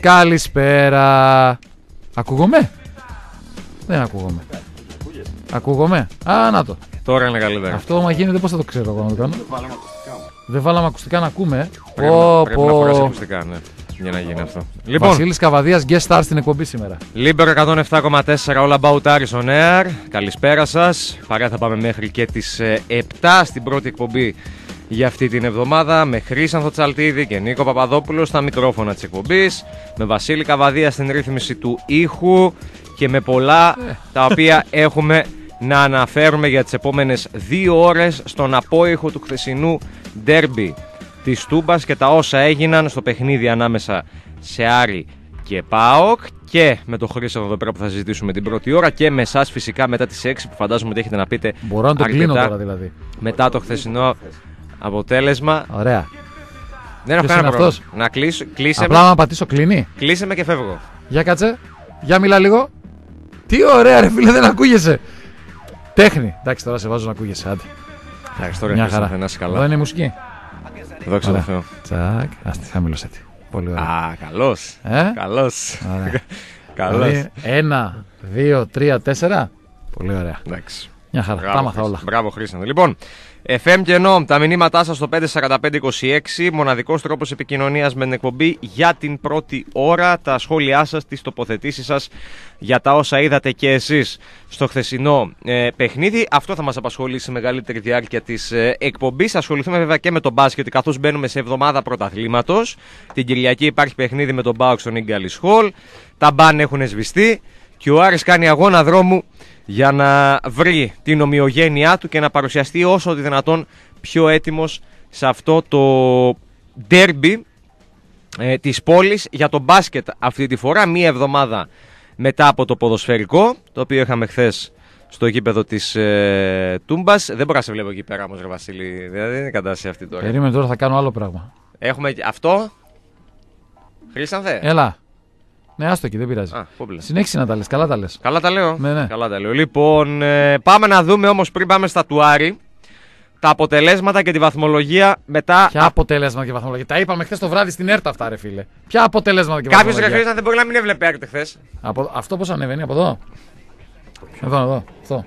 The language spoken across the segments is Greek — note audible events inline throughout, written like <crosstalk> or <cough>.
Καλησπέρα. Ακούγομαι; Δεν ακούγομαι. Ακούγομαι; Α, να το. Τώρα είναι καλύτερα. Αυτό μα γίνεται πώς θα το ξέρω εγώ να το κάνω; Δεν βάλαμε ακουστικά να ακούμε. Πρέπει, Πω, να, πρέπει να φοράς πω. ακουστικά, ναι. Για να γίνει αυτό. Λοιπόν, Βασίλης Καβαδίας guest star στην εκπομπή σήμερα. Λίμπερο 107,4 All About Aris on Air. Καλησπέρα σας. Παρέα θα πάμε μέχρι και τις 7 στην πρώτη εκπομπή για αυτή την εβδομάδα. Με Χρήσανθο Τσαλτίδη και Νίκο Παπαδόπουλος στα μικρόφωνα της εκπομπής. Με Βασίλη Καβαδία στην ρύθμιση του ήχου. Και με πολλά Ε. τα οποία έχουμε να αναφέρουμε για τις επόμενες δύο ώρες στον απόϊχο του χθεσινού ντέρμπι της Τούμπας και τα όσα έγιναν στο παιχνίδι ανάμεσα σε Άρη και ΠΑΟΚ και με τον Χρήστο εδώ πέρα που θα συζητήσουμε την πρώτη ώρα και με εσάς φυσικά μετά τις 6 που φαντάζομαι ότι έχετε να πείτε Μπορώ να το αρκετά κλείνω τώρα δηλαδή. μετά το χθεσινό αποτέλεσμα. Ωραία. Δεν έχω Ποιος κανένα είναι πρόβλημα. αυτός; Να κλείσω, κλείσε Απλά με, να πατήσω κλείνει. κλείσε με και φεύγω. Για κάτσε. Για μιλά λίγο. Τι ωραία ρε φίλε δεν ακούγεσαι. Τέχνη. Εντάξει τώρα σε βάζω να ακούγεσαι. Άντε. Ευχαριστώ ρε Μια Χρήστο, χαρά. να είσαι Εδώ καλά. είναι η μουσική. Δόξα τω Ωραία. Θεώ. Τσακ. Άστη χαμηλώσέ τη. Πολύ ωραία. Α, καλός. Ε; Καλός. Ωραία. <laughs> Καλός. Δηλαδή, ένα, δύο, τρία, τέσσερα. Πολύ ωραία. Εντάξει. Μια χαρά. Μπράβο, Τα μάθα Χρήστο. όλα. Μπράβο, Χρήστο. Λοιπόν, FM και ενώ τα μηνύματά σας στο 54526, μοναδικός τρόπος επικοινωνίας με την εκπομπή για την πρώτη ώρα. Τα σχόλιά σας, τις τοποθετήσεις σας για τα όσα είδατε και εσείς στο χθεσινό ε, παιχνίδι. Αυτό θα μας απασχολήσει σε μεγαλύτερη διάρκεια της ε, εκπομπής. Θα ασχοληθούμε βέβαια και με τον μπάσκετ, καθώς μπαίνουμε σε εβδομάδα πρωταθλήματος. Την Κυριακή υπάρχει παιχνίδι με τον Μπάουξ στον Ίγκαλι Χολ. Τα μπαν έχουν σβηστεί και ο Άρης κάνει αγώνα δρόμου για να βρει την ομοιογένειά του και να παρουσιαστεί όσο το δυνατόν πιο έτοιμος σε αυτό το ντέρμπι ε, της πόλης για το μπάσκετ αυτή τη φορά μία εβδομάδα μετά από το ποδοσφαιρικό το οποίο είχαμε χθες στο γήπεδο της ε, Τούμπας. Δεν μπορώ να σε βλέπω εκεί πέρα όμως ρε Βασίλη. Δηλαδή δεν είναι κατάσταση αυτή τώρα. Περίμενε τώρα θα κάνω άλλο πράγμα. έχουμε και αυτό. Χρήσανθε Έλα. Ναι, άστο εκεί, δεν πειράζει. Α, πού μπλε. Συνέχισε να τα λες. Καλά τα λες. Καλά τα λέω. Ναι, ναι. Καλά τα λέω. Λοιπόν, ε, πάμε να δούμε όμως πριν πάμε στα τουάρι τα αποτελέσματα και τη βαθμολογία μετά. Ποια αποτέλεσματα και βαθμολογία. Τα είπαμε χθες το βράδυ στην ΕΡΤ αυτά, ρε φίλε. Ποια αποτελέσματα και Κάποιος βαθμολογία. ρεφρίζα δεν μπορεί να μην έβλεπε έρτε χθες. Από... Αυτό πώς ανεβαίνει, από εδώ. Εδώ, εδώ. Αυτό.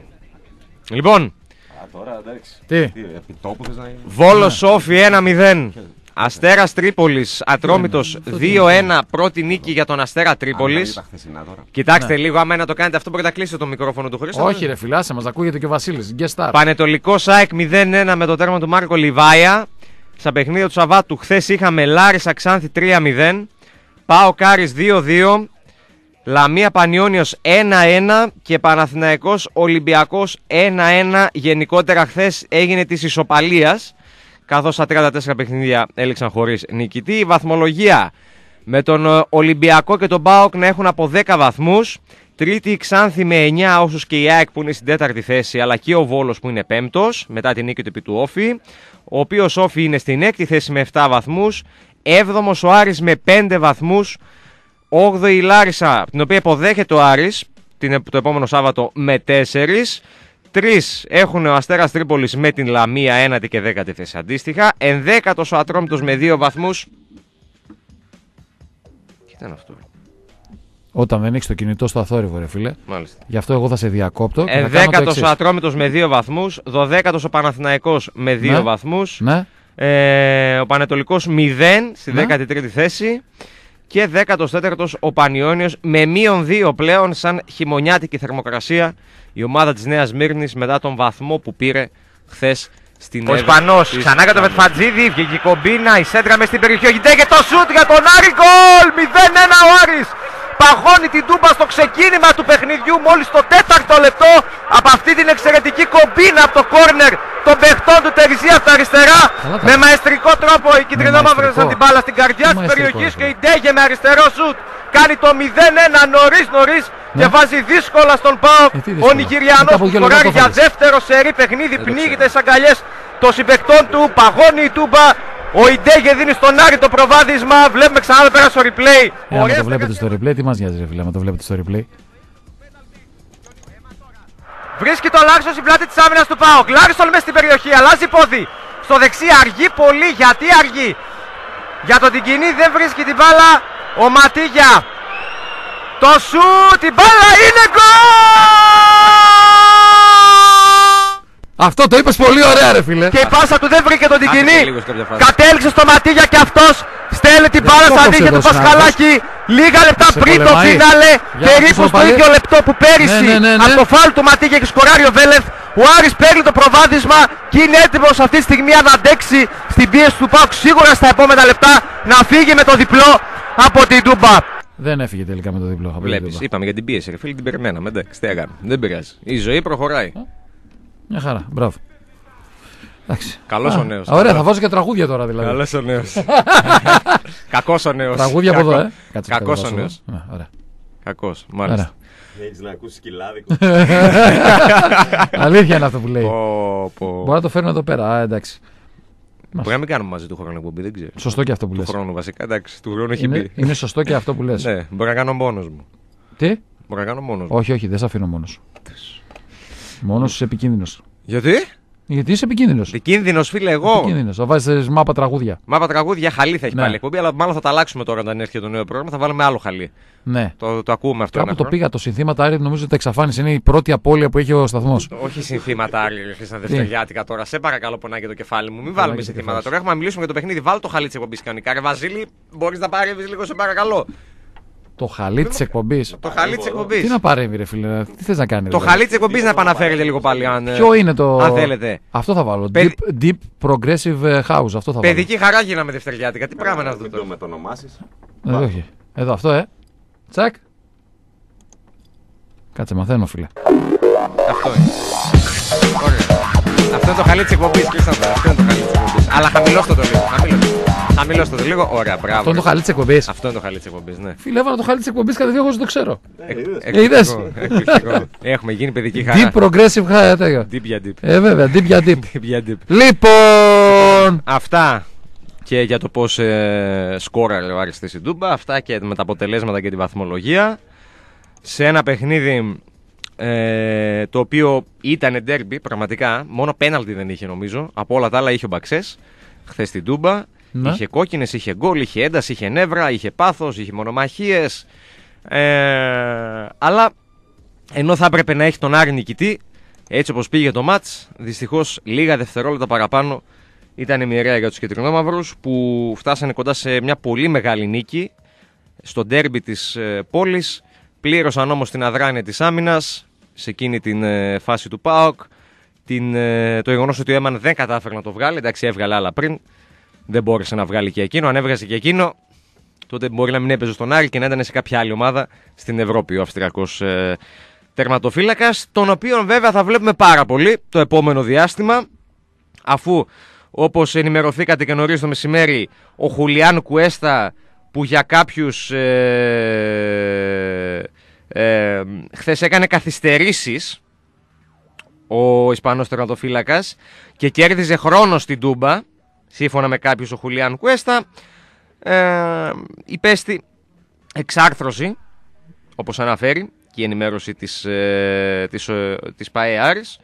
Λοιπόν, Α, τώρα εντάξει. Τι; Τι, επί τόπου θες να είναι. Βόλος Σόφι 1-0. Αστέρας Τρίπολης, Ατρόμητος 2-1. Πρώτη νίκη για τον Αστέρα Αν Τρίπολης. δηλαδή τα χθεσινά τώρα. Κοιτάξτε λίγο, άμα να το κάνετε αυτό, μπορείτε να κλείσετε το μικρόφωνο του Χρήστο. Όχι, ρε φίλε άσε, μας ακούγεται και ο Βασίλης. Guest star. Παναιτωλικός ΑΕΚ 0-1 με το τέρμα του Μάρκο Λιβάια. Στα παιχνίδια του Σαββάτου χθες είχαμε Λάρισα Ξάνθη 3-0. ΠΑΟΚ Άρης 2-2. Λαμία Πανιόνιος 1-1 και Παναθηναϊκός Ολυμπιακός 1-1. Γενικότερα χθες έγινε της ισοπαλίας καθώς τα 34 παιχνίδια έληξαν χωρίς νικητή. Η βαθμολογία με τον ε, Ολυμπιακό και τον ΠΑΟΚ να έχουν από 10 βαθμούς. Τρίτη η Ξάνθη με 9 όσους και η ΑΕΚ που είναι στην τέταρτη θέση αλλά και ο Βόλος που είναι πέμπτος μετά την νίκη του επί του Όφη. Ο οποίος Όφη είναι στην έκτη θέση με 7 βαθμούς. Έβδομος ο Άρης με 5 βαθμούς. 8η η Λάρισα, την οποία υποδέχεται ο Άρης την, το επόμενο Σάββατο με 4. Τρεις έχουν ο Αστέρας Τρίπολης με την Λαμία, ένατη και δέκατη θέση αντίστοιχα. Ενδέκατος ο Ατρόμητος με 2 βαθμούς. Τι ήταν αυτό, Όταν δεν έχεις το κινητό στο αθόρυβο, ρε φίλε. μάλιστα. Γι' αυτό εγώ θα σε διακόπτω. και θα κάνω το Ενδέκατος εξής. ο Ατρόμητος με 2 βαθμούς. Δωδέκατος ο Παναθηναϊκός με 2 Ναι. βαθμούς. Ναι. Ε, ο Πανετολικός 0 στη Ναι. 13η θέση. Και 14ο ο Πανιόνιος με μείον 2 πλέον σαν χειμωνιάτικη θερμοκρασία η ομάδα της Νέας Μύρνης μετά τον βαθμό που πήρε χθες στην Ο έδρα Ισπανός της ξανά για το Λαμίας. Μετφατζίδη, βγήκε η κομπίνα, η σέντρα μες στην περιοχή, ο Γιντέ και το σούτ για τον Άρη, γκολ! 0-1 ο Άρης! Παγώνει την τούμπα στο ξεκίνημα του παιχνιδιού μόλις το τέταρτο λεπτό από αυτή την εξαιρετική κομπίνα από το κόρνερ των παιχτών του Τερζία στα αριστερά Καλά τα με πας. μαεστρικό τρόπο οι κυτρινόμαυρες μαεστρικό. την μπάλα στην καρδιά Τι της μαεστρικό, περιοχής ρε και φίλε. η Ντέγε με αριστερό σούτ κάνει το 0-1 νωρίς νωρίς και Ναι. βάζει δύσκολα στον Πάοκ Ε, τι ο δύσκολα. Νιγηριανός Μετά από που δύο λεπτά σκοράρει το για φάγες. δεύτερο σερή παιχνίδι το πνίγεται στις αγκαλιές των συμπεκτών του, παγώνει η τούμπα. Ο Ιντέγε δίνει στον Άρη το προβάδισμα. Βλέπουμε ξανά εδώ πέρα στο replay. Ε, άμα Ωραία το βλέπετε στεγαστική- στο replay, τι μας νοιάζει, ρε φίλε, άμα το βλέπετε στο replay. Βρίσκει το Λάρισον στην πλάτη της άμυνας του Πάοκ. Λάρισον μέσα στην περιοχή, αλλάζει πόδι. Στο δεξί αργεί πολύ. Γιατί αργεί. Για τον την κοινή δεν βρίσκει την μπάλα. Ο Ματίγια. Το σου, την μπάλα είναι γκολ! Αυτό το είπες πολύ ωραία, ρε φίλε. Και η πάσα του δεν βρήκε τον Άφησε Τικινή. λίγο σε κάποια φάση. Κατέληξε στο Ματίγια και αυτός στέλνει την μπάλα το στα κόψε νύχια το του Πασχαλάκη. Λίγα λεπτά Σε πριν το πολεμάει. φίναλε. Για να Περίπου ακούσω στο πάλι. ίδιο λεπτό που πέρυσι Ναι, ναι, ναι, ναι. από το φάλ του Ματίγια και σκοράρει ο Βέλεθ. Ο Άρης παίρνει το προβάδισμα και είναι έτοιμος αυτή τη στιγμή να αντέξει στην πίεση του Πάουκ σίγουρα στα επόμενα λεπτά να φύγει με το διπλό από την Τούμπα. Δεν έφυγε τελικά με το διπλό. από το Βλέπεις, διπλό. είπαμε για την πίεση. Ρε φίλε, την περιμέναμε. Εντάξει, τι έκανα. Δεν πειράζει. Η ζωή προχωράει. Μια χαρά, μπράβο. Εντάξει. Καλός Α, ο νέος. Ωραία, θα βάζω και τραγούδια τώρα δηλαδή. Καλός ο νέος. <laughs> Κακός ο νέος. Τραγούδια από εδώ, ε. Κάτσε, Κακός κάτσε, ο θα νέος. σου δώσω. Α, Ωραία. Κακός, μάλιστα. Ωραία. Έχεις να ακούσεις σκυλάδικο. <laughs> Αλήθεια είναι αυτό που λέει. Πω, πω. Μπορεί να το φέρνω εδώ πέρα. Α, εντάξει. Μπορεί να μην κάνουμε μαζί του χρόνου εκπομπή, δεν ξέρω. Σωστό και αυτό που Του λες. χρόνου βασικά, εντάξει, του χρόνου έχει Είναι, μπει. είναι σωστό και αυτό που λες. Ναι, μπορεί να κάνω μόνος μου. Τι; Μπορεί να κάνω μόνος μου. Όχι, όχι, δεν σε αφήνω μόνος σου. Μόνος σου είσαι επικίνδυνος. Γιατί; Γιατί είσαι επικίνδυνος. Επικίνδυνος, φίλε, εγώ. Επικίνδυνος. Θα βάζεις μάπα τραγούδια. Μάπα τραγούδια χαλί θα έχει Ναι. πάλι εκπομπή, αλλά μάλλον θα τα αλλάξουμε τώρα όταν έρθει και το νέο πρόγραμμα. Θα βάλουμε άλλο χαλί. Ναι. Το, το ακούμε αυτό. Κάπου ένα το χρόνο. πήγα το συνθήματα Άρη, νομίζω ότι τα εξαφάνισε. Είναι η πρώτη απώλεια που έχει ο σταθμός. Όχι συνθήματα άλλη, στα δευτεριάτικα τώρα. Σε παρακαλώ, πονάει και το κεφάλι μου. Μην βάλουμε και το συνθήματα κεφάλι τώρα. Έχουμε να μιλήσουμε για το παιχνίδι. Βάλ το χαλί της εκπομπής κανονικά. Ρε Βαζίλη, μπορείς να παρέμβεις λίγο, σε παρακαλώ. Το χαλί της εκπομπής. Το χαλί της εκπομπής. Τι να παρέμβει, ρε φίλε, τι θες να κάνει. Το δηλαδή; χαλί της εκπομπής να επαναφέρετε λίγο πάλι. Αν, ε, Ποιο είναι το. Αν θέλετε. Αυτό θα βάλω. Παιδι- Deep, deep Progressive ε, House. Αυτό θα βάλω. Παιδική χαρά γίναμε δευτεριάτικα. Τι πράγμα είναι αυτό Μην το τώρα. μετονομάσεις. Εδώ, όχι. Εδώ, αυτό, ε. Τσακ. Κάτσε, μαθαίνω, φίλε. Αυτό είναι. Ωραία. Αυτό είναι το χαλί της εκπομπής, Κρίσταντα. Αυτό είναι το χαλί της εκπομπής. Αλλά χαμηλώστε το λίγο. Χαμηλώστε. Χαμηλώστε το λίγο. Ωραία, μπράβο. Αυτό είναι το χαλί της εκπομπής. Αυτό είναι το χαλί της εκπομπής, ναι. Φίλε, έβαλα το χαλί της εκπομπής κατευθείαν εγώ δεν το ξέρω. Ε, είδες. είδες; Εκπληκτικό, εκπληκτικό. Έχουμε γίνει παιδική χαρά. Deep Progressive House. τέτοιο. Deep για deep. Ε, βέβαια, deep για deep. <laughs> Deep για deep. Λοιπόν. Αυτά και για το πώς ε, σκόραρε ο Άρης στη Ντούμπα. Αυτά και με τα αποτελέσματα και τη βαθμολογία. Σε ένα παιχνίδι ε, το οποίο ήταν ντέρμπι πραγματικά. Μόνο πέναλτι δεν είχε νομίζω. Από όλα τα άλλα είχε ο Μπαξές χθες στην Ντούμπα. Ναι. Είχε κόκκινες, είχε γκολ, είχε ένταση, είχε νεύρα, είχε πάθος, είχε μονομαχίες. Ε, αλλά ενώ θα έπρεπε να έχει τον Άρη νικητή, έτσι όπως πήγε το μάτς, δυστυχώς λίγα δευτερόλεπτα παραπάνω ήταν η μοιραία για τους κεντρινόμαυρους που φτάσανε κοντά σε μια πολύ μεγάλη νίκη στο ντέρμπι της ε, πόλης. Πλήρωσαν όμως την αδράνεια της άμυνας σε εκείνη την ε, φάση του ΠΑΟΚ. Την, ε, το γεγονός ότι ο Έμαν δεν κατάφερε να το βγάλει, εντάξει έβγαλε άλλα πριν, δεν μπόρεσε να βγάλει και εκείνο. Αν έβγαζε και εκείνο, τότε μπορεί να μην έπαιζε στον Άρη και να ήταν σε κάποια άλλη ομάδα στην Ευρώπη ο Αυστριακός ε, τερματοφύλακας, τον οποίο βέβαια θα βλέπουμε πάρα πολύ το επόμενο διάστημα, αφού όπως ενημερωθήκατε και νωρίς το μεσημέρι, ο Χουλιάν Κουέστα που για κάποιους ε, ε, χθες έκανε καθυστερήσεις ο Ισπανός τερματοφύλακας και κέρδιζε χρόνο στην Τούμπα, σύμφωνα με κάποιους ο Χουλιάν Κουέστα, ε, υπέστη εξάρθρωση, όπως αναφέρει και η ενημέρωση της, ε, της, ε, της ΠαΕ Άρης,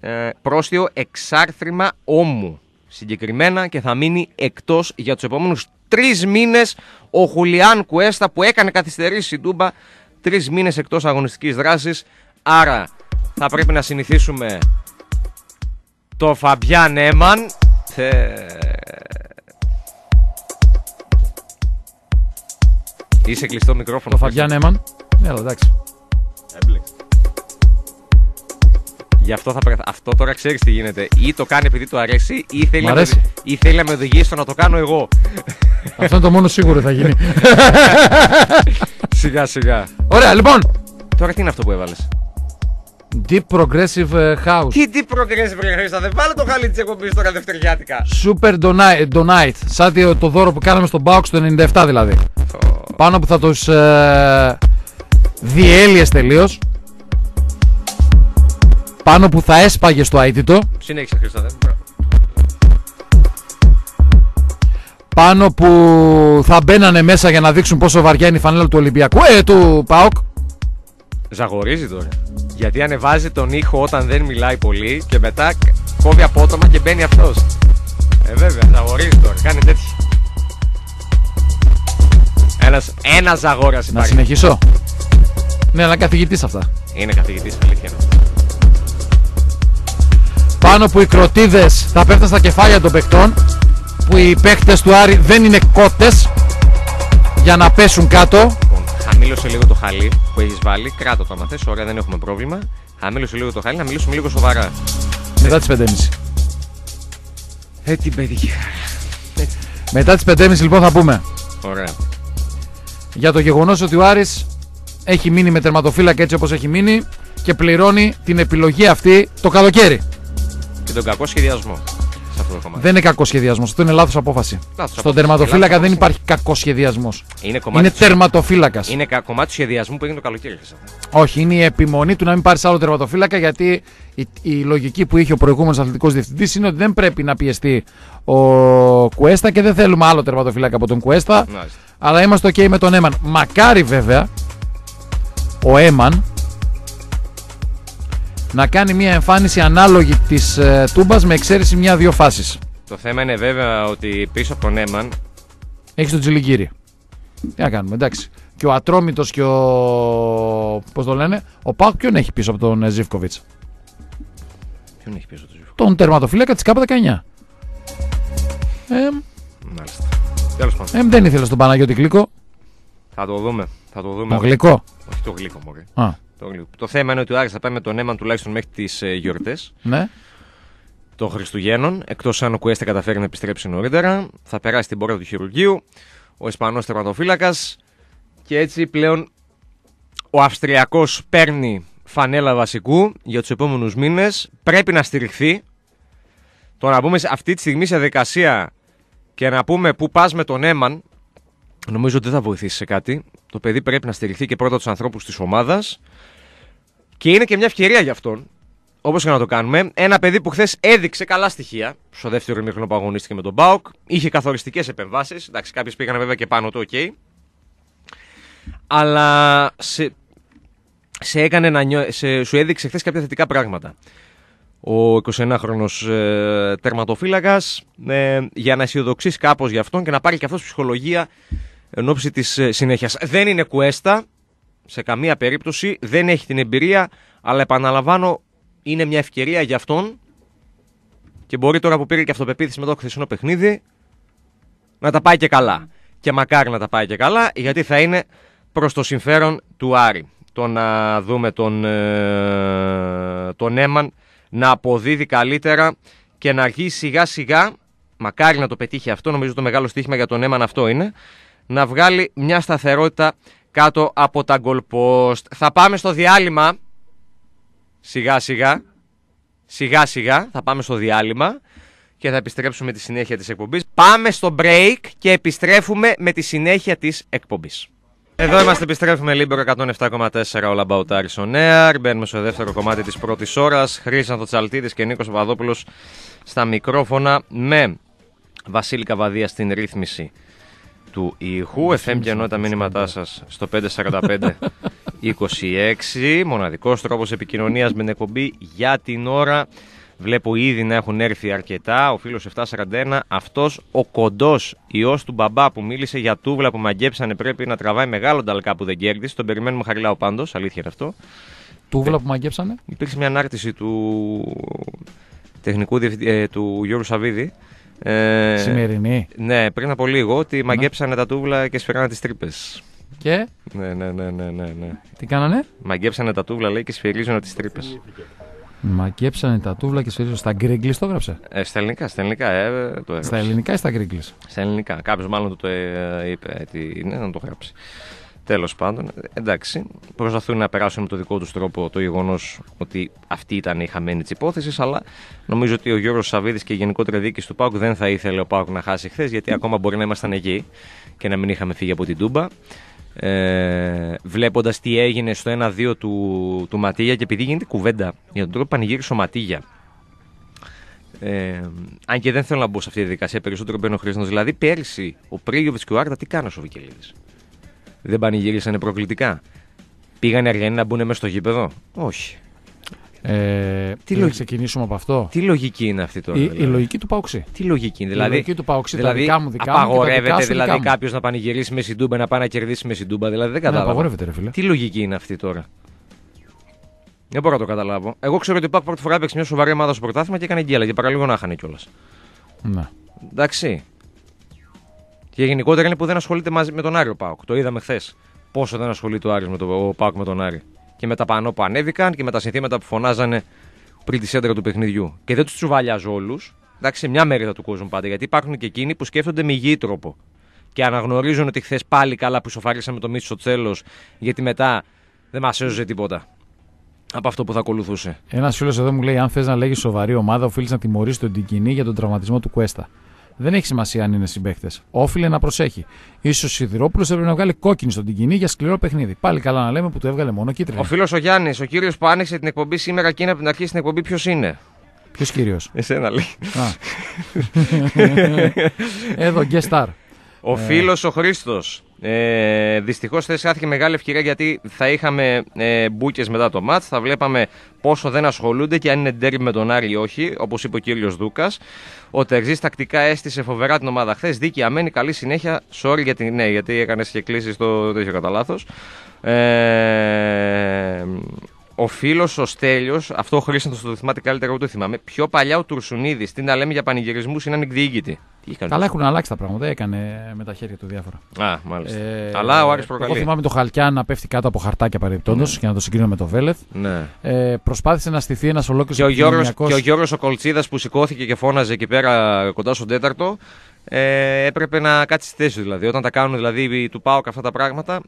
ε, πρόστιο εξάρθρημα ώμου συγκεκριμένα και θα μείνει εκτός για τους επόμενους τρεις μήνες ο Χουλιάν Κουέστα που έκανε καθυστερήσεις στην Τούμπα τρεις μήνες εκτός αγωνιστικής δράσης άρα θα πρέπει να συνηθίσουμε το Φαμπιάν Έμαν Θε- Είσαι κλειστό μικρόφωνο Το Φαβιάν Έμαν. Έλα, εντάξει. Έμπλεξε. Γι' αυτό θα πρέπει. Αυτό τώρα ξέρεις τι γίνεται. Ή το κάνει επειδή του αρέσει, ή θέλει, Μ' να, με, αρέσει. ή θέλει να με οδηγήσει στο να το κάνω εγώ. Αυτό είναι το μόνο σίγουρο θα γίνει. σιγά σιγά. Ωραία, λοιπόν. Τώρα τι είναι αυτό που έβαλες; Deep Progressive ε, House. Τι τι progressive ρε Χρήστα, δεν βάλε το χαλί της εκπομπής τώρα δευτεριάτικα. Super Donite, donite. Σαν το, το δώρο που κάναμε στον Box το 97 δηλαδή. Πάνω που θα τους ε, διέλυες τελείως. Πάνω που θα έσπαγε στο αίτητο. Συνέχισε Χρήστα. Πάνω που θα μπαίνανε μέσα για να δείξουν πόσο βαριά είναι η φανέλα του Ολυμπιακού. Ε, του ΠΑΟΚ. Ζαγορίζει τώρα. Γιατί ανεβάζει τον ήχο όταν δεν μιλάει πολύ και μετά κόβει απότομα και μπαίνει αυτός. Ε, βέβαια, ζαγορίζει τώρα. Κάνει τέτοια. Ένας, ένας αγόρας Να υπάρχει. συνεχίσω. Ναι, αλλά καθηγητής αυτά. Είναι καθηγητής, αλήθεια. είναι. Πάνω που οι κροτίδες θα πέφτουν στα κεφάλια των παιχτών. Που οι παίχτες του Άρη δεν είναι κότες για να πέσουν κάτω. Λοιπόν, χαμήλωσε λίγο το χαλί που έχεις βάλει. Κράτο το άμα θες, ωραία, δεν έχουμε πρόβλημα. Χαμήλωσε λίγο το χαλί, να μιλήσουμε λίγο σοβαρά. Μετά τις 5.30. Ε, την παιδική. Μετά τις 5.30 λοιπόν θα πούμε Ωραία. για το γεγονός ότι ο Άρης έχει μείνει με τερματοφύλακα έτσι όπως έχει μείνει και πληρώνει την επιλογή αυτή το καλοκαίρι. Και τον κακό σχεδιασμό σε αυτό το κομμάτι. Δεν είναι κακό σχεδιασμός. Αυτό είναι λάθος απόφαση. Λάθος Στον απόφαση. τερματοφύλακα Λάθος δεν απόφαση. υπάρχει κακό σχεδιασμός. Είναι κομμάτι, Είναι του- τερματοφύλακας. είναι κα- κομμάτι του σχεδιασμού που έγινε το καλοκαίρι. χθες. Όχι, είναι η επιμονή του να μην πάρει άλλο τερματοφύλακα γιατί η, η λογική που είχε ο προηγούμενος αθλητικός διευθυντής είναι ότι δεν πρέπει να πιεστεί ο Κουέστα και δεν θέλουμε άλλο τερματοφύλακα από τον Κουέστα. Μάλιστα. Αλλά είμαστε OK με τον Έμαν. Μακάρι βέβαια ο Έμαν να κάνει μια εμφάνιση ανάλογη της ε, Τούμπας με εξαίρεση μια-δύο φάσεις. Το θέμα είναι βέβαια ότι πίσω από τον Έμαν Έχεις τον Τζιλιγκύρη. Τι να κάνουμε, εντάξει. Και ο Ατρόμητος και ο. Πώς το λένε, ο Πάουκ ποιον έχει πίσω από τον ε, Ζήφκοβιτς; Ποιον έχει πίσω το ζύφο. Τον τερματοφύλακα της ΚΑΠΑ 19. Ε, Μάλιστα. Τέλος πάντων. ε, δεν ήθελε τον Παναγιώτη Γλυκό. Θα το δούμε. Θα το δούμε. Τον Γλυκό; Όχι το γλύκο μωρέ. Α, Το, γλύκο. το θέμα είναι ότι ο Άρης θα πάει με τον Έμαν τουλάχιστον μέχρι τις ε, γιορτές ναι. των Χριστουγέννων. Εκτός αν ο Κουέστα καταφέρει να επιστρέψει νωρίτερα. Θα περάσει την πόρτα του χειρουργείου. Ο Ισπανός τερματοφύλακας. Και έτσι πλέον ο Αυστριακός παίρνει φανέλα βασικού για τους επόμενους μήνες. Πρέπει να στηριχθεί. Το να πούμε σε αυτή τη στιγμή σε δικασία και να πούμε πού πας με τον Έμαν, νομίζω ότι δεν θα βοηθήσει σε κάτι. Το παιδί πρέπει να στηριχθεί και πρώτα τους ανθρώπους της ομάδας. Και είναι και μια ευκαιρία για αυτόν. Όπως και να το κάνουμε. Ένα παιδί που χθες έδειξε καλά στοιχεία στο δεύτερο ημίχρονο που αγωνίστηκε με τον Μπάουκ. Είχε καθοριστικές επεμβάσεις. Εντάξει, κάποιες πήγαν βέβαια και πάνω το OK. Αλλά σε, σε έκανε να νιώ, σε, σου έδειξε χθες κάποια θετικά πράγματα. Ο 21χρονος ε, τερματοφύλακας ε, για να αισιοδοξήσει κάπως για αυτόν και να πάρει και αυτός ψυχολογία εν ώψη της ε, συνέχειας. Δεν είναι κουέστα σε καμία περίπτωση, δεν έχει την εμπειρία, αλλά επαναλαμβάνω είναι μια ευκαιρία για αυτόν και μπορεί τώρα που πήρε και αυτοπεποίθηση με το χθεσινό παιχνίδι να τα πάει και καλά. Και μακάρι να τα πάει και καλά, γιατί θα είναι προς το συμφέρον του Άρη. Το να δούμε τον, ε, τον Έμαν να αποδίδει καλύτερα και να αρχίσει σιγά σιγά, μακάρι να το πετύχει αυτό, νομίζω το μεγάλο στοίχημα για τον Έμαν αυτό είναι, να βγάλει μια σταθερότητα κάτω από τα goal post. Θα πάμε στο διάλειμμα, σιγά σιγά, σιγά σιγά θα πάμε στο διάλειμμα και θα επιστρέψουμε τη συνέχεια της εκπομπής. Πάμε στο break και επιστρέφουμε με τη συνέχεια της εκπομπής. Εδώ είμαστε, επιστρέφουμε Λίμπερο 107,4 All About Aris on Air. Μπαίνουμε στο δεύτερο κομμάτι της πρώτης ώρας. Χρήσανθος Τσαλτίδης και Νίκος Παπαδόπουλος στα μικρόφωνα με Βασίλη Καβαδίας στην ρύθμιση του ήχου. FM και ενώ τα μήνυματά σας στο 545 26. Μοναδικός τρόπος επικοινωνίας με την εκπομπή για την ώρα. Βλέπω ήδη να έχουν έρθει αρκετά. Ο φίλος 741, αυτός ο κοντός ιός του μπαμπά που μίλησε για τούβλα που μαγκέψανε πρέπει να τραβάει μεγάλο νταλκά που δεν κέρδισε. Τον περιμένουμε χαριλάω πάντως, αλήθεια είναι αυτό. Τούβλα που μαγκέψανε. Υπήρξε μια ανάρτηση του τεχνικού διευθυντή, ε, του Γιώργου Σαββίδη. Ε, Σημερινή. ναι, πριν από λίγο ότι μαγκέψανε τα τούβλα και σφυράνε τις τρύπες. Και; Ναι, ναι, ναι, ναι, ναι, ναι. τι κάνανε; Μαγκέψανε τα τούβλα λέει και σφυρίζουν τις τρύπες. Μαγκέψανε τα τούβλα και σφυρίζουν. Στα greeklish το έγραψε; Ε, στα ελληνικά, στα ελληνικά, ε, το έγραψε. Στα ελληνικά ή στα greeklish. Στα ελληνικά. Κάποιος μάλλον του το ε, είπε. ε, τι, ναι, να το γράψει. Τέλος πάντων, ε, εντάξει. Προσπαθούν να περάσουν με το δικό τους τρόπο το γεγονός ότι αυτή ήταν η χαμένη της υπόθεσης. Αλλά νομίζω ότι ο Γιώργος Σαββίδης και η γενικότερη διοίκηση του Πάουκ δεν θα ήθελε ο Πάουκ να χάσει χθες, γιατί ακόμα μπορεί να ήμασταν εκεί και να μην είχαμε φύγει από την Τούμπα. Ε, Βλέποντας τι έγινε στο 1-2 του, του Ματίγια και επειδή γίνεται κουβέντα για τον τρόπο που πανηγύρισε ο Ματίγια ε, αν και δεν θέλω να μπω σε αυτή τη διαδικασία, περισσότερο μπαίνω χρήσιμο. Δηλαδή, πέρυσι ο Πρίγιοβιτς και ο Άρτα τι κάνανε ο Βικελίδη. Δεν πανηγύρισανε προκλητικά. Πήγανε Αργιανοί να μπουν μέσα στο γήπεδο; Όχι. Ε, Τι να λογική- ξεκινήσουμε από αυτό. Τι λογική είναι αυτή τώρα. Η, η δηλαδή; λογική του Παοξή. Τι λογική είναι, Η δηλαδή. λογική του Παοξή, δηλαδή τα δικά μου δικά μου και τα δικά απαγορεύεται σου δηλαδή δικά μου. κάποιος να πανηγυρίσει με συντούμπα, να πάει να κερδίσει με συντούμπα. Δηλαδή δεν Ναι, κατάλαβα. απαγορεύεται, ρε φίλε. Τι λογική είναι αυτή τώρα; Δεν μπορώ να το καταλάβω. Εγώ ξέρω ότι ο Πάκ πρώτη φορά έπαιξε μια σοβαρή ομάδα στο πρωτάθλημα και έκανε γκέλα και παραλίγο να χάνε κιόλας. Ναι. Εντάξει. Και γενικότερα είναι που δεν ασχολείται μαζί με τον Άρη ο Πάοκ. Το είδαμε χθες. Πόσο δεν ασχολείται ο, Άρης με το, ο Πάοκ με τον Άρη. Και με τα πανό που ανέβηκαν και με τα συνθήματα που φωνάζανε πριν τη σέντρα του παιχνιδιού. Και δεν τους τσουβαλιάζω όλους. Εντάξει, σε μια μερίδα του κόσμου πάντα. Γιατί υπάρχουν και εκείνοι που σκέφτονται με υγιή τρόπο. Και αναγνωρίζουν ότι χθες πάλι καλά που ισοφαρίσαμε το μίσος στο τέλος, γιατί μετά δεν μας έζωσε τίποτα από αυτό που θα ακολουθούσε. Ένας φίλος εδώ μου λέει: Αν θες να λέγεις σοβαρή ομάδα, οφείλεις να τιμωρήσεις τον Τικινή για τον τραυματισμό του Κουέστα. Δεν έχει σημασία αν είναι συμπαίχτε. Όφιλε να προσέχει. σω ο Σιδηρόπουλος έπρεπε να βγάλει κόκκινη στον Τικινή για σκληρό παιχνίδι. Πάλι καλά να λέμε που του έβγαλε μόνο κίτρινη. Ο φίλος ο Γιάννης, ο κύριος που άνοιξε την εκπομπή σήμερα και είναι από την αρχή στην εκπομπή, ποιος είναι; Ποιος κύριος; Εσένα λέει. <laughs> εδώ, guest star. Ο Ε. φίλος ο Χρήστος. Ε, Δυστυχώς χθε χάθηκε μεγάλη ευκαιρία γιατί θα είχαμε ε, μπουκε μετά το μάτς. Θα βλέπαμε πόσο δεν ασχολούνται και αν είναι ντέρι με τον Άρη ή όχι, όπως είπε ο κύριος Δούκας. Ο Τερζής τακτικά έστησε φοβερά την ομάδα χθες. Δίκη αμένη, καλή συνέχεια. Sorry για την. Ναι, γιατί έκανες και κλήσεις στο τέτοιο κατά λάθος. Ε, ο φίλος ο Στέλιος, αυτό ο Χρήστο το θυμάται καλύτερα, εγώ το θυμάμαι. Πιο παλιά ο Τουρσουνίδης, τι να λέμε για πανηγυρισμούς, είναι ανεκδιήγητη. Τι είχε κάνει Καλά έχουν αλλάξει τα πράγματα. Έκανε με τα χέρια του διάφορα. Α, μάλιστα. Ε, Αλλά ο Άρης Εγώ προκαλεί. θυμάμαι το Χαλκιά να πέφτει κάτω από χαρτάκια παρεμπιπτόντως και να το συγκρίνω με το Βέλεθ. Ναι. Ε, προσπάθησε να στηθεί ένας ολόκληρος Και ο, Γιώργος, και ο Γιώργος ο Κολτσίδας που σηκώθηκε και φώναζε εκεί πέρα κοντά στον τέταρτο ε, έπρεπε να κάτσει στη θέση του δηλαδή. Όταν τα κάνουν δηλαδή του ΠΑΟΚ αυτά τα πράγματα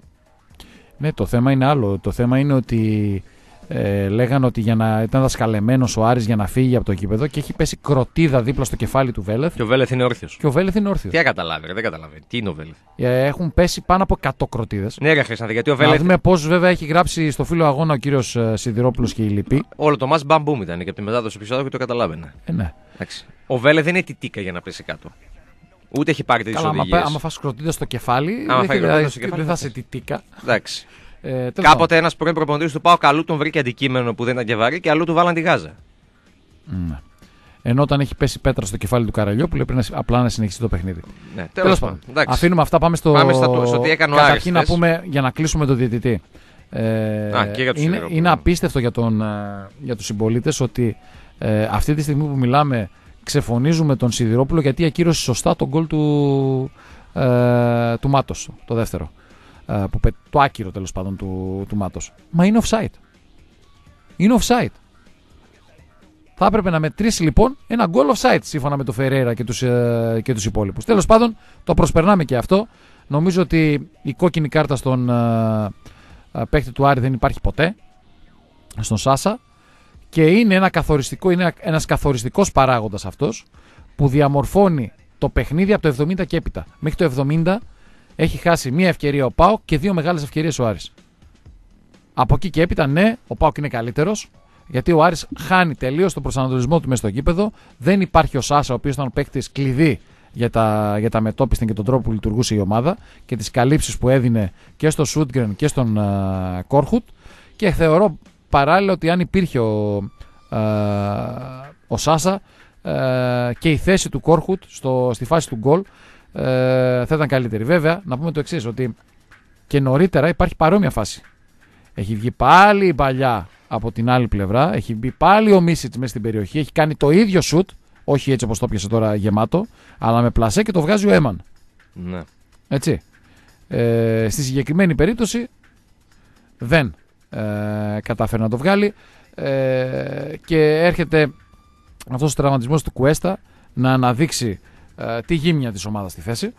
Ναι, το θέμα είναι άλλο. Το θέμα είναι ότι ε, λέγανε ότι για να ήταν δασκαλεμένος ο Άρης για να φύγει από το κήπεδο και έχει πέσει κροτίδα δίπλα στο κεφάλι του Βέλεθ και ο Βέλεθ είναι όρθιος. και ο Βέλεθ είναι όρθιος. Τι να καταλάβει, ρε, δεν καταλαβαίνει. Τι είναι ο Βέλεθ; Ε, έχουν πέσει πάνω από 100 κροτίδες. Ναι, ρε Χρυσάνθη, γιατί ο Να Βέλεθ. δούμε πώς βέβαια έχει γράψει στο φίλο αγώνα ο κύριος Σιδηρόπουλος και η Λυπή. Όλο το μας μπαμπούμ ήταν και από τη μετάδοση πίσω και το καταλάβαινε. Ε, ναι. Εντάξει. Ο Βέλεθ δεν είναι τιτίκα για να πέσει κάτω. Ούτε έχει πάρει τέτοιε Καλά, άμα, οδηγίες. πέ- άμα φας κροτίδα στο κεφάλι, Άμα δεν, φάει θα- κροτίδα στο κεφάλι, δεν θα θα σε τιτίκα. Εντάξει. Ε, τέλος Κάποτε ένας πρώην προπονητής του ΠΑΟΚ αλλού τον βρήκε αντικείμενο που δεν ήταν και βαρύ και αλλού του βάλαν τη γάζα. πάντων. Ναι. Ενώ όταν έχει πέσει πέτρα στο κεφάλι του Καραλιόπουλου, πρέπει να, απλά να συνεχίσει το παιχνίδι. Ναι, Τέλος τέλος πάντων. πάντων. Αφήνουμε αυτά, πάμε στο. Πάμε στα- στο τι έκανε ο Καταρχήν Άρης να χθες. πούμε για να κλείσουμε τον διαιτητή. Ε, Α, και για τους είναι, Σιδηρόπουλους. είναι απίστευτο για, τον, ε, για τους συμπολίτες ότι ε, αυτή τη στιγμή που μιλάμε ξεφωνίζουμε τον Σιδηρόπουλο γιατί ακύρωσε σωστά τον γκολ του, ε, του Μάτος, το δεύτερο. Ε, που, πε- το άκυρο τέλος πάντων του, του Μάτος. Μα είναι offside. Είναι offside. Θα έπρεπε να μετρήσει λοιπόν ένα γκολ offside σύμφωνα με το Φεραίρα και τους, ε, και τους υπόλοιπους. Τέλος πάντων το προσπερνάμε και αυτό. Νομίζω ότι η κόκκινη κάρτα στον ε, ε, παίκτη του Άρη δεν υπάρχει ποτέ. Στον Σάσα. Και είναι ένα καθοριστικό, είναι ένας καθοριστικός παράγοντας αυτός που διαμορφώνει το παιχνίδι από το 70 και έπειτα. Μέχρι το 70 έχει χάσει μία ευκαιρία ο Πάοκ και δύο μεγάλες ευκαιρίες ο Άρης. Από εκεί και έπειτα, ναι, ο Πάοκ είναι καλύτερος. Γιατί ο Άρης χάνει τελείως τον προσανατολισμό του μέσα στο γήπεδο. Δεν υπάρχει ο Σάσα, ο οποίος ήταν παίκτης κλειδί για τα, για τα μετόπιστα και τον τρόπο που λειτουργούσε η ομάδα και τις καλύψεις που έδινε και στο Σούτγκρεν και στον α, Κόρχουτ. Και θεωρώ παράλληλα ότι αν υπήρχε ο, α, ο Σάσα α, και η θέση του Κόρχουτ στο, στη φάση του γκολ ε, θα ήταν καλύτερη. Βέβαια, να πούμε το εξής, ότι και νωρίτερα υπάρχει παρόμοια φάση. Έχει βγει πάλι η παλιά από την άλλη πλευρά. Έχει μπει πάλι ο Μίσιτς μέσα στην περιοχή. Έχει κάνει το ίδιο σουτ. Όχι έτσι όπως το πιασε τώρα γεμάτο, αλλά με πλασέ και το βγάζει ο Έμαν. Ναι. Έτσι. Ε, στη συγκεκριμένη περίπτωση δεν ε, κατάφερε να το βγάλει ε, και έρχεται αυτός ο τραυματισμός του Κουέστα να αναδείξει ε, τη γύμνια της ομάδας στη θέση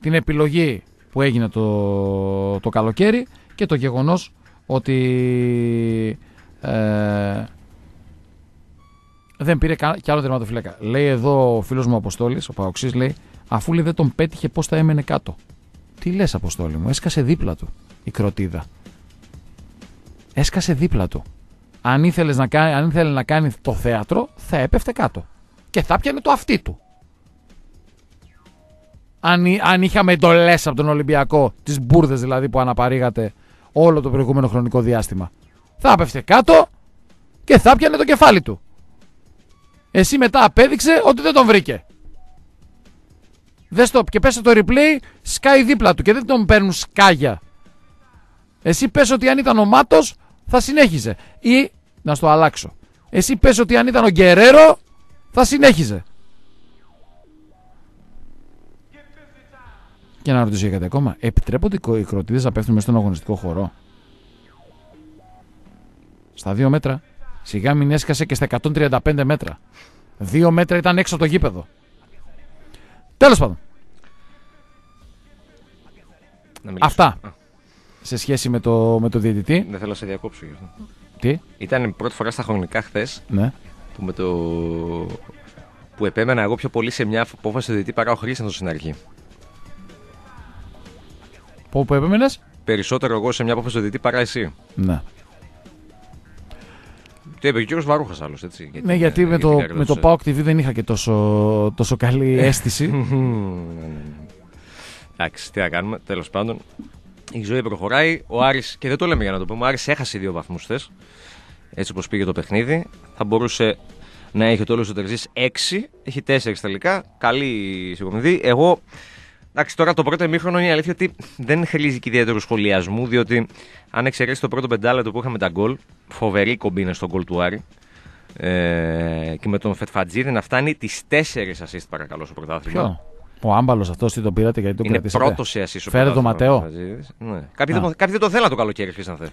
την επιλογή που έγινε το, το καλοκαίρι και το γεγονός ότι ε, δεν πήρε κα- κι άλλο τερματοφύλακα. Λέει εδώ ο φίλος μου Αποστόλης, ο Παοξής λέει αφού λέει δεν τον πέτυχε πώς θα έμενε κάτω. Τι λες Αποστόλη μου, έσκασε δίπλα του η κροτίδα. Έσκασε δίπλα του. Αν, ήθελες να κάνει, αν ήθελε να κάνει το θέατρο, θα έπεφτε κάτω. Και θα πιανε το αυτί του. Αν, εί- αν είχαμε εντολέ από τον Ολυμπιακό, τις μπουρδες δηλαδή που αναπαρήγατε όλο το προηγούμενο χρονικό διάστημα, θα έπεφτε κάτω και θα πιανε το κεφάλι του. Εσύ μετά απέδειξε ότι δεν τον βρήκε. Δες το και πες το replay, σκάει δίπλα του και δεν τον παίρνουν σκάγια. Εσύ πες ότι αν ήταν ο Μάτος θα συνέχιζε. Ή, να στο αλλάξω. Εσύ πες ότι αν ήταν ο Γκερέρο θα συνέχιζε. Και να ρωτήσω για κάτι ακόμα. Επιτρέπονται οι κο- οι κροτίδες να πέφτουν μέσα στον αγωνιστικό χώρο; Στα δύο μέτρα. Σιγά μην έσκασε και στα 135 μέτρα. Δύο μέτρα ήταν έξω από το γήπεδο. Τέλος πάντων. Να μιλήσω. Αυτά. Α, Σε σχέση με το, με το διαιτητή. Δεν θέλω να σε διακόψω γι' αυτό. Τι; Ήταν η πρώτη φορά στα χρονικά χθες Ναι. που, με το... που επέμενα εγώ πιο πολύ σε μια απόφαση του διαιτητή παρά ο Χρήστος στην αρχή. Πού, που επέμενες; Περισσότερο εγώ σε μια απόφαση του διαιτητή παρά εσύ. Ναι. Το είπε και ο κύριος Βαρούχας άλλος, έτσι. Ναι, γιατί με το, με το πάω. PAOK TV δεν είχα και τόσο, τόσο καλή αίσθηση. <laughs> Εντάξει, τι να κάνουμε. Τέλος πάντων, η ζωή προχωράει. Ο Άρης, και δεν το λέμε για να το πούμε, ο Άρης έχασε δύο βαθμούς χθες. Έτσι όπως πήγε το παιχνίδι. Θα μπορούσε να έχει το όλο του Τερζής 6. Έχει 4 τελικά. Καλή συγκομιδή. Εγώ. Εντάξει, τώρα το πρώτο ημίχρονο είναι η αλήθεια ότι δεν χρήζει και ιδιαίτερου σχολιασμού, διότι αν εξαιρέσει το πρώτο πεντάλεπτο που είχαμε τα γκολ, φοβερή κομπίνα στο γκολ του Άρη. Ε, και με τον Φετφατζίδη να φτάνει τις 4 assist παρακαλώ στο πρωτάθλημα. Ποιο; Ο άμπαλος αυτός τι τον πήρατε γιατί τον Είναι κρατήσατε; πρώτος σε assist. στο Φέρε το πρωτάθλημα, Ματέο. ο Φετφατζίδης. Ναι. Κάποιοι, Α. δεν, κάποιοι δεν το θέλαν το καλοκαίρι, Χρήστανθε.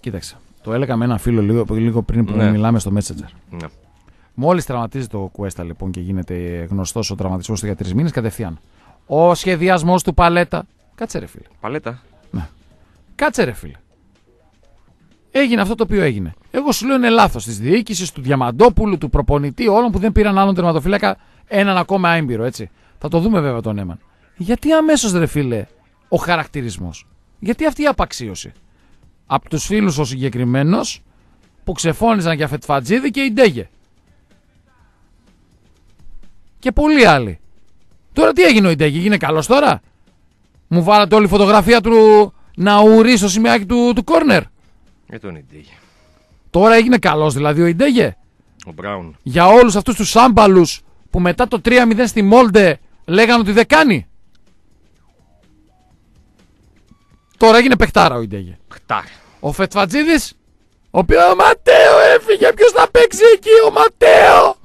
Κοίταξε. Το έλεγα με ένα φίλο λίγο, λίγο πριν που Ναι. μιλάμε στο Messenger. Ναι. Μόλις τραυματίζει το Κουέστα λοιπόν και γίνεται γνωστός ο τραυματισμός του για τρεις μήνες, κατευθείαν. Ο σχεδιασμός του παλέτα. Κάτσε ρε φίλε. Παλέτα. Κάτσε ρε φίλε. Έγινε αυτό το οποίο έγινε. Εγώ σου λέω είναι λάθος της διοίκησης, του Διαμαντόπουλου, του προπονητή, όλων που δεν πήραν άλλον τερματοφύλακα, έναν ακόμα έμπειρο, έτσι. Θα το δούμε βέβαια τον Έμαν. Γιατί αμέσως ρε φίλε ο χαρακτηρισμός. Γιατί αυτή η απαξίωση. Από τους φίλους ο συγκεκριμένος που ξεφώνησαν για Φετφατζίδη και η Ντέγε. Και πολλοί άλλοι. Τώρα τι έγινε ο Ιντέγε, έγινε καλός τώρα; Μου βάλατε όλη η φωτογραφία του Ναουρί στο σημαίακι του, του κόρνερ. Για τον Ιντίγε. Τώρα έγινε καλός δηλαδή ο Ιντέγε. Ο Μπράουν. Για όλους αυτούς τους άμπαλου που μετά το 3-0 στη Μόλντε λέγανε ότι δεν κάνει; Τώρα έγινε παιχτάρα ο Ιντέγε. Χτάρ. Ο Φετφατζίδης, ο οποίος ο Ματέο έφυγε. Ποιος θα παίξει εκεί, ο Ματέο.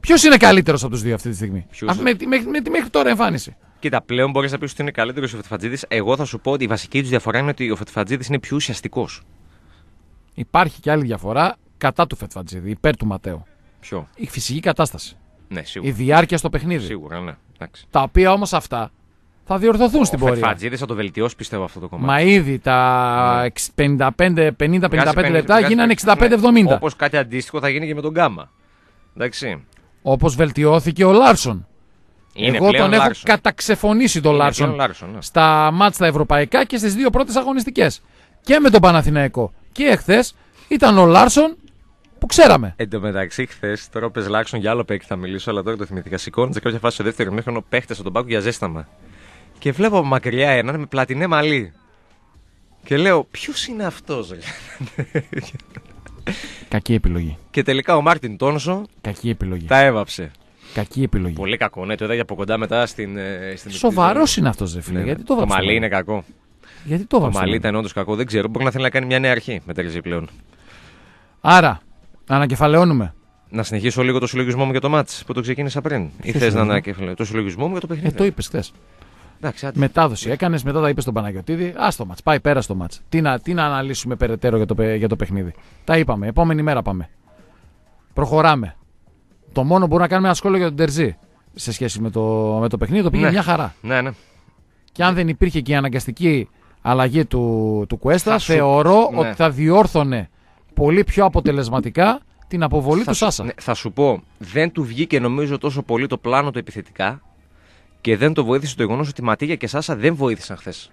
Ποιος είναι καλύτερος από τους δύο αυτή τη στιγμή; Ποιος- Α, με, τη- με, με τη μέχρι τώρα εμφάνιση. Κοίτα, πλέον μπορείς να πεις ότι είναι καλύτερος ο Φετφατζίδης. Εγώ θα σου πω ότι η βασική τους διαφορά είναι ότι ο Φετφατζίδης είναι πιο ουσιαστικός. Υπάρχει και άλλη διαφορά κατά του Φετφατζίδη, υπέρ του Ματέου. Ποιο; Η φυσική κατάσταση. Ναι, Η σίγουρα. διάρκεια στο παιχνίδι. Σίγουρα, ναι. Εντάξει. Τα οποία όμως αυτά θα διορθωθούν στην Ο πορεία. Φετφατζίδης θα το βελτιώσει πιστεύω αυτό το κομμάτι. Μα ήδη τα Ναι. 55-50-55 λεπτά γίνανε 65-70. Όπως κάτι αντίστοιχο θα γίνει και με τον Γκάμα. Εντάξει. Όπως βελτιώθηκε ο Λάρσον. Είναι Εγώ πλέον τον έχω Λάρσον. καταξεφωνήσει τον Είναι Λάρσον πλέον Λάρσον, ναι. στα ματς τα ευρωπαϊκά και στις δύο πρώτες αγωνιστικές. Και με τον Παναθηναϊκό. Και εχθές ήταν ο Λάρσον που ξέραμε. Εν τω μεταξύ, χθες, τώρα πες Λάρσον για άλλο παίκτη θα μιλήσω, αλλά τώρα το θυμηθήκα. Σηκώνει σε κάποια φάση στο δεύτερο ημίχρονο παίχτες στον πάγκο για ζέσταμα. Και βλέπω από μακριά έναν με πλατινέ μαλλί. Και λέω, ποιος είναι αυτός, Κακή επιλογή. Και τελικά ο Μάρτιν Τόνσο Κακή επιλογή. τα έβαψε. Κακή επιλογή. Πολύ κακό, ναι, το είδα από κοντά μετά στην. ε, στην Σοβαρός είναι αυτός, ρε φίλε. Ναι, Γιατί το το βάψε. μαλλί είναι κακό. Γιατί το Το βάψε. μαλλί ήταν όντως κακό. Δεν ξέρω. Μπορεί να θέλει να κάνει μια νέα αρχή με Τερζή πλέον. Άρα, ανακεφαλαιώνουμε. Να συνεχίσω λίγο το συλλογισμό μου για το μάτς που το ξεκίνησα πριν. Ή θες να συλλογισμό; ανακεφαλαιώσω το συλλογισμό μου για το Ε, παιχνίδι. το είπες χθε. Εντάξει, άντε. Μετάδοση έκανες, μετά τα είπες στον Παναγιοτήδη. Α το μάτς, πάει πέρα στο μάτς. Τι να, τι να αναλύσουμε περαιτέρω για το, παι- για το παιχνίδι. Τα είπαμε. Επόμενη μέρα πάμε. Προχωράμε. Το μόνο που μπορούμε να κάνουμε ένα σχόλιο για τον Τερζή σε σχέση με το, με το παιχνίδι το πήγε Ναι. μια χαρά. Ναι, ναι. Και αν δεν υπήρχε και η αναγκαστική αλλαγή του, του Κουέστα, Θα σου- θεωρώ ναι. ότι θα διόρθωνε πολύ πιο αποτελεσματικά την αποβολή θα του σου- Σάσα. ναι, θα σου πω, δεν του βγήκε νομίζω τόσο πολύ το πλάνο του επιθετικά και δεν το βοήθησε το γεγονός ότι Ματίγια και Σάσα δεν βοήθησαν χθες.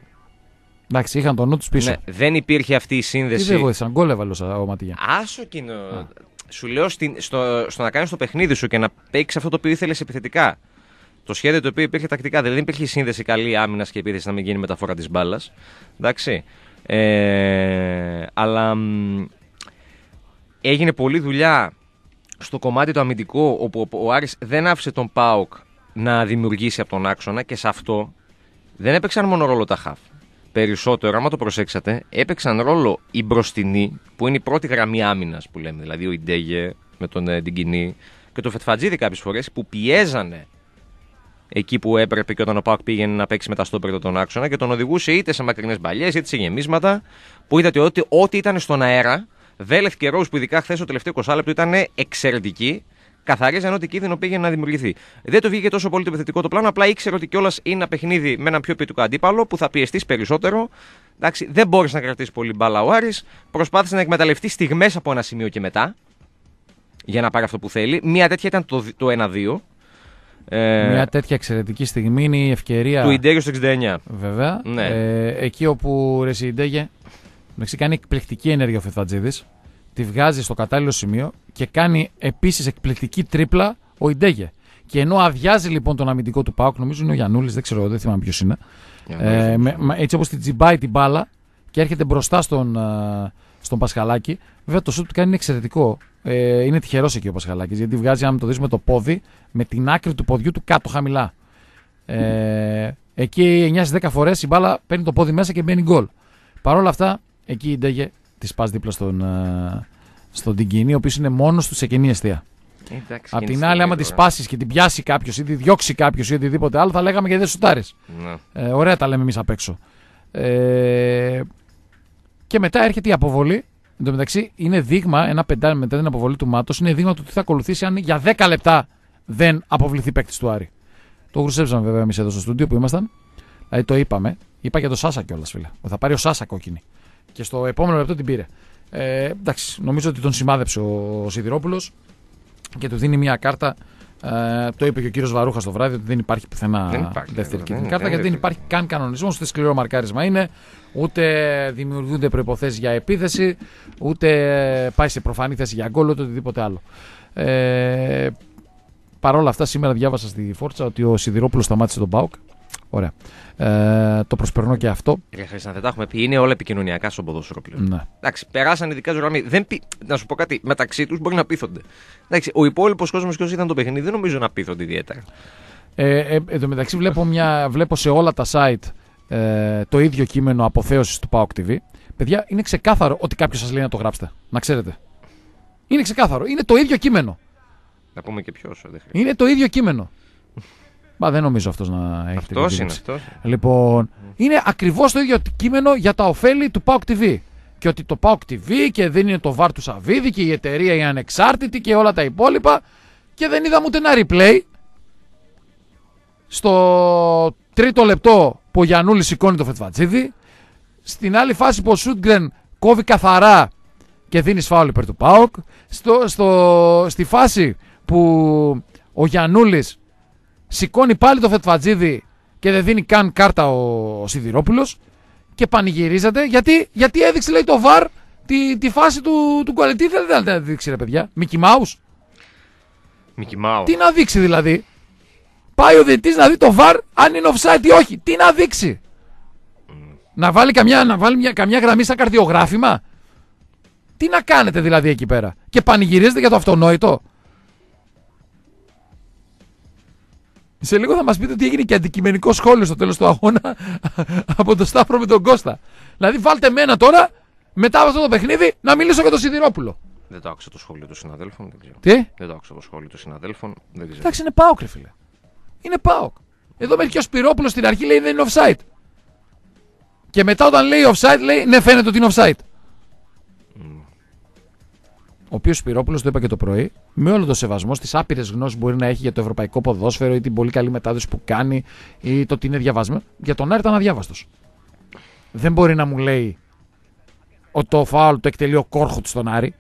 Εντάξει, είχαν τον νου τους πίσω. Ναι, δεν υπήρχε αυτή η Τι σύνδεση. δεν βοήθησαν, γκολ έβαλε ο ο Ματιγιά. Άσο εκείνο. Σου λέω στην- στο, στο να κάνεις το παιχνίδι σου και να παίξεις αυτό το οποίο ήθελες επιθετικά. Το σχέδιο το οποίο υπήρχε τακτικά. Δηλαδή δεν υπήρχε σύνδεση καλή άμυνας και επίθεση να μην γίνει μεταφορά της μπάλας. Εντάξει. Ε, αλλά μ, έγινε πολλή δουλειά στο κομμάτι το αμυντικό, όπου ο Άρης δεν άφησε τον Πάοκ να δημιουργήσει από τον άξονα και σε αυτό δεν έπαιξαν μόνο ρόλο τα χαφ. Περισσότερο, άμα το προσέξατε, έπαιξαν ρόλο οι μπροστινοί, που είναι η πρώτη γραμμή άμυνας που λέμε. Δηλαδή ο Ιντέγε με τον ε, Ντιγκινή και το Φετφατζίδη κάποιες φορές που πιέζανε εκεί που έπρεπε και όταν ο Πάοκ πήγαινε να παίξει με τα στόπερ τον άξονα και τον οδηγούσε είτε σε μακρινές παλιέ είτε σε γεμίσματα. Που είδατε ότι ό,τι ήταν στον αέρα, Βέλεθ και Ρόους που ειδικά χθες το τελευταίο 20 λεπτό ήταν εξαιρετικοί, καθαρίζαν ό,τι κίνδυνο πήγαινε να δημιουργηθεί. Δεν το βγήκε τόσο πολύ το επιθετικό το πλάνο, απλά ήξερε ότι κιόλας είναι ένα παιχνίδι με έναν πιο ποιητικό αντίπαλο που θα πιεστείς περισσότερο. Εντάξει, δεν μπόρεσε να κρατήσει πολύ μπάλα ο Άρης. Προσπάθησε να εκμεταλλευτεί στιγμές από ένα σημείο και μετά για να πάρει αυτό που θέλει. Μία τέτοια ήταν το, το 1-2. Ε, Μια τέτοια εξαιρετική στιγμή είναι η ευκαιρία. του Ιντέγιο στο 69. Βέβαια. Ναι. Ε, εκεί όπου ρε Σιντέγε μεταξύ κάνει εκπληκτική ενέργεια ο Φετφατζίδη, τη βγάζει στο κατάλληλο σημείο και κάνει επίσης εκπληκτική τρίπλα ο Ιντέγε. Και ενώ αδειάζει λοιπόν τον αμυντικό του Πάουκ, νομίζω είναι ο Γιανούλης, δεν ξέρω, δεν θυμάμαι ποιος είναι. Ε, με, μα- έτσι όπως την τζιμπάει την μπάλα και έρχεται μπροστά στον, ε, στον Πασχαλάκη. Βέβαια το σουτ που κάνει είναι εξαιρετικό. Ε, είναι τυχερός εκεί ο Πασχαλάκης γιατί βγάζει, αν το δει με το πόδι, με την άκρη του ποδιού του κάτω χαμηλά. Ε, εκεί 9 10 φορές η μπάλα παίρνει το πόδι μέσα και μπαίνει γκολ. Παρ' όλα αυτά, εκεί η Ντέγε της πα δίπλα στον, ε, στον Τιγκίνη, ο οποίος είναι μόνος του σε κοινή αιστεία. Εντάξει, Απ' είναι την άλλη, άμα στιγμή τη τώρα. πάσει και την πιάσει κάποιος ή τη διώξει κάποιος ή οτιδήποτε άλλο, θα λέγαμε γιατί δεν σουτάρεις. Ναι. Ε, ωραία τα λέμε εμείς απ' έξω. Ε, και μετά έρχεται η αποβολή. Εν τω μεταξύ, είναι δείγμα, ένα πεντάρι μετά την αποβολή του Μάτος, είναι δείγμα του τι θα ακολουθήσει αν για 10 λεπτά δεν αποβληθεί παίκτης του Άρη. Το γρουσέψαμε βέβαια εμείς εδώ στο στούντιο που ήμασταν. Δηλαδή το είπαμε. Είπα για το Σάσα κιόλας, φίλε. Ότι θα πάρει ο Σάσα κόκκινη. Και στο επόμενο λεπτό την πήρε. Ε, εντάξει, νομίζω ότι τον σημάδεψε ο, ο Σιδηρόπουλος και του δίνει μια κάρτα. Ε, το είπε και ο κύριος Βαρούχας το βράδυ ότι δεν υπάρχει πουθενά Δεν υπάρχει, δεύτερη δεν- κίτρινη δεν- κάρτα δεν γιατί δεν είναι υπάρχει καν κανονισμός, ούτε σκληρό μαρκάρισμα είναι, ούτε δημιουργούνται προποθέσει για επίθεση, ούτε πάει σε προφανή θέση για γκολ, ούτε οτιδήποτε άλλο. Ε, Παρ' όλα αυτά, σήμερα διάβασα στη Φόρτσα ότι ο Σιδηρόπουλος σταμάτησε τον Μπάουκ. Ωραία. Ε, το προσπερνώ και αυτό. Ρε Χρήστο, δεν τα έχουμε πει. Είναι όλα επικοινωνιακά στο ποδόσφαιρο πλέον. Ναι. Εντάξει, περάσαν ειδικά ζωγραμμή. Δεν πει... Να σου πω κάτι, μεταξύ τους μπορεί να πείθονται. Εντάξει, ο υπόλοιπος κόσμος και όσοι ήταν το παιχνίδι δεν νομίζω να πείθονται ιδιαίτερα. Ε, ε, εν τω μεταξύ βλέπω, μια, βλέπω σε όλα τα site ε, το ίδιο κείμενο αποθέωσης του PAOK TV. Παιδιά, είναι ξεκάθαρο ότι κάποιος σας λέει να το γράψετε. Να ξέρετε. Είναι ξεκάθαρο. Είναι το ίδιο κείμενο. Να πούμε και ποιος. Δεν χρειάζεται. Είναι το ίδιο κείμενο. Μα δεν νομίζω αυτός να έχει Αυτός είναι αυτός. Λοιπόν, είναι ακριβώς το ίδιο κείμενο για τα ωφέλη του PAOK TV. Και ότι το PAOK TV και δεν είναι το βάρ του Σαββίδη και η εταιρεία η ανεξάρτητη και όλα τα υπόλοιπα. Και δεν είδαμε ούτε ένα replay. Στο τρίτο λεπτό που ο Γιαννούλη σηκώνει το Φετβατζίδη. Στην άλλη φάση που ο Σούτγκρεν κόβει καθαρά και δίνει φάουλ υπέρ του ΠΑΟΚ. Στο, στο, στη φάση που ο Γιαννούλης σηκώνει πάλι το Φετφατζίδη και δεν δίνει καν κάρτα ο, ο Σιδηρόπουλος και πανηγυρίζεται γιατί, γιατί έδειξε λέει το VAR τη, τη φάση του, του γκολ. Τι θέλετε να δείξει ρε παιδιά, Μικη Μάους. Μικη Μάου. Τι να δείξει δηλαδή. Πάει ο διαιτητής να δει το VAR αν είναι offside ή όχι. Τι να δείξει. Να βάλει, καμιά, να βάλει μια, καμιά γραμμή σαν καρδιογράφημα. Τι να κάνετε δηλαδή εκεί πέρα. Και πανηγυρίζετε για το αυτονόητο. Σε λίγο θα μας πείτε ότι έγινε και αντικειμενικό σχόλιο στο τέλος του αγώνα <laughs> από τον Σταύρο με τον Κώστα. Δηλαδή βάλτε μένα τώρα, μετά από αυτό το παιχνίδι, να μιλήσω για τον Σιδηρόπουλο. Δεν το άκουσα το σχόλιο των συναδέλφων. Δεν ξέρω. Τι; Δεν το άκουσα το σχόλιο των συναδέλφων. Δεν ξέρω. Εντάξει, είναι ΠΑΟΚ, ρε φίλε. Είναι ΠΑΟΚ. Εδώ μέχρι και ο Σπυρόπουλος στην αρχή λέει δεν είναι offside. Και μετά όταν λέει offside λέει ναι, φαίνεται ότι είναι offside. Ο οποίος Σπυρόπουλος, το είπα και το πρωί, με όλο το σεβασμό στις άπειρες γνώσεις που μπορεί να έχει για το ευρωπαϊκό ποδόσφαιρο ή την πολύ καλή μετάδοση που κάνει ή το ότι είναι διαβασμένο, για τον Άρη ήταν αδιάβαστος. Δεν μπορεί να μου λέει ότι το φάουλ το εκτελεί ο κόρχο του στον Άρη.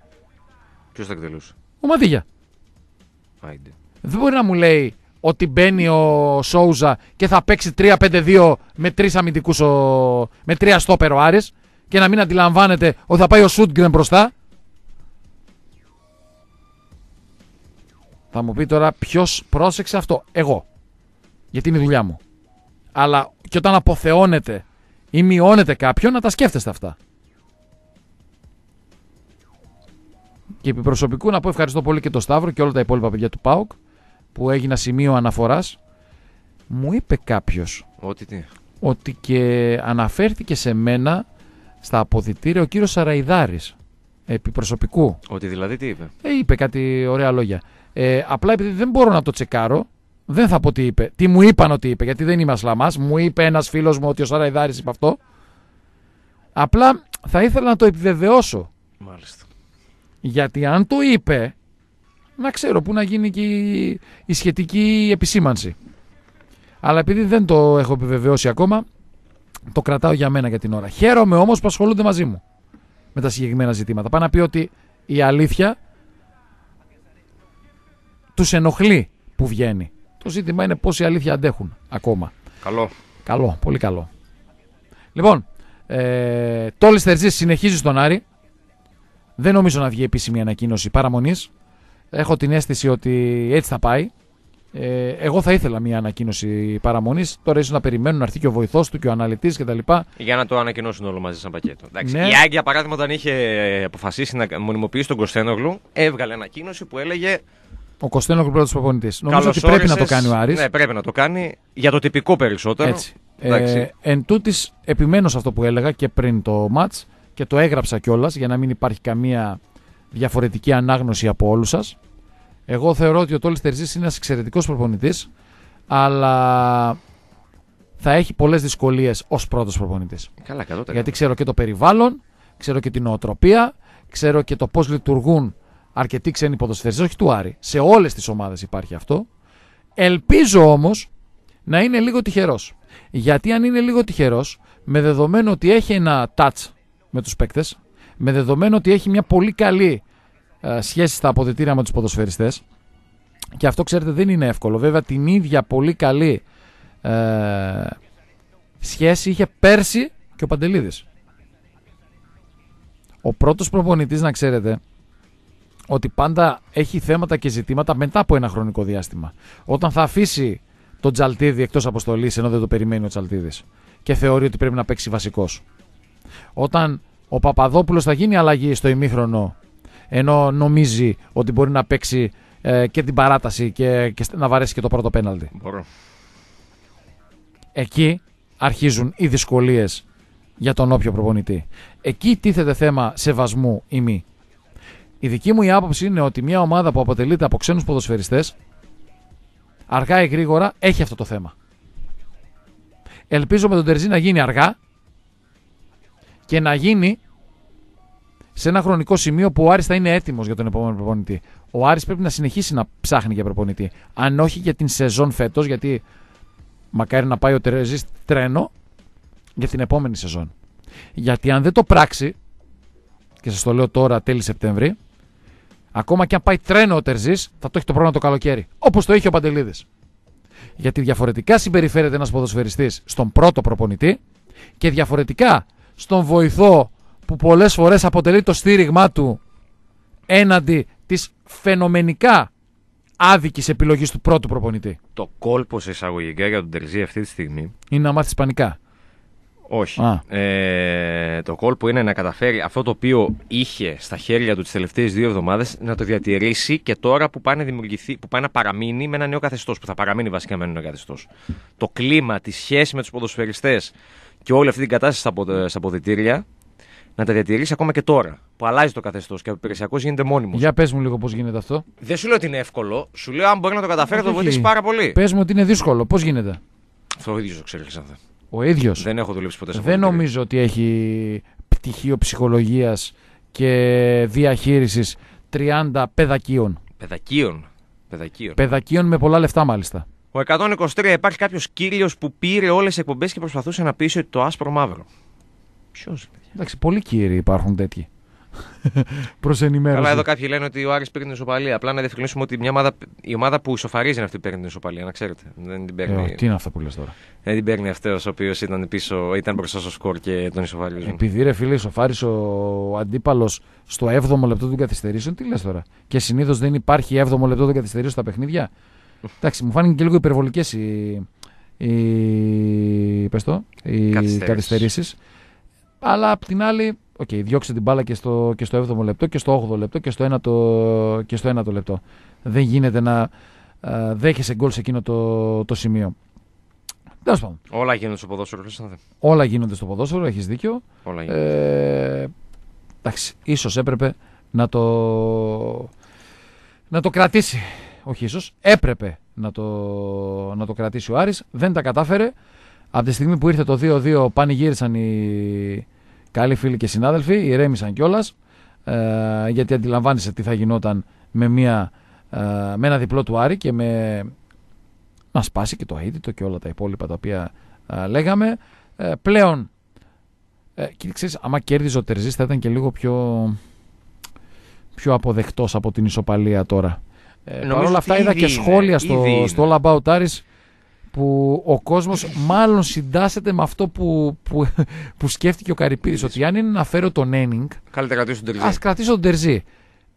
Ποιος θα εκτελούσε; Ο Μαδίγια. Άιντε. Δεν μπορεί να μου λέει ότι μπαίνει ο Σόουζα και θα παίξει 3-5-2 με τρεις αμυντικούς με τρία στόπερ ο Άρης και να μην αντιλαμβάνεται ότι θα πάει ο Σούτγκρεν μπροστά. Θα μου πει τώρα ποιος πρόσεξε αυτό. Εγώ. Γιατί είναι η δουλειά μου. Αλλά και όταν αποθεώνεται ή μειώνεται κάποιον να τα σκέφτεστε αυτά. Και επί προσωπικού να πω ευχαριστώ πολύ και τον Σταύρο και όλα τα υπόλοιπα παιδιά του ΠΑΟΚ που έγινα σημείο αναφοράς. Μου είπε κάποιος Ό,τι τι; ότι και αναφέρθηκε σε μένα στα αποδητήρια ο κύριος Σαραϊδάρης επί προσωπικού. Ότι δηλαδή τι είπε; Ε, είπε κάτι ωραία λόγια. Ε, απλά επειδή δεν μπορώ να το τσεκάρω, δεν θα πω τι είπε. Τι μου είπαν ότι είπε, γιατί δεν είμαι ασλαμάς. Μου είπε ένας φίλος μου ότι ο Σαραϊδάρης είπε αυτό. Απλά θα ήθελα να το επιβεβαιώσω. Μάλιστα. Γιατί αν το είπε, να ξέρω πού να γίνει και η, η σχετική επισήμανση. Αλλά επειδή δεν το έχω επιβεβαιώσει ακόμα, το κρατάω για μένα για την ώρα. Χαίρομαι όμως που ασχολούνται μαζί μου με τα συγκεκριμένα ζητήματα. Πάει να πει ότι η αλήθεια τους ενοχλεί που βγαίνει. Το ζήτημα είναι πόσοι αλήθεια αντέχουν ακόμα. Καλό. Καλό, πολύ καλό. Λοιπόν, ε, Τόλης Τερζής συνεχίζει στον Άρη. Δεν νομίζω να βγει επίσημη ανακοίνωση παραμονής. Έχω την αίσθηση ότι έτσι θα πάει. Ε, εγώ θα ήθελα μια ανακοίνωση παραμονής. Τώρα ίσως να περιμένουν να έρθει και ο βοηθός του και ο αναλυτής κτλ. Για να το ανακοινώσουν όλο μαζί σαν πακέτο. Εντάξει. Ναι. Η Άγκια, παράδειγμα, όταν είχε αποφασίσει να μονιμοποιήσει τον Κωνστένογλου, έβγαλε ανακοίνωση που έλεγε Ο Κωστένο πρώτο προπονητής. Νομίζω «Καλώς ότι πρέπει να το όρισες». κάνει ο Άρης. Ναι, πρέπει να το κάνει. Για το τυπικό περισσότερο. Έτσι. Εντάξει. Ε, εν τούτης, επιμένω σε αυτό που έλεγα και πριν το match και το έγραψα κιόλας για να μην υπάρχει καμία διαφορετική ανάγνωση από όλους σας. Εγώ θεωρώ ότι ο Τόλης Τερζής είναι ένας εξαιρετικός προπονητής, αλλά θα έχει πολλές δυσκολίες ως πρώτος προπονητής. Καλά, καλό Γιατί ξέρω και το περιβάλλον, ξέρω και την νοοτροπία, ξέρω και το πώς λειτουργούν αρκετοί ξένοι ποδοσφαιριστές, όχι του Άρη. Σε όλες τις ομάδες υπάρχει αυτό. Ελπίζω όμως να είναι λίγο τυχερός. Γιατί αν είναι λίγο τυχερός, με δεδομένο ότι έχει ένα touch με τους παίκτες, με δεδομένο ότι έχει μια πολύ καλή ε, σχέση στα αποδητήρια με τους ποδοσφαιριστές και αυτό ξέρετε δεν είναι εύκολο. Βέβαια την ίδια πολύ καλή ε, σχέση είχε πέρσι και ο Παντελίδης. Ο πρώτος προπονητής να ξέρετε ότι πάντα έχει θέματα και ζητήματα μετά από ένα χρονικό διάστημα. Όταν θα αφήσει τον Τζαλτίδη εκτός αποστολής ενώ δεν το περιμένει ο Τζαλτίδης και θεωρεί ότι πρέπει να παίξει βασικός. Όταν ο Παπαδόπουλος θα γίνει αλλαγή στο ημίχρονο ενώ νομίζει ότι μπορεί να παίξει ε, και την παράταση και, και να βαρέσει και το πρώτο πέναλτι. Μπορώ. Εκεί αρχίζουν οι δυσκολίες για τον όποιο προπονητή. Εκεί τίθεται θέμα σεβασμού ή μη. Η δική μου η άποψη είναι ότι μια ομάδα που αποτελείται από ξένους ποδοσφαιριστές αργά ή γρήγορα έχει αυτό το θέμα. Ελπίζω με τον Τερζή να γίνει αργά και να γίνει σε ένα χρονικό σημείο που ο Άρης θα είναι έτοιμος για τον επόμενο προπονητή. Ο Άρης πρέπει να συνεχίσει να ψάχνει για προπονητή. Αν όχι για την σεζόν φέτος, γιατί μακάρι να πάει ο Τερζής τρένο για την επόμενη σεζόν. Γιατί αν δεν το πράξει, και σας το λέω τώρα τέλη Σεπτέμβρη, ακόμα και αν πάει τρένο ο Τερζής, θα το έχει το πρόβλημα το καλοκαίρι. Όπως το είχε ο Παντελίδης. Γιατί διαφορετικά συμπεριφέρεται ένας ποδοσφαιριστής στον πρώτο προπονητή και διαφορετικά στον βοηθό που πολλές φορές αποτελεί το στήριγμά του έναντι της φαινομενικά άδικης επιλογής του πρώτου προπονητή. Το κόλπο σε εισαγωγικά για τον Τερζή αυτή τη στιγμή. Είναι να μάθει Ισπανικά. Όχι. Α. Ε, το κόλπο είναι να καταφέρει αυτό το οποίο είχε στα χέρια του τις τελευταίες δύο εβδομάδες να το διατηρήσει και τώρα που πάει να, δημιουργηθεί, που πάει να παραμείνει με ένα νέο καθεστώς. Που θα παραμείνει βασικά με ένα νέο καθεστώς. Το κλίμα, τη σχέση με τους ποδοσφαιριστές και όλη αυτή την κατάσταση στα, απο- στα αποδητήρια να τα διατηρήσει ακόμα και τώρα. Που αλλάζει το καθεστώς και ο υπηρεσιακός γίνεται μόνιμος. Για πες μου λίγο πώς γίνεται αυτό. Δεν σου λέω ότι είναι εύκολο. Σου λέω αν μπορεί να το καταφέρει θα το Όχι. βοηθήσει πάρα πολύ. Πες μου ότι είναι δύσκολο. Πώς γίνεται. Αυτό ο ίδιος το ξέρει, Χρυσάνθε. Ο ίδιος. Δεν έχω δουλέψει ποτέ σε Δεν αποδητήρια. νομίζω ότι έχει πτυχίο ψυχολογίας και διαχείρισης 30 παιδακίων. Παιδακίων. Παιδακίων. Παιδακίων με πολλά λεφτά μάλιστα. Ο 123 υπάρχει κάποιος κύριος που πήρε όλες τις εκπομπές και προσπαθούσε να πείσει ότι το άσπρο μαύρο. Ποιος, παιδιά; Εντάξει, πολλοί κύριοι υπάρχουν τέτοιοι. <laughs> Προς ενημέρωση. Καλά, εδώ κάποιοι λένε ότι ο Άρης παίρνει την ισοπαλία. Απλά να διευκρινίσουμε ότι μια ομάδα, η ομάδα που ισοφαρίζει είναι αυτή που παίρνει την ισοπαλία, να ξέρετε. Δεν την παίρνει, Ε, τι είναι αυτό που λες τώρα; δεν την παίρνει αυτός ο οποίος ήταν, πίσω, ήταν μπροστά στο σκορ και τον ισοφαρίζουν. Επειδή ρε φίλε ισοφάρισε ο αντίπαλος στο 7ο λεπτό των καθυστερήσεων, τι λες τώρα; Και συνήθως δεν υπάρχει 7ο λεπτό των καθυστερήσεων στα παιχνίδια; Εντάξει, μου φάνηκε και λίγο υπερβολικές οι, οι, πες το, οι Καθυστερήσεις. καθυστερήσεις. Αλλά απ' την άλλη, οκ, διώξε την μπάλα και στο, και στο 7ο λεπτό και στο 8ο λεπτό και στο 1ο, και στο 1ο λεπτό. Δεν γίνεται να ε, δέχεσαι γκολ σε εκείνο το, το σημείο. Τέλος πάντων. Όλα γίνονται στο ποδόσφαιρο, Χρύσανθε. Όλα γίνονται στο ποδόσφαιρο, έχεις δίκιο. Όλα γίνονται. Ε, εντάξει, ίσως έπρεπε να το, να το κρατήσει. Όχι ίσως, έπρεπε να το, να το κρατήσει ο Άρης. Δεν τα κατάφερε. Από τη στιγμή που ήρθε το 2-2 πανηγύρισαν οι καλοί φίλοι και συνάδελφοι, ηρέμησαν κιόλας. Ε, γιατί αντιλαμβάνεσαι τι θα γινόταν με, μια, ε, με ένα διπλό του Άρη και με να σπάσει και το αίτητο και όλα τα υπόλοιπα τα οποία ε, λέγαμε. Ε, πλέον, ε, και ξέρεις, άμα κέρδιζε ο Τερζής θα ήταν και λίγο πιο, πιο αποδεκτός από την ισοπαλία τώρα. Ε, Νομίζω Παρ' όλα ότι αυτά είδα ήδη και είναι, σχόλια στο, ήδη είναι. στο All About Aris που ο κόσμος μάλλον συντάσσεται με αυτό που, που, που σκέφτηκε ο Καρυπίδης ότι αν είναι να φέρω τον Ένινγκ Καλύτερα κρατήσει τον Α Τερζή. κρατήσω τον Τερζή.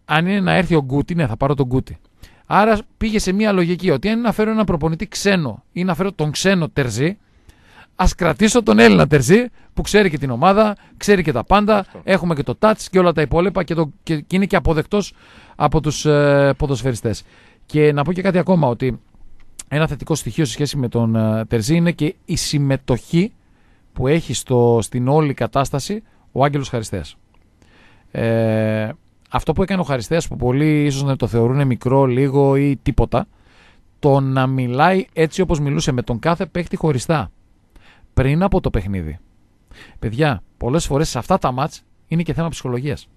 Αν είναι να έρθει ο Γκούτι, ναι, θα πάρω τον Γκούτι. Άρα πήγε σε μια λογική ότι αν είναι να φέρω έναν προπονητή ξένο ή να φέρω τον ξένο Τερζή, ας κρατήσω τον Έλληνα Τερζή που ξέρει και την ομάδα, ξέρει και τα πάντα. Έχουμε και το touch και όλα τα υπόλοιπα και, το, και, και είναι και αποδεκτός από τους ε, ποδοσφαιριστές. Και να πω και κάτι ακόμα ότι ένα θετικό στοιχείο σε σχέση με τον ε, Τερζή είναι και η συμμετοχή που έχει στο, στην όλη κατάσταση ο Άγγελος Χαριστέας. Ε, αυτό που έκανε ο Χαριστέας που πολλοί ίσως να το θεωρούν μικρό, λίγο ή τίποτα, το να μιλάει έτσι όπως μιλούσε με τον κάθε παίχτη χωριστά πριν από το παιχνίδι. Παιδιά, πολλές φορές σε αυτά τα μάτς είναι και θέμα ψυχολογίας.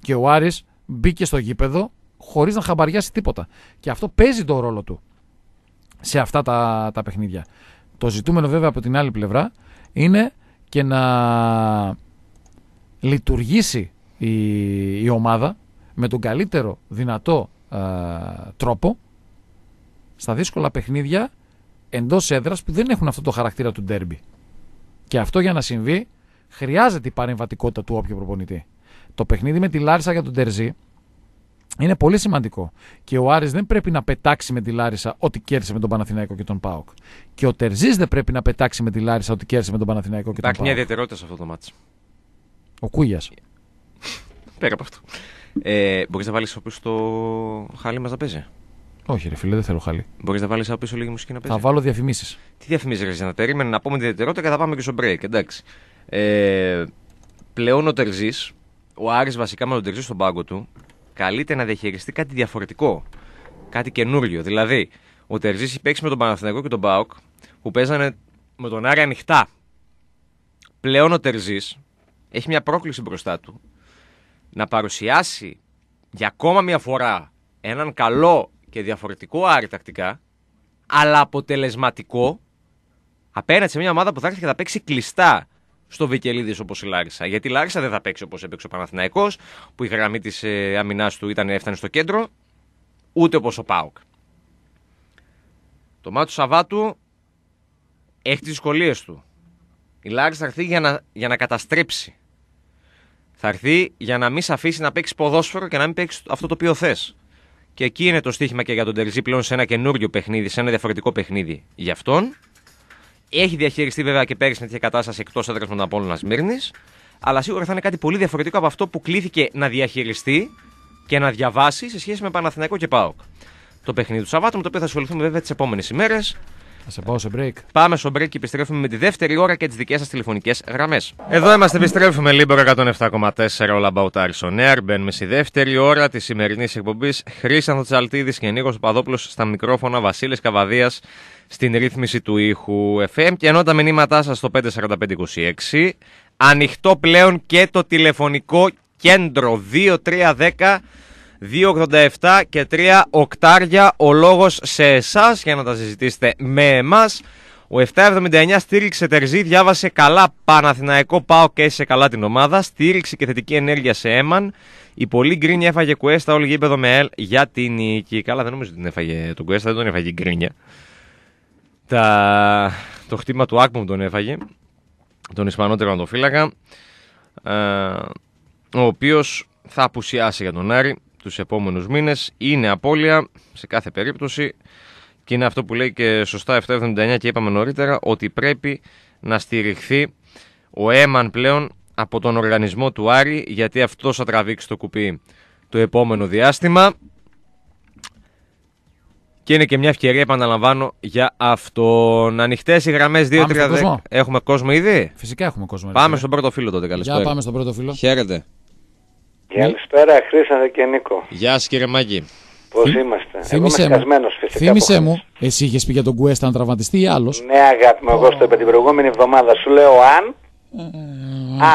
Και ο Άρης μπήκε στο γήπεδο χωρίς να χαμπαριάσει τίποτα. Και αυτό παίζει το ρόλο του σε αυτά τα, τα παιχνίδια. Το ζητούμενο βέβαια από την άλλη πλευρά είναι και να λειτουργήσει η, η ομάδα με τον καλύτερο δυνατό α, τρόπο στα δύσκολα παιχνίδια εντός έδρας που δεν έχουν αυτό το χαρακτήρα του ντέρμπι. Και αυτό για να συμβεί χρειάζεται η παρεμβατικότητα του όποιου προπονητή. Το παιχνίδι με τη Λάρισα για τον Τερζή είναι πολύ σημαντικό. Και ο Άρης δεν πρέπει να πετάξει με τη Λάρισα ό,τι κέρδισε με τον Παναθηναϊκό και τον Πάοκ. Και ο Τερζής δεν πρέπει να πετάξει με τη Λάρισα ό,τι κέρδισε με τον Παναθηναϊκό και τον Υπάρχει μια Πάοκ. ιδιαιτερότητα σε αυτό το μάτσο. Ο Κούγιας. Πέρα από αυτό. Ε, Μπορείς να βάλεις από πίσω το χάλι μας να παίζει; Όχι, ρε φίλε, δεν θέλω χαλί. Μπορείς να βάλεις από πίσω λίγη μουσική να παίζει; Θα βάλω διαφημίσεις. Τι διαφημίζει ρε να περίμενε να πούμε την ιδιαιτερότητα και θα πάμε και στο break. Εντάξει. Ε, πλέον ο Τερζής, ο Άρης βασικά με τον Τερζή στον πάγκο του, καλείται να διαχειριστεί κάτι διαφορετικό. Κάτι καινούριο. Δηλαδή, ο Τερζής έχει παίξει με τον Παναθηναϊκό και τον Μπάουκ που παίζανε με τον Άρη ανοιχτά. Πλέον ο Τερζής έχει μια πρόκληση μπροστά του να παρουσιάσει για ακόμα μια φορά έναν καλό και διαφορετικό Άρη τακτικά, αλλά αποτελεσματικό απέναντι σε μια ομάδα που θα έρθει και θα παίξει κλειστά στο Βικελίδης όπως η Λάρισα. Γιατί η Λάρισα δεν θα παίξει όπως έπαιξε ο Παναθηναϊκός που η γραμμή της ε, αμυνά του ήταν, έφτανε στο κέντρο, ούτε όπως ο Πάουκ. Το μάτι του Σαββάτου έχει τις δυσκολίες του. Η Λάρισα θα έρθει για να, για να καταστρέψει. Θα έρθει για να μην σε αφήσει να παίξεις ποδόσφαιρο και να μην παίξεις αυτό το οποίο θες. Και εκεί είναι το στοίχημα και για τον Τερζή πλέον σε ένα καινούριο παιχνίδι, σε ένα διαφορετικό παιχνίδι για αυτόν. Έχει διαχειριστεί βέβαια και πέρυσι μια τέτοια κατάσταση εκτός έδρας με τον Απόλλωνα Σμύρνης. Αλλά σίγουρα θα είναι κάτι πολύ διαφορετικό από αυτό που κλήθηκε να διαχειριστεί και να διαβάσει σε σχέση με Παναθηναϊκό και ΠΑΟΚ. Το παιχνίδι του Σαββάτου, με το οποίο θα ασχοληθούμε βέβαια τις επόμενες ημέρες. Θα σε πάω σε break. Πάμε στο break και επιστρέφουμε με τη δεύτερη ώρα και τις δικές σας τηλεφωνικές γραμμές. Εδώ είμαστε, επιστρέφουμε λίγο 107,4 All About Aris on Air. Μπαίνουμε στη δεύτερη ώρα της σημερινής εκπομπής. Χρήσανθο Τσαλτίδη και Νίκος Παδόπουλος στα μικρόφωνα, Βασίλης Καβαδίας στην ρύθμιση του ήχου FM. Και ενώ τα μηνύματά σας στο 54526, ανοιχτό πλέον και το τηλεφωνικό κέντρο 2310. 2,87 και 3 οκτάρια ο λόγος σε εσάς για να τα συζητήσετε με εμάς. Ο 779 στήριξε Τερζή, διάβασε καλά Παναθηναϊκό πάω και έσε καλά την ομάδα. Στήριξε και θετική ενέργεια σε Έμαν. Η πολύ γκρίνια έφαγε Κουέστα, όλη γήπεδο με ελ για την νίκη. Καλά, δεν νομίζω ότι την έφαγε τον Κουέστα, δεν τον έφαγε η γκρίνια. Τα... Το χτύπημα του Άκμου τον έφαγε, τον Ισπανό τερματοφύλακα, ε, ο οποίος θα απουσιάσει για τον Άρη τους επόμενους μήνες. Είναι απώλεια σε κάθε περίπτωση και είναι αυτό που λέει και σωστά 779 και είπαμε νωρίτερα ότι πρέπει να στηριχθεί ο Έμαν πλέον από τον οργανισμό του Άρη γιατί αυτός θα τραβήξει το κουπί το επόμενο διάστημα. Και είναι και μια ευκαιρία, επαναλαμβάνω, για αυτόν. Ανοιχτές οι γραμμές 2-3-10. Πάμε στον κόσμο. Έχουμε κόσμο ήδη; Φυσικά έχουμε κόσμο. Πάμε ρε. στον πρώτο φίλο τότε. Για Καλησπέρα. πάμε στον πρώτο φίλο. Χαίρετε. Καλησπέρα, Χρήσανθε και Νίκο. Γεια σας κύριε Μάκη. Πώς Θυ- είμαστε. Θύμησέ Εγώ μου. είμαι σκασμένος φυσικά. Θύμησέ από μου, χθες. εσύ είχες πει για τον Κουέστα να τραυματιστεί ή άλλος; Ναι, αγάπη μου, εγώ στο είπα την προηγούμενη εβδομάδα. Σου λέω αν,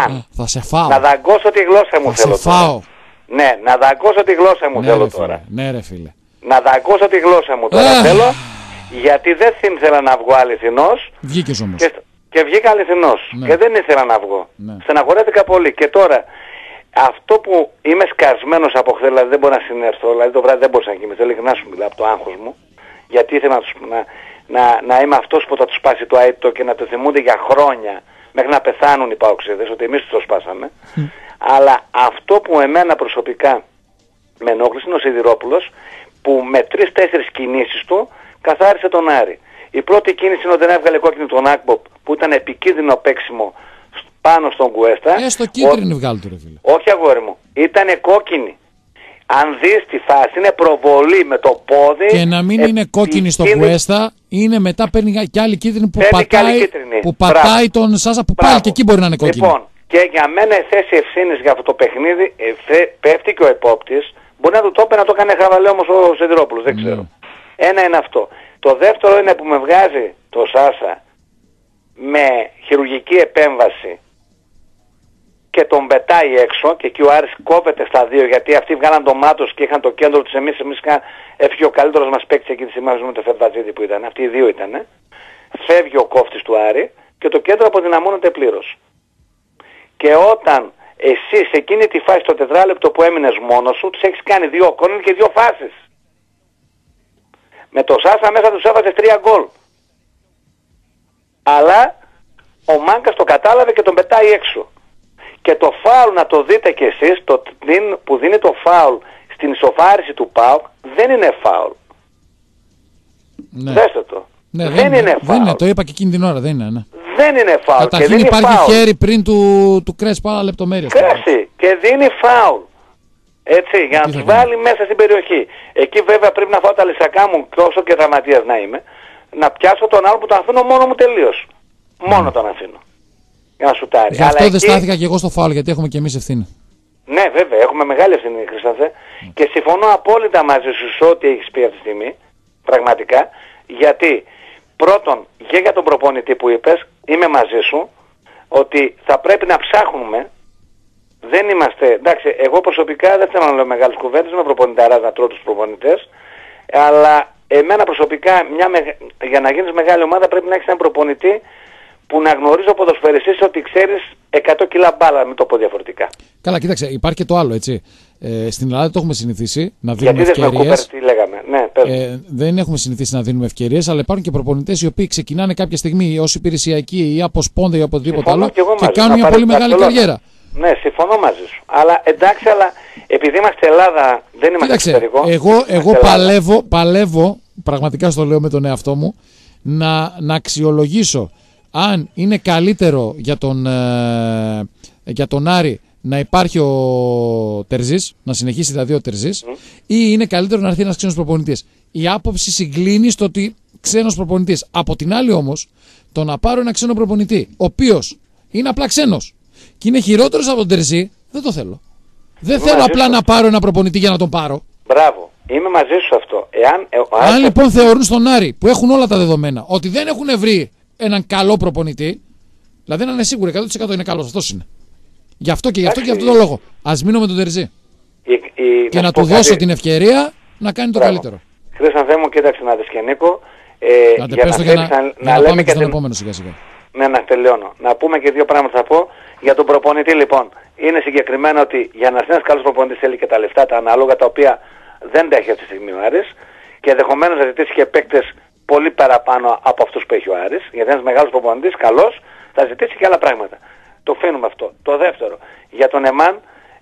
αν. Θα σε φάω. να δαγκώσω τη γλώσσα μου Θα σε θέλω τώρα. φάω. Ναι, να δαγκώσω τη γλώσσα μου Ναι, θέλω ρε φίλε. τώρα. Ναι, ρε φίλε. Να δαγκώσω τη γλώσσα μου τώρα Αχ. θέλω. Γιατί δεν ήθελα να βγω αληθινός Βγήκες όμως. και, και βγήκα αληθινός. Ναι. Και δεν ήθελα να βγω. Ναι. Στεναχωρέθηκα πολύ. Και τώρα, αυτό που είμαι σκασμένος από χθες, δηλαδή δεν μπορώ να συνέρθω, δηλαδή το βράδυ δεν μπορούσα να κοιμηθώ, ειλικρινά σου μιλάω από το άγχος μου, γιατί ήθελα να, τους, να, να, να είμαι αυτός που θα τους σπάσει το αίτητο και να το θυμούνται για χρόνια, μέχρι να πεθάνουν οι παοξίδες, ότι εμείς τους το σπάσαμε. Αλλά αυτό που εμένα προσωπικά με ενόχλησε είναι ο Σιδηρόπουλος, που με τρεις-τέσσερις κινήσεις του καθάρισε τον Άρη. Η πρώτη κίνηση είναι ότι δεν έβγαλε κόκκινη τον Ακμποπ, που ήταν επικίνδυνο παίξιμο σ- πάνω στον Κουέστα. Έστω Ο- κίτρινη βγάλει του ρε φίλε. όχι αγόρι μου. Ήτανε κόκκινη. Αν δεις τη φάση είναι προβολή με το πόδι. Και να μην είναι κόκκινη στο επικίνδυνη- Κουέστα, είναι μετά παίρνει και άλλη κίτρινη που Παίρνει και άλλη πατάει, κίτρινη. που Μπράβο. πατάει τον Σάσα που πάλι Μπράβο. και εκεί μπορεί να είναι κόκκινη. Λοιπόν, και για μένα η θέση ευθύνης για αυτό το παιχνίδι ε, θε- πέφτει και ο επόπτης. Μπορεί να του το είπε να το κάνει χαβαλέ όμως ο Σιδηρόπουλος, δεν ξέρω. Ένα είναι αυτό. Το δεύτερο είναι που με βγάζει το Σάσα με χειρουργική επέμβαση και τον πετάει έξω και εκεί ο Άρης κόβεται στα δύο γιατί αυτοί βγάλαν το μάτος και είχαν το κέντρο τους εμείς, εμείς είχα, έφυγε ο καλύτερος μας παίκτης εκεί τη στιγμή με το Φερβατζίδη που ήταν, αυτοί οι δύο ήταν. Φεύγει ο κόφτης του Άρη και το κέντρο αποδυναμώνεται πλήρως. Και όταν εσύ σε εκείνη τη φάση το τετράλεπτο που έμεινες μόνος σου, τους έχεις κάνει δύο κόρνερ και δύο φάσεις. Με το Σάσα μέσα τους έβαζες τρία γκολ. Αλλά ο Μάγκας το κατάλαβε και τον πετάει έξω. Και το φάουλ να το δείτε κι εσείς, το δίν- που δίνει το φάουλ στην ισοφάριση του ΠΑΟΚ, δεν είναι φάουλ. Ναι. Δέστε το. Ναι, δεν, είναι Δεν φάουλ. είναι, το είπα και εκείνη την ώρα, δεν είναι. Ναι. Δεν είναι φάουλ. και Καταρχήν δίνει υπάρχει φάουλ. χέρι πριν του, του Κρέσπα, άλλα λεπτομέρειες. Κρέσει και δίνει φάουλ. Έτσι, για να Τι θα τους κάνεις; βάλει μέσα στην περιοχή. Εκεί βέβαια πρέπει να φάω τα λυσακά μου, τόσο και δραματίας να είμαι, να πιάσω τον άλλο που τον αφήνω μόνο μου τελείως. Μόνο τον αφήνω. Για να σουτάρει. Γι' αυτό Αλλά δεν εκεί- στάθηκα και εγώ στο φάουλ, γιατί έχουμε και εμείς ευθύνη. Ναι, βέβαια, έχουμε μεγάλη ευθύνη, Χρυσανθέ. Και συμφωνώ απόλυτα μαζί σου σε ό,τι έχεις πει αυτή τη στιγμή. Πραγματικά. Γιατί, πρώτον, και για τον προπονητή που είπες, είμαι μαζί σου, ότι θα πρέπει να ψάχνουμε. Δεν είμαστε. Εντάξει, εγώ προσωπικά δεν θέλω να λέω μεγάλες κουβέντες, είμαι προπονηταράς να τρώω τους προπονητές. Αλλά εμένα προσωπικά, μια μεγα- για να γίνεις μεγάλη ομάδα, πρέπει να έχεις έναν προπονητή που να γνωρίζει ο ποδοσφαιριστής ότι ξέρεις 100 κιλά μπάλα, μην το πω διαφορετικά. Καλά, κοίταξε, υπάρχει και το άλλο, έτσι. Ε, στην Ελλάδα το έχουμε συνηθίσει να δίνουμε Γιατί δεν με ευκαιρίες. Κούπερ, τι λέγαμε. Ναι, πες. μου. Ε, δεν έχουμε συνηθίσει να δίνουμε ευκαιρίες, αλλά υπάρχουν και προπονητές οι οποίοι ξεκινάνε κάποια στιγμή ως υπηρεσιακοί ή από σπόντα ή από οτιδήποτε Συμφωνώ άλλο και εγώ και μαζί σου, κάνουν να μια πάρει πολύ την μεγάλη Μπαρσελόνα. καριέρα. Ναι, συμφωνώ μαζί σου. Αλλά εντάξει, αλλά επειδή είμαστε Ελλάδα, δεν είμαστε Κοίταξε, εξωτερικό. εγώ, είμαστε εγώ Ελλάδα. παλεύω, παλεύω, πραγματικά στο λέω με τον εαυτό μου, να, να αξιολογήσω αν είναι καλύτερο για τον, ε, για τον Άρη να υπάρχει ο Τερζής, να συνεχίσει δηλαδή ο Τερζής, ή είναι καλύτερο να έρθει ένας ξένος προπονητής. Η άποψη συγκλίνει στο ότι ξένος προπονητής. Από την άλλη όμως, το να πάρω ένα ξένο προπονητή, ο οποίος είναι απλά ξένος και είναι χειρότερος από τον Τερζή, δεν το θέλω. Δεν θέλω μαζί απλά σου. να πάρω ένα προπονητή για να τον πάρω. Μπράβο. Είμαι μαζί σου σε αυτό. Εάν, ε, ο Αν Άρης- λοιπόν θεωρούν στον Άρη που έχουν όλα τα δεδομένα ότι δεν έχουν βρει έναν καλό προπονητή, δηλαδή να είναι σίγουροι 100% είναι καλός, αυτός είναι. Γι' αυτό και γι' αυτό και γι' αυτό το λόγο. Α μείνω με τον Τερζή. η- η- Και σου να πω του κάτι. δώσω την ευκαιρία να κάνει το Μπράβο. καλύτερο. Χρήσαν μου, κοίταξε να δεις και Νίκο. Ε, Να για πες το να για να, θέλεις για να λέμε πάμε και και στον την- επόμενο σιγά σιγά. Ναι, να τελειώνω. Να πούμε και δύο πράγματα θα πω. Για τον προπονητή λοιπόν. Είναι συγκεκριμένο ότι για να έρθει ένας καλός προπονητής θέλει και τα λεφτά τα ανάλογα τα οποία δεν τα έχει αυτή τη στιγμή ο Άρης και ενδεχομένως να ζητήσει και παίκτες πολύ παραπάνω από αυτούς που έχει ο Άρης. Γιατί ένας μεγάλος προπονητής, καλός, θα ζητήσει και άλλα πράγματα. Το αφήνουμε αυτό. Το δεύτερο, για τον Εμάν,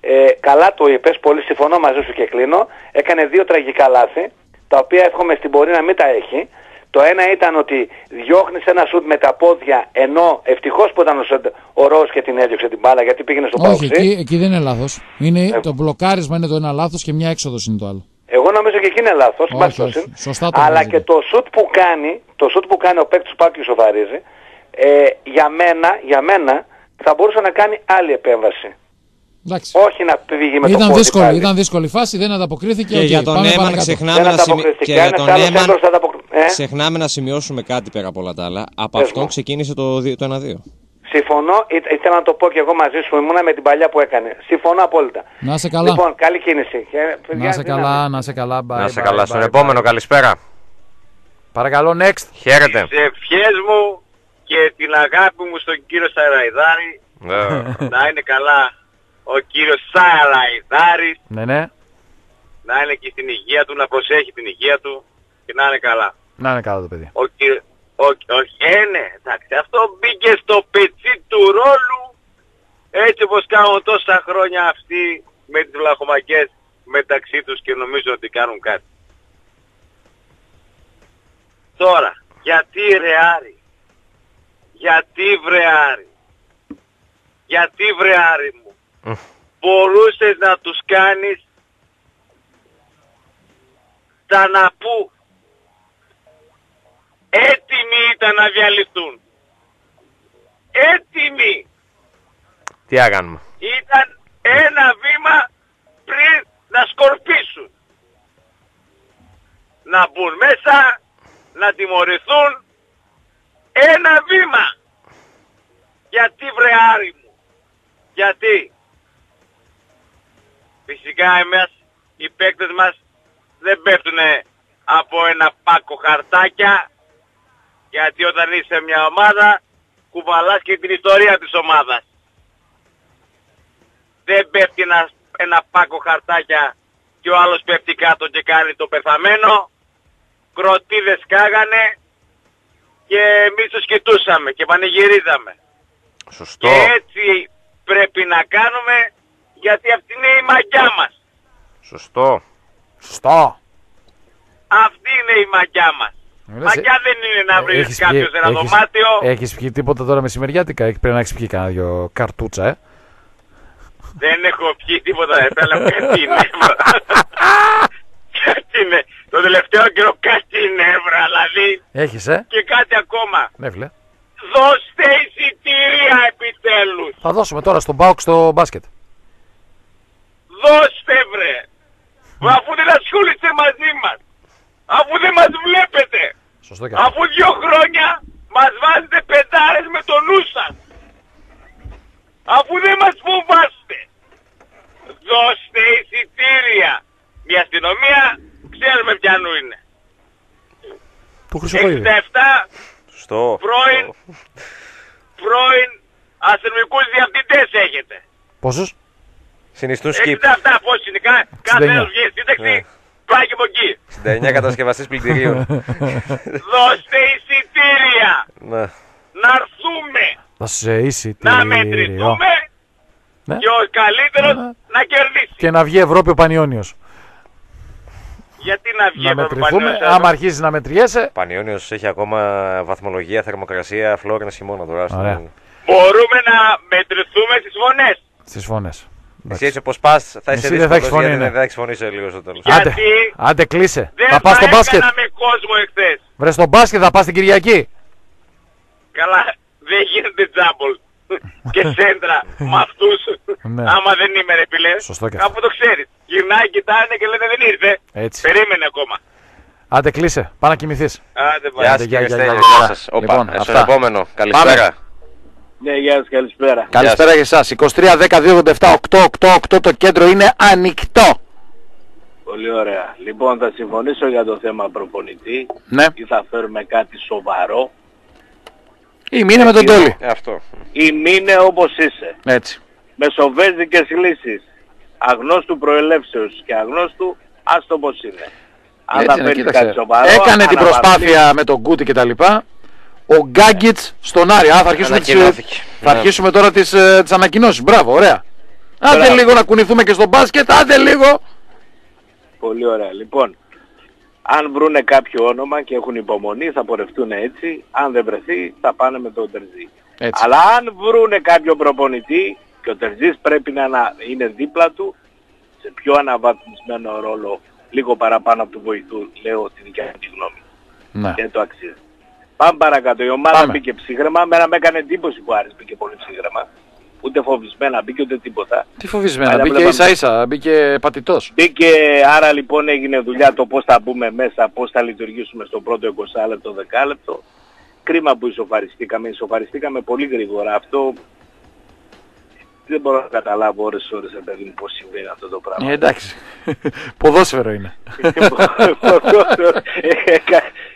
ε, καλά το είπες, πολύ συμφωνώ μαζί σου και κλείνω. Έκανε δύο τραγικά λάθη, τα οποία εύχομαι στην πορεία να μην τα έχει. Το ένα ήταν ότι διώχνεις ένα σουτ με τα πόδια ενώ ευτυχώς που ήταν ο, Σεντ- ο Ροζ και την έδιωξε την μπάλα γιατί πήγαινε στο Όχι, παοξί. εκεί, εκεί δεν είναι λάθος. Είναι, Ε. Το μπλοκάρισμα είναι το ένα λάθος και μια έξοδος είναι το άλλο. Εγώ νομίζω και εκεί είναι λάθος. Όχι, πάση όχι. περιπτώσει. Σωστά το Αλλά βγάζετε. και το σουτ που κάνει, το σουτ που κάνει ο παίκτης που και σοβαρίζει, ε, για, μένα, για μένα θα μπορούσε να κάνει άλλη επέμβαση. Εντάξει. Όχι να πήγε με το Ήταν πόδι δύσκολη, πάλι. ήταν δύσκολη φάση, δεν ανταποκρίθηκε. Και οκ, για τον πάμε Έμαν παρακάτω. ξεχνάμε Δεν να, σημει... ανταποκριθήκε. και για Ένας τον άλλος Έμαν έντρος θα ανταποκρι- Ε, ξεχνάμε να σημειώσουμε κάτι πέρα από όλα τα άλλα. Από Πες αυτό μου. ξεκίνησε το, δι- το 1-2. Συμφωνώ, Ή- ήθελα να το πω και εγώ μαζί σου, ήμουνα με την παλιά που έκανε. Συμφωνώ απόλυτα. Να είσαι καλά. Λοιπόν, καλή κίνηση. Και, παιδιά, να είσαι δύναμη. καλά, να είσαι καλά. Bye, Να σε bye, καλά. bye, Στον bye. επόμενο, καλησπέρα. Παρακαλώ, next. Χαίρετε. Τις ευχές μου και την αγάπη μου στον κύριο Σαραϊδάρη Ναι. να είναι καλά ο κύριος Σαραϊδάρης Ναι, ναι. να είναι και στην υγεία του, να προσέχει την υγεία του και να είναι καλά. Να είναι καλά το παιδί. Ο κύριο... Όχι, όχι, ε, ναι, εντάξει, αυτό μπήκε στο πετσί του ρόλου. Έτσι όπως κάνουν τόσα χρόνια αυτοί με τις βλαχομακές μεταξύ τους και νομίζω ότι κάνουν κάτι. Τώρα, γιατί ρε Άρη, γιατί βρε Άρη, γιατί βρε Άρη μου, μπορούσες να τους κάνεις τα να που έτοιμοι ήταν να διαλυθούν. Έτοιμοι Τι άγανουμε. ήταν ένα βήμα πριν να σκορπίσουν. Να μπουν μέσα, να τιμωρηθούν. Ένα βήμα. Γιατί βρε Άρη μου. Γιατί. Φυσικά εμείς οι παίκτες μας δεν πέφτουν από ένα πάκο χαρτάκια γιατί όταν είσαι μια ομάδα κουβαλάς και την ιστορία της ομάδας δεν πέφτει ένα, ένα πάκο χαρτάκια και ο άλλος πέφτει κάτω και κάνει το πεθαμένο. Κροτίδες κάγανε και εμείς τους κοιτούσαμε και πανηγυρίζαμε. Σωστό. Και έτσι πρέπει να κάνουμε γιατί αυτή είναι η μαγιά μας. Σωστό. Σωστό. Αυτή είναι η μαγιά μας. Λες, Μαγιά δεν είναι να βρεις έχεις κάποιος πιει- ένα έχεις- δωμάτιο. Έχεις πιει τίποτα τώρα μεσημεριάτικα; Έχει- Πρέπει να έχεις πιει κανένα δυο καρτούτσα, ε. Δεν έχω πιει τίποτα, δεν θέλω κάτι νεύρα. κάτι νε... Το τελευταίο καιρό κάτι νεύρα, δηλαδή. Έχεις, ε. Και κάτι ακόμα. Ναι, βλέ. Δώστε εισιτήρια επιτέλους. Θα δώσουμε τώρα στον Μπάουκ στο μπάσκετ. Δώστε βρε. Αφού δεν ασχολείστε μαζί μας. Αφού δεν μας βλέπετε. Σωστό και αυτό. Αφού δύο χρόνια μας βάζετε πεντάρες με το νου σας. Αφού δεν μας φοβάστε. Δώστε εισιτήρια. Η αστυνομία ξέρουμε ποιανού είναι. Του Χρυσοκοίδη. 67 Σωστό. πρώην, πρώην αστυνομικούς διευθυντές έχετε. Πόσους; Συνιστούν σκύπ. 67 πώς είναι; Κα- Κάθε 69. ένας βγει σύνταξη Ναι. Πάει και από εκεί. 69 κατασκευαστής πλυντηρίων. Δώστε εισιτήρια. ναι. Να έρθουμε. Θα σε Να εισιτήριο. μετρηθούμε Ναι. και ο καλύτερος Ναι. να κερδίσει. Και να βγει Ευρώπη ο Πανιόνιος. Γιατί να βγει Να από το μετρηθούμε. Πανιόνιος Άμα αρχίζει να μετριέσαι. Πανιόνιος έχει ακόμα βαθμολογία, θερμοκρασία, φλόρινας χειμώνα τώρα. στον- Ωραία. Μπορούμε να μετρηθούμε στις φωνές. Στις φωνές. Εσύ έτσι όπως πας θα είσαι Εσύ δεν θα έχεις δύσκολος φωνή, γιατί ναι. δεν θα έχεις φωνή σε λίγο στο τέλος. Για- Άντε, Γιατί άντε κλείσε. Δεν Θα πας στο μπάσκετ. έκαναμε κόσμο εχθές. Βρε στο μπάσκετ θα πας την Κυριακή. Καλά, δεν γίνεται τζάμπολ. <laughs> και σέντρα με αυτούς. Ναι. Άμα δεν είμαι ρε φίλε. Σωστό και αυτό. Κάπου το ξέρεις. Γυρνάει, κοιτάνε και λένε δεν ήρθε. Έτσι. Περίμενε ακόμα. Άντε κλείσε. Πά να κοιμηθείς. Άντε Γεια πάει. σας γεια, κύριε γεια, Στέλιο, γεια. γεια σας. Όπα, Λοιπόν, ε, στον αυτά. επόμενο. Καλησπέρα. Ναι, γεια σας, καλησπέρα. Καλησπέρα για εσάς. 23 10 287 888 το κέντρο είναι ανοιχτό. Πολύ ωραία. Λοιπόν, θα συμφωνήσω για το θέμα προπονητή Ναι. ή θα φέρουμε κάτι σοβαρό Ή μείνε με τον Τόλι. Ε, αυτό. ή μείνε όπως είσαι. Έτσι. Με σοβέζικες λύσεις αγνώστου προελεύσεως και αγνώστου, άστο πως είναι. Αν Έτσι θα είναι, φέρεις κοίταξε. κάτι σοβαρό, Έκανε την αναβαθμίσεις. προσπάθεια με τον Κούτι και τα λοιπά. Ο Γκάγκιτς στον Άρη. Α, θα αρχίσουμε, τις, ε, Ανακοινώθηκε. θα Ναι. αρχίσουμε τώρα τις, ε, τις ανακοινώσεις. Μπράβο, ωραία. Άντε Μπράβο. λίγο να κουνηθούμε και στο μπάσκετ. Άντε λίγο. Πολύ ωραία. Λοιπόν, Αν βρούνε κάποιο όνομα και έχουν υπομονή θα πορευτούν έτσι. Αν δεν βρεθεί θα πάνε με τον Τερζή. Έτσι. Αλλά αν βρούνε κάποιο προπονητή και ο Τερζής πρέπει να ανα- είναι δίπλα του σε πιο αναβαθμισμένο ρόλο λίγο παραπάνω από του βοηθού, λέω τη δικιά μου τη γνώμη. Ναι. Και το αξίζει. Πάμε παρακάτω. Η ομάδα Πάμε. μπήκε ψύχρεμα. Μένα με έκανε εντύπωση που Άρης μπήκε πολύ ψύχρεμα. Ούτε φοβισμένα μπήκε ούτε τίποτα. Τι φοβισμένα, Αλλά μπήκε βλέπαμε- ίσα ίσα, μπήκε πατητός. Μπήκε, άρα λοιπόν έγινε δουλειά το πώς θα μπούμε μέσα, πώς θα λειτουργήσουμε στο πρώτο 20 λεπτό, 10 λεπτό. Κρίμα που ισοφαριστήκαμε, ισοφαριστήκαμε πολύ γρήγορα. Αυτό δεν μπορώ να καταλάβω ώρες ώρες, ρε παιδί μου, πώς συμβαίνει αυτό το πράγμα. Ε, εντάξει. <laughs> Ποδόσφαιρο είναι. <laughs>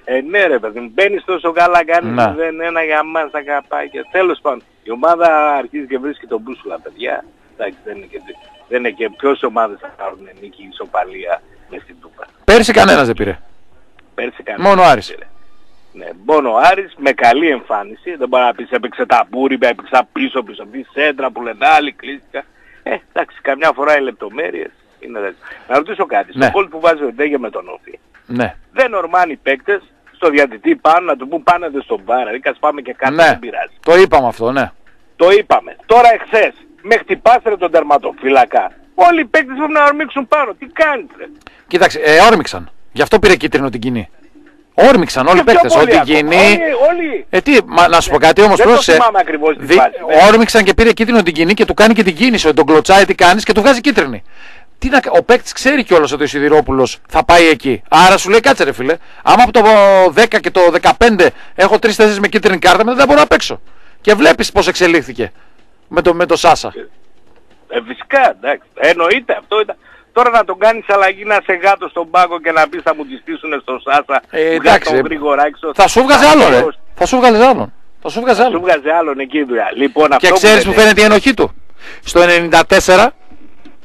ε, ναι ρε παιδί μου, μπαίνεις τόσο καλά, κάνεις Να. δεν ένα για μας τα καπάκια. Τέλος πάντων, η ομάδα αρχίζει και βρίσκει τον μπούσουλα, παιδιά. Εντάξει, δεν είναι και, δεν είναι και ποιες ομάδες θα πάρουν νίκη ισοπαλία με στην Τούπα. Πέρσι κανένας δεν πήρε. Πέρσι κανένας. Μόνο ο Άρης. Ναι, μόνο ο Άρης με καλή εμφάνιση. Δεν μπορεί να πεις έπαιξε ταμπούρι, έπαιξα πίσω πίσω από τη σέντρα που λένε άλλοι, κλείστηκα. Ε, εντάξει, καμιά φορά οι λεπτομέρειες είναι τέτοιο. Να ρωτήσω κάτι. Ναι. Στο γκολ που βάζει ο Ντέγε με τον Όφη. Ναι. Δεν ορμάνει οι παίκτες στο διατητή πάνω να του πούν πάνετε στον μπάρα. Ρίκα πάμε και κάτι Ναι. δεν πειράζει. Το είπαμε αυτό, ναι. Το είπαμε. Τώρα εχθές με χτυπάς ρε τον τερματοφύλακα. Όλοι οι παίκτες πρέπει να ορμήξουν πάνω. Τι κάνεις ρε. Κοίταξε, ε, όρμηξαν. Γι' αυτό πήρε κίτρινο την κοινή. Όρμηξαν όλοι οι Και πιο παίκτες. πολύ Ότι ακόμα. κοινή. Όλοι, όλοι. Ε, τι, μα, να σου πω κάτι όμως, Δεν το πρόσεξε. θυμάμαι ακριβώς τη Δι- φάση, ναι. Όρμηξαν και πήρε κίτρινο την κοινή και του κάνει και την κίνηση. Ότι τον κλωτσάει, τι κάνεις και του βγάζει κίτρινη. Τι να, κα- ο παίκτης ξέρει κιόλας ότι ο Σιδηρόπουλος θα πάει εκεί. Άρα σου λέει κάτσε ρε φίλε. Άμα από το 10 και το 15 έχω τρεις θέσεις με κίτρινη κάρτα, μετά δεν μπορώ να παίξω. Και βλέπεις πώς εξελίχθηκε με το, με το Σάσα. Ε, φυσικά, εντάξει. Εννοείται αυτό ήταν. Τώρα να τον κάνεις αλλαγή να σε γάτος στον πάγκο και να πεις θα μου τη στήσουν στο Σάσα. Ε, βγάλ' εντάξει, τον ε, γρήγορα έξω. Θα σου βγάζει άλλο ρε. Ακριβώς. Θα σου βγάζει άλλον. Θα σου βγάζει Σου άλλον. βγάζει άλλον εκεί η δουλειά. Λοιπόν, Και αυτό ξέρεις που λέτε- φαίνεται η ενοχή του. Στο 94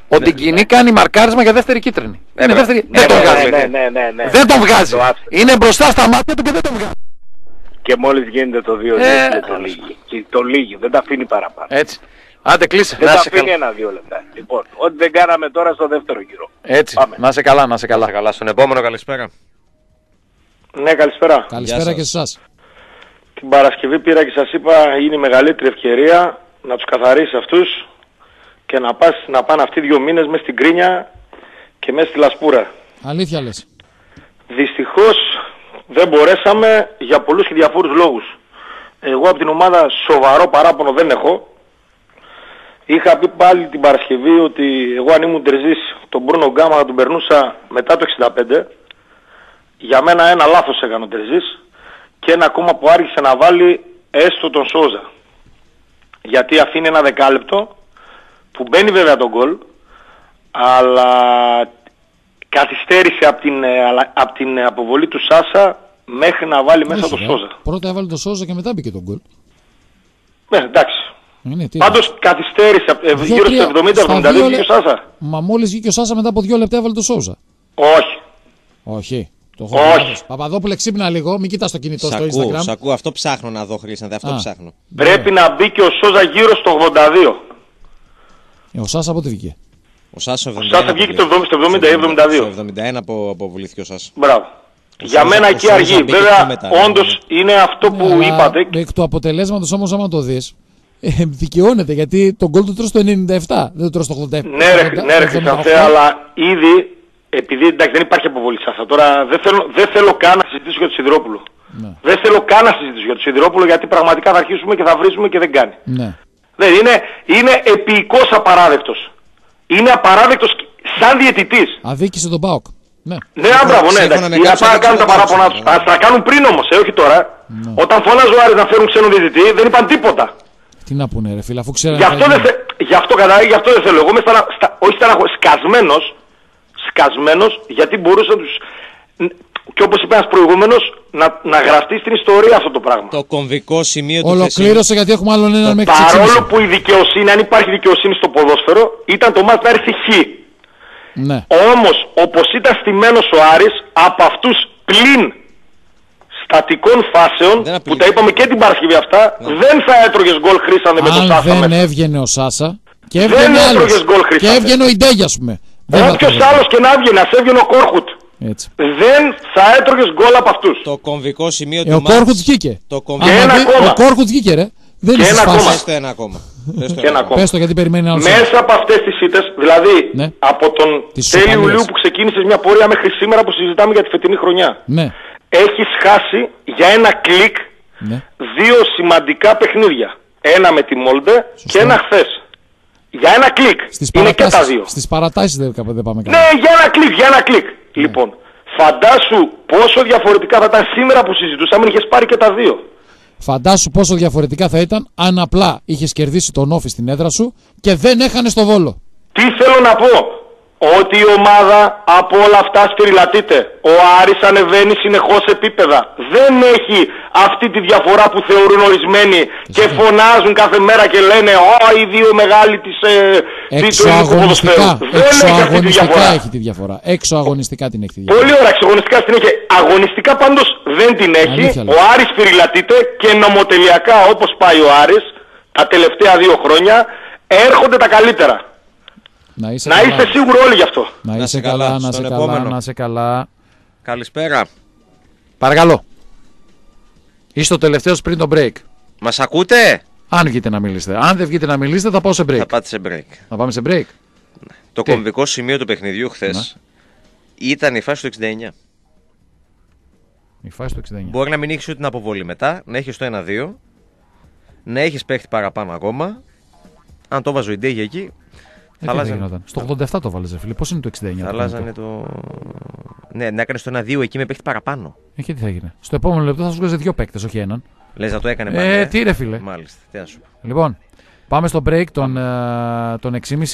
ο Ντιγκινή κάνει μαρκάρισμα για δεύτερη κίτρινη. Είναι δεύτερη... Ναι, δεν τον ναι, βγάζει. ναι, ναι, ναι, ναι. Δεν τον βγάζει. Το άφησε. Είναι μπροστά στα μάτια του και δεν τον βγάζει. Και μόλις γίνεται το 2 Ε, ε, το λύγει. Και το λύγει, δεν τα αφήνει παραπάνω. Έτσι. Άντε κλείσε. δεν Να τα σε αφήνει καλά. ένα-δύο λεπτά. Λοιπόν, ό,τι δεν κάναμε τώρα στο δεύτερο γύρο. Έτσι. Πάμε. Να σε καλά, να σε καλά. Καλά, καλά. Στον επόμενο καλησπέρα. Ναι, καλησπέρα. Καλησπέρα σας. και σε εσάς. Την Παρασκευή πήρα και σας είπα είναι η μεγαλύτερη ευκαιρία να τους καθαρίσεις αυτούς και να, πας, να πάνε αυτοί δύο μήνες μέσα στην Κρίνια και μέσα στη Λασπούρα. Αλήθεια λες. Δυστυχώς δεν μπορέσαμε για πολλούς και διαφόρους λόγους. Εγώ από την ομάδα σοβαρό παράπονο δεν έχω. Είχα πει πάλι την Παρασκευή ότι εγώ αν ήμουν τερζής τον Μπρούνο Γκάμα θα τον περνούσα μετά το 65. Για μένα ένα λάθος έκανε ο τερζής και ένα ακόμα που άρχισε να βάλει έστω τον Σόζα. Γιατί αφήνει ένα δεκάλεπτο που μπαίνει βέβαια τον γκολ αλλά καθυστέρησε από την, ε, αλα- απ' την ε, αποβολή του Σάσα μέχρι να βάλει μέσα Όχι, τον ρε. Σόζα. Πρώτα έβαλε το Σόζα και μετά μπήκε τον γκολ. Ναι, εντάξει. Είναι, τι Πάντως καθυστέρησε απ- ε, Δύο, γύρω τρία, στο 70-72 στα δύο βγήκε ο λε- Σάσα. Μα μόλις βγήκε ο Σάσα μετά από δύο λεπτά έβαλε το Σόζα. Όχι. Όχι. Το έχω Όχι. λάθος. Παπαδόπουλε, ξύπνα λίγο, μην κοιτάς το κινητό Σ' στο ακούω, Instagram. σ' ακούω. Αυτό ψάχνω να δω, Χρήσανθε. Αυτό Α. ψάχνω. Πρέπει να μπει και ο Σόζα γύρω στο 82. Ε, ο Σάσα από τι βγήκε; Ο Σάσο 71. Ο Σάσα βγήκε το 70 στο 70 ή 72. Στο 71 από, αποβλήθηκε ο Σάσο. Μπράβο. Για Σόζα- μένα ο εκεί Σόζα αργεί. μπήκε Βέβαια, πιο μετά, ναι, όντως ναι. είναι αυτό που Ναι, αλλά είπατε. Εκ του αποτελέσματος όμως, άμα το δεις, ε, δικαιώνεται γιατί τον γκολ του τρως στο 97, δεν το τρως στο 87. Ναι ρε, ναι, ρε Χρυσανθέ, αλλά ήδη, επειδή εντάξει δεν υπάρχει αποβολή σας, τώρα δεν θέλω, δεν θέλω καν να συζητήσω για τον Σιδηρόπουλο. Ναι. Δεν θέλω καν να συζητήσω για τον Σιδηρόπουλο γιατί πραγματικά θα αρχίσουμε και θα βρίσουμε και δεν κάνει. Ναι. Δεν είναι, είναι επίοικος απαράδεκτος. Είναι απαράδεκτος σαν διαιτητής. Αδίκησε τον Πάοκ. Ναι. Ναι, α, μπράβο, ναι, Σύμφωνα εντάξει. με Για κάποιους να κάνουν τα αδίκησε παράπονά τον τους. Πάοκ. Ας τα κάνουν πριν όμως, ε, όχι τώρα. Όταν φώναζε ο Άρης να φέρουν ξένο διαιτητή, δεν είπαν τίποτα. Τι να πούνε, ρε φίλε, αφού ξέρανε. Γι' τι αυτό, θα δεν γίνει. θε, γι' αυτό κατάλαβε, γι' αυτό δεν θέλω. Εγώ είμαι στανα, στα, όχι στεναχω, σκασμένος, σκασμένος, γιατί μπορούσα να τους... Και όπως είπε ένας προηγούμενος, να, να γραφτεί στην ιστορία αυτό το πράγμα. Το κομβικό σημείο του χθεσινού. Ολοκλήρωσε γιατί έχουμε άλλον έναν μέχρι τις Παρόλο 6.30. που η δικαιοσύνη, αν υπάρχει δικαιοσύνη στο ποδόσφαιρο, ήταν το μάτι να έρθει χ. Ναι. Όμως, όπως ήταν στημένος ο Άρης, από αυτούς πλην στατικών φάσεων, Δεν που απειλεί. τα είπαμε και την Παρασκευή αυτά, δεν θα έτρωγες γκολ χρήσανε με τον Αν Σάσα δεν μέσα. έβγαινε ο Σάσα και Δεν έβγαινε έτρωγες άλλος. γκολ, Και Χρήσταθε. έβγαινε ο Ιντέγια, ας πούμε. Δεν θα Όποιος το άλλος και να έβγαινε, ας έβγαινε ο Κόρχουτ. Έτσι. δεν θα έτρωγες γκολ από αυτούς. Το κομβικό σημείο Ε, του ο μάτς- Κόρκουτ βγήκε. Το Άμα κομβικό. ένα βγει- ακόμα. Ο Κόρκουτ βγήκε, ρε. Δεν Και είναι ένα στις ακόμα. φάσεις. Πες το ένα ακόμα. Πες το Και ένα ακόμα. Πες το γιατί περιμένει άλλο. σώμα. Μέσα από αυτές τις ήττες, δηλαδή Ναι. από τον Τις τέλειο ισοπαλίες. Ιουλίου που ξεκίνησες μια πορεία μέχρι σήμερα που συζητάμε για τη φετινή χρονιά. Ναι, Έχεις χάσει για ένα κλικ ναι. δύο σημαντικά παιχνίδια. Ένα με τη Μόλντε και ένα χθες. Για ένα κλικ. Στις Είναι και τα παρατάσεις, δύο. στις παρατάσεις δεν, δεν πάμε καλά. Ναι, για ένα κλικ, για ένα κλικ. Λοιπόν, φαντάσου πόσο διαφορετικά θα ήταν σήμερα που συζητούσαμε, είχες πάρει και τα δύο. Φαντάσου πόσο διαφορετικά θα ήταν αν απλά είχες κερδίσει τον ΟΦΗ στην έδρα σου και δεν έχανε στο Βόλο. Τι θέλω να πω; Ότι η ομάδα από όλα αυτά σφυριλατείται. Ο Άρης ανεβαίνει συνεχώς επίπεδα. Δεν έχει αυτή τη διαφορά που θεωρούν ορισμένοι και φωνάζουν κάθε μέρα και λένε «Ω, οι δύο μεγάλοι της, ε, της- του ελληνικού ποδοσφαίρου». Εξωαγωνιστικά, Δεν έχει αυτή τη εξωαγωνιστικά διαφορά. έχει τη διαφορά. Εξωαγωνιστικά την έχει τη διαφορά. Πολύ ωραία, εξαγωνιστικά την έχει. Αγωνιστικά πάντως δεν την έχει. Αλήθεια λες. ο Άρης φυριλατείται και νομοτελειακά όπως πάει ο Άρης τα τελευταία δύο χρόνια έρχονται τα καλύτερα. Να είσαι, Να καλά. είστε σίγουροι όλοι γι' αυτό. Να Να είσαι σε καλά. καλά, να Στον είσαι καλά, επόμενο. να είσαι καλά. Καλησπέρα. Παρακαλώ. Είστε ο τελευταίος πριν το break. Μας ακούτε; Αν βγείτε να μιλήσετε. Αν δεν βγείτε να μιλήσετε, θα πάω σε break. Θα πάτε σε break. Να πάμε σε break. Το Τι; κομβικό σημείο του παιχνιδιού χθες Ναι. ήταν η φάση του 69. Η φάση του 69. Μπορεί να μην έχει ούτε την αποβολή μετά, να έχεις το 1-2, να έχεις παίχτη παραπάνω ακόμα. Αν το βάζω η Ντέγια εκεί, Ε, θα τι θα αλλάζανε, γινόταν. Στο 87 το βάλες, φίλε. Πώς είναι το 69. θα το αλλάζανε κινητό; το. Ναι, να έκανες το 1-2 εκεί με παίχτη παραπάνω. Ε, και τι θα γίνει. Στο επόμενο λεπτό θα σου βγάζει δύο παίκτες, όχι έναν. Λες να το έκανε πάλι. Ε, ε; τι ρε, φίλε. Μάλιστα, τι να σου πω. Λοιπόν, πάμε στο break των, ε, των 6.30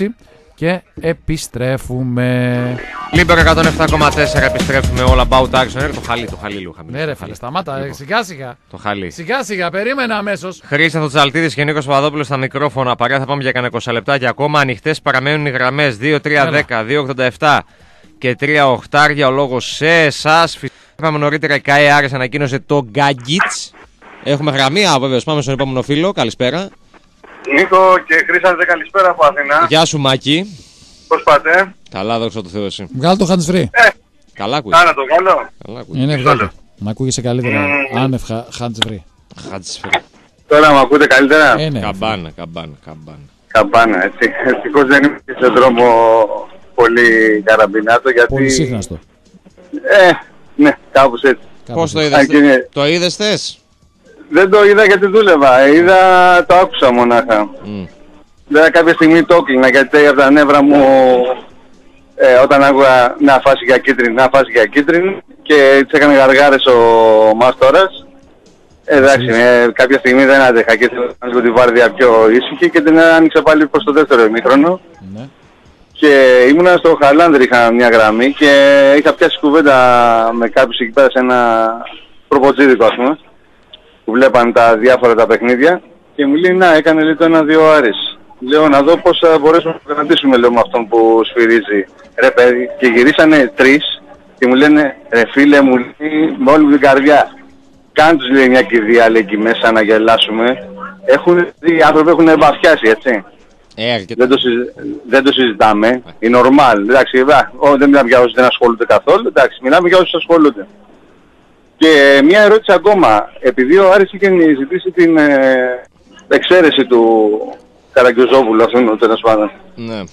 και επιστρέφουμε. Λίμπερο 107,4 επιστρέφουμε All About Aris on Air. Το χαλί, το χαλί λίγο χαμηλό. Ναι, ρε, το φίλε, χαλί. σταμάτα. ε, Σιγά σιγά. Το χαλί. Σιγά σιγά, περίμενε αμέσως. Χρήστο Τσαλτίδης και Νίκος Παπαδόπουλος στα μικρόφωνα. Παρέα θα πάμε για κανένα 20 λεπτάκια ακόμα. Ανοιχτές παραμένουν οι γραμμές 2-3-10, 2-87 και 3 οχτάρια. Ο λόγος σε εσάς. Είπαμε νωρίτερα η ΚΑΕ Άρης ανακοίνωσε το Γκάγκιτ. Έχουμε γραμμή, α, βέβαια. Πάμε στον επόμενο φίλο. Καλησπέρα. Νίκο και Χρήσταντε καλησπέρα από Αθήνα. Γεια σου, Μάκη. Πώς πάτε; Καλά, δόξα τω Θεώ εσύ. Βγάλω το hands free. Καλά, ακούγεται. Κάνα το καλό. Καλά, ακούγεται. Είναι βγάλω. Να ακούγεσαι καλύτερα. Άνευ χα- hands free. Χάτσφαιρ. Τώρα με ακούτε καλύτερα; Ε, ναι. Καμπάνα, καμπάνα, καμπάνα. Καμπάνα, έτσι. Ευτυχώς δεν είμαι στον δρόμο πολύ καραμπινάτο γιατί... Πολύ σύχναστο. Ε, ναι, κάπως έτσι. Πώς το Α, είδε, και είναι- το είδες θες; Δεν το είδα γιατί δούλευα. Είδα, το άκουσα μονάχα. Βέβαια κάποια στιγμή το έκλεινα γιατί από τα νεύρα μου ε, όταν άκουγα να φάσει για κίτρινη, να φάσει για κίτρινη και τις έκανε γαργάρες ο Μάστορας. Ε, εντάξει, ε, κάποια στιγμή δεν άντεχα και ήθελα να λίγο τη βάρδια πιο ήσυχη και την άνοιξα πάλι προς το δεύτερο ημίχρονο. Ναι. Και ήμουνα στο Χαρλάνδρ είχα μια γραμμή και είχα πιάσει κουβέντα με κάποιους εκεί πέρα σε ένα προποτζίδικο ας πούμε που βλέπαν τα διάφορα τα παιχνίδια και μου λέει να έκανε λέει το ένα-δύο άρες. Λέω να δω πώς θα μπορέσουμε να κρατήσουμε λέω με αυτόν που σφυρίζει. Ρε παιδί και γυρίσανε τρεις και μου λένε ρε φίλε μου λέει με όλη μου την καρδιά κάνε τους λέει μια κηδεία λέει εκεί μέσα να γελάσουμε. Έχουν, οι άνθρωποι έχουν βαθιάσει έτσι. Ε, αρκετά. Δεν το, συζη- δεν το συζητάμε. Είναι normal. Εντάξει, βα, ό, δεν μιλάμε για όσους δεν ασχολούνται καθόλου. Εντάξει, μιλάμε για όσους ασχολούνται. Και μια ερώτηση ακόμα. Επειδή ο Άρης είχε ζητήσει την ε, εξαίρεση του Καραγκιόζόπουλου αυτόν τέλος πάντων. Ναι. Ε,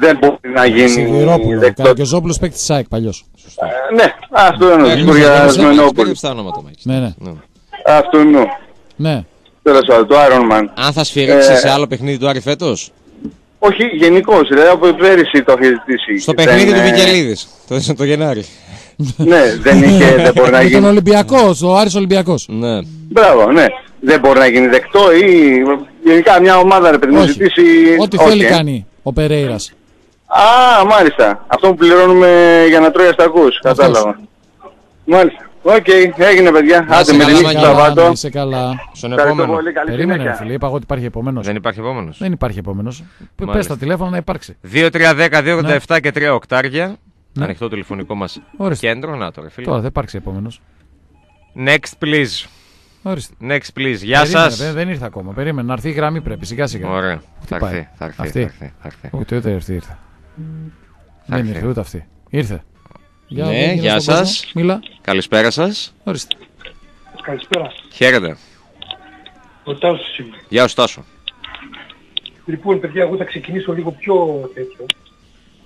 δεν μπορεί να γίνει Σιδηρόπουλο. δεκτό. Καραγκιόζόπουλο παίκτη ΣΑΕΚ παλιός. Ε, ναι, αυτό είναι ο Σμενόπουλο. Περίπου τα ονόματα, Μάκη. Ναι, ναι. Ναι. Αυτό είναι. ναι. Τέλος πάντων, το Iron Man. Αν θα σφυρίξει Ε, σε άλλο παιχνίδι του Άρη φέτος; Όχι, γενικώς, δηλαδή από πέρυσι το έχει ζητήσει. Στο Δεν, παιχνίδι του ε, Βικελίδη. Το, το Γενάρη. Ναι, δεν είχε, δεν <laughs> μπορεί να Με τον γίνει. Ολυμπιακός, ο Άρης Ολυμπιακός. Ναι. Μπράβο, ναι. Δεν μπορεί να γίνει δεκτό ή γενικά μια ομάδα ρε παιδί μου Όχι. ζητήσει... Ό,τι Όχι, θέλει ε. κάνει ο Περέιρας. Α, μάλιστα. Αυτό που πληρώνουμε για να τρώει αστακούς. Κατάλαβα. Μάλιστα. Οκ, έγινε παιδιά. Άντε είσαι με καλά, την Μάκη. νύχτα Καλά, να Σαββάτο. είσαι καλά. Στον Ευχαριστώ επόμενο. πολύ, καλή Περίμενε, ρε συνέχεια. φίλε. Είπα εγώ ότι υπάρχει επόμενος. Δεν υπάρχει επόμενος. Δεν υπάρχει επόμενος. Πες Μάλιστα. τα τηλέφωνα να υπάρξει. 2-3-10, 2-87 και 3 οκτάρια. Ναι. Ανοιχτό τηλεφωνικό μας Ορίστε. κέντρο. Να το ρε φίλε. Τώρα δεν υπάρξει επόμενος. Next please. Ορίστε. Next please. Γεια Περίμενε, σας. Δεν, δεν ήρθε ακόμα. Περίμενε. Να έρθει η γραμμή πρέπει. Σιγά σιγά. Ωραία. Θα πάει. έρθει, θα έρθει, Αυτή. θα έρθει, θα έρθει. Ούτε ούτε αυτή ήρθε. Δεν έρθει. ήρθε ούτε αυτή. Ήρθε. Για Ναι, δω, γεια στον κόσμο. σας. Μίλα. Καλησπέρα σας. Ορίστε. Καλησπέρα. Χαίρετε. Ο Τάσος είμαι. Γεια σου Τάσο. Λοιπόν, παιδιά, εγώ θα ξεκινήσω λίγο πιο τέτοιο.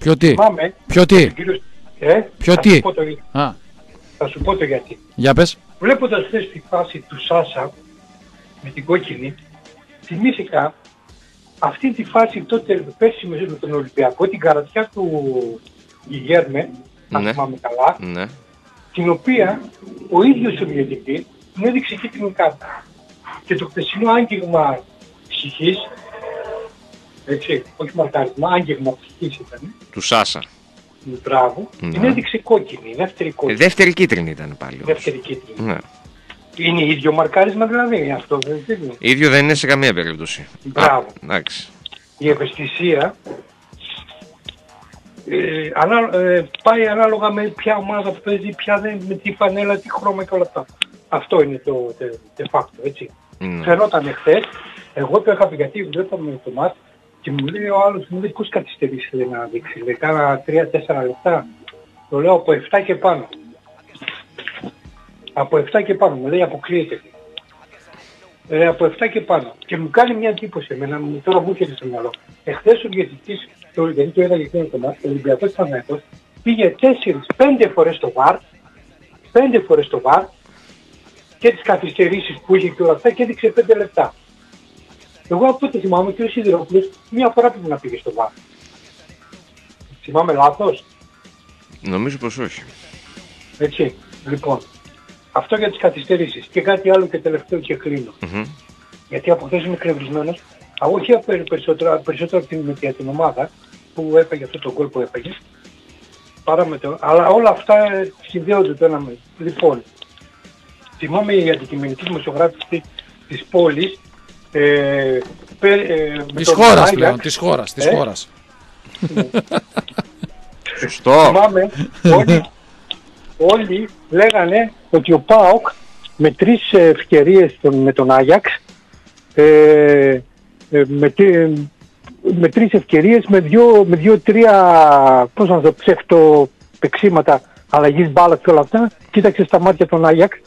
Ποιο τι; Θυμάμαι, Ποιο τι; ο κύριος- Ε, Ποιο θα τι; Σου πω το, Α, θα σου πω το γιατί. για πες. Βλέποντας χθες τη φάση του Σάσα με την κόκκινη, θυμήθηκα αυτή τη φάση τότε πέρσι με τον Ολυμπιακό, την καρατιά του Γιγέρμε, αν Ναι. θυμάμαι καλά, Ναι. την οποία ο ίδιος ο διαιτητής μου έδειξε κίτρινη κάρτα. Και το χθεσινό άγγιγμα ψυχής, έτσι, όχι μαρτάρισμα, άγγιγμα ψυχής ήταν, Του Σάσα. μπράβο, Ναι. την έδειξε κόκκινη, δεύτερη Ε, κόκκινη. δεύτερη κίτρινη ήταν πάλι. όμως. Δεύτερη κίτρινη. Ναι. Είναι ίδιο μαρκάρισμα δηλαδή αυτό, δεν είναι. Ίδιο δεν είναι σε καμία περίπτωση. Μπράβο. Α, εντάξει. Η ευαισθησία ε, ανά, ε, πάει ανάλογα με ποια ομάδα παίζει, ποια δεν, με τι φανέλα, τι χρώμα και όλα αυτά. Αυτό είναι το de, de facto, έτσι. Ναι. Φαινόταν χθες, εγώ το είχα πει γιατί βλέπαμε το μάτ και μου λέει ο άλλος, μου λέει πώς καθυστερήσεις λέει, να δείξει, λέει κάνα 3-4 λεπτά. Το λέω από 7 και πάνω. Από 7 και πάνω, μου λέει αποκλείεται. Ε, από 7 και πάνω. Και μου κάνει μια εντύπωση εμένα, μου- τώρα μου έρχεται στο μυαλό. Εχθές ο διαιτητής, το, γιατί το είδα και εκείνο το μάτς, ο Ολυμπιακός Παναγιώτος, πήγε 4-5 φορές στο βαρ, 5 φορές στο βαρ και τις καθυστερήσεις που είχε και όλα αυτά και έδειξε 5 λεπτά. Εγώ από τότε θυμάμαι και ο Σιδηρόπουλος μια φορά πρέπει να πήγε στο βαρ. Θυμάμαι λάθος; Νομίζω πως όχι. Έτσι, λοιπόν. Αυτό για τις καθυστερήσεις. Και κάτι άλλο και τελευταίο και κλείνω. Μμμ. Γιατί από χθες είμαι κρευρισμένος. Α, όχι απ- περισσότερο, περισσότερο από την, με την ομάδα που έφαγε αυτό το γκολ που έφαγε. Παρά με το, αλλά όλα αυτά ε, συνδέονται το ένα με. Λοιπόν, θυμάμαι η αντικειμενική δημοσιογράφηση της, της πόλης ε, πέ, ε, με Της τον χώρας Άγιαξ, πλέον, της χώρας, της Ε; χώρας. Σωστό. Θυμάμαι όλοι, όλοι λέγανε ότι ο ΠΑΟΚ με τρεις ευκαιρίες τον- με τον Άγιαξ ε, ε, με, τρι- με τρεις ευκαιρίες με δύο, με δύο τρία πώς να το ψεύτω πεξίματα αλλαγής μπάλας και όλα αυτά κοίταξε στα μάτια τον Άγιαξ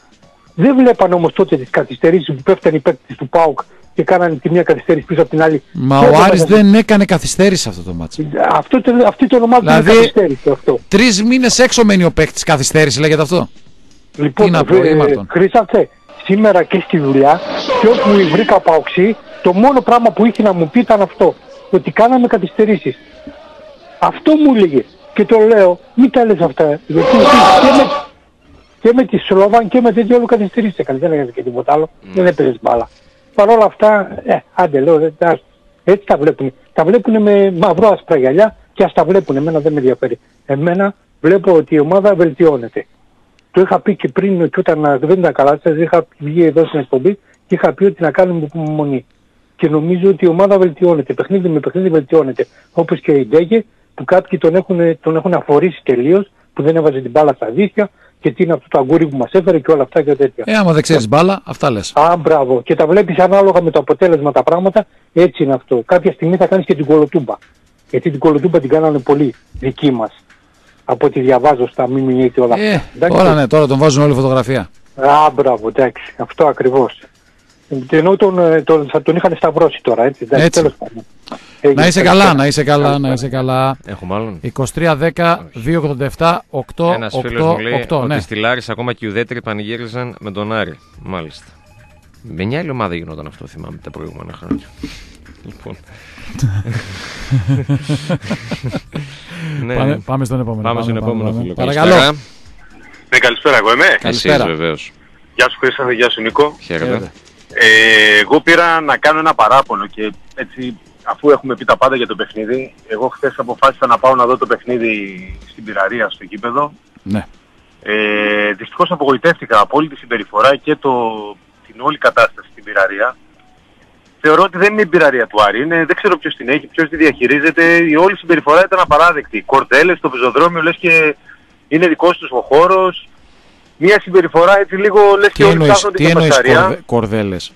δεν βλέπαν όμως τότε τις καθυστερήσεις που πέφτανε οι παίκτες του ΠΑΟΚ και κάνανε τη μία καθυστέρηση πίσω από την άλλη. Μα Και ο έβλεπαν- Άρης δεν έκανε καθυστέρηση σε αυτό το μάτσο. Αυτό, το- αυτή το ονομάζουν Δηλαδή- καθυστέρηση αυτό. Τρεις μήνες έξω μένει ο παίκτης καθυστέρηση, λέγεται αυτό; Λοιπόν, Τι να πω, ε, ήμαρτον. Χρήσατε, σήμερα και στη δουλειά και όπου βρήκα παοξή, το μόνο πράγμα που είχε να μου πει ήταν αυτό. Ότι κάναμε καθυστερήσεις. Αυτό μου έλεγε. Και το λέω, μην τα λες αυτά. Γιατί εσύ και με, και με τη Σλόβαν και με τέτοιο όλο καθυστερήσεις έκανε. Δεν έκανε και τίποτα άλλο. Δεν έπαιζες μπάλα. Παρ' όλα αυτά, ε, άντε λέω, δεν τα- έτσι τα βλέπουν. Τα βλέπουν με μαυρό άσπρα γυαλιά και ας τα βλέπουν. Εμένα δεν με ενδιαφέρει. Εμένα βλέπω ότι η ομάδα βελτιώνεται. Το είχα πει και πριν και όταν ε, δεν ήταν καλά, σας είχα βγει εδώ στην εκπομπή και είχα πει ότι να κάνουμε υπομονή. Και νομίζω ότι η ομάδα βελτιώνεται. Παιχνίδι με παιχνίδι βελτιώνεται. Όπως και η Ντέγκε που κάποιοι τον έχουν, τον έχουν αφορήσει τελείως, που δεν έβαζε την μπάλα στα δίχτυα και τι είναι αυτό το αγκούρι που μας έφερε και όλα αυτά και τέτοια. Ε, άμα δεν ξέρεις μπάλα, αυτά λες. Α, μπράβο. Και τα βλέπεις ανάλογα με το αποτέλεσμα τα πράγματα. Έτσι είναι αυτό. Κάποια στιγμή θα κάνεις και την κολοτούμπα. Γιατί την κολοτούμπα την κάνανε πολύ δική μας. Από ό,τι διαβάζω στα μήμη και όλα αυτά. Ε, Εντάξει. τώρα ναι, τώρα τον βάζουν όλη φωτογραφία. Α, μπράβο, εντάξει. Αυτό ακριβώς. Ε, Ενώ τον, ε, τον, θα τον είχαν σταυρώσει τώρα, έτσι. εντάξει, Έτσι. τέλος πάντων. Έγινε, Να είσαι καλησπέρα. καλά, να είσαι καλά, να είσαι καλά. Έχουμε άλλον. 23-10, 287, 8, Ένα φίλο 8, μου λέει 8, ότι ναι. στη Λάρισα ακόμα και οι ουδέτεροι πανηγύριζαν με τον Άρη. Μάλιστα. Με μια άλλη ομάδα γινόταν αυτό, θυμάμαι τα προηγούμενα χρόνια. λοιπόν. ναι, <laughs> Πάμε, ναι. πάμε στον επόμενο. Πάμε στον επόμενο φίλο. Παρακαλώ. Καλησπέρα. Ναι, καλησπέρα, εγώ είμαι. Καλησπέρα. Εσείς βεβαίως. Γεια σου Χρήστο, γεια σου Νίκο. Χαίρετε. Ε, εγώ πήρα να κάνω ένα παράπονο και έτσι αφού έχουμε πει τα πάντα για το παιχνίδι, εγώ χθες αποφάσισα να πάω να δω το παιχνίδι στην πυραρία στο γήπεδο. Ναι. Ε, δυστυχώς απογοητεύτηκα από όλη τη συμπεριφορά και το, την όλη κατάσταση στην πυραρία. Θεωρώ ότι δεν είναι η πυραρία του Άρη, είναι, δεν ξέρω ποιος την έχει, ποιος τη διαχειρίζεται, η όλη συμπεριφορά ήταν απαράδεκτη. Κορδέλες στο πεζοδρόμιο λες και είναι δικός τους ο χώρος. Μια συμπεριφορά έτσι λίγο λες Τι και όλοι εννοείς, ψάχνουν τι την εννοείς καπασαρία κορδε, κορδέλες;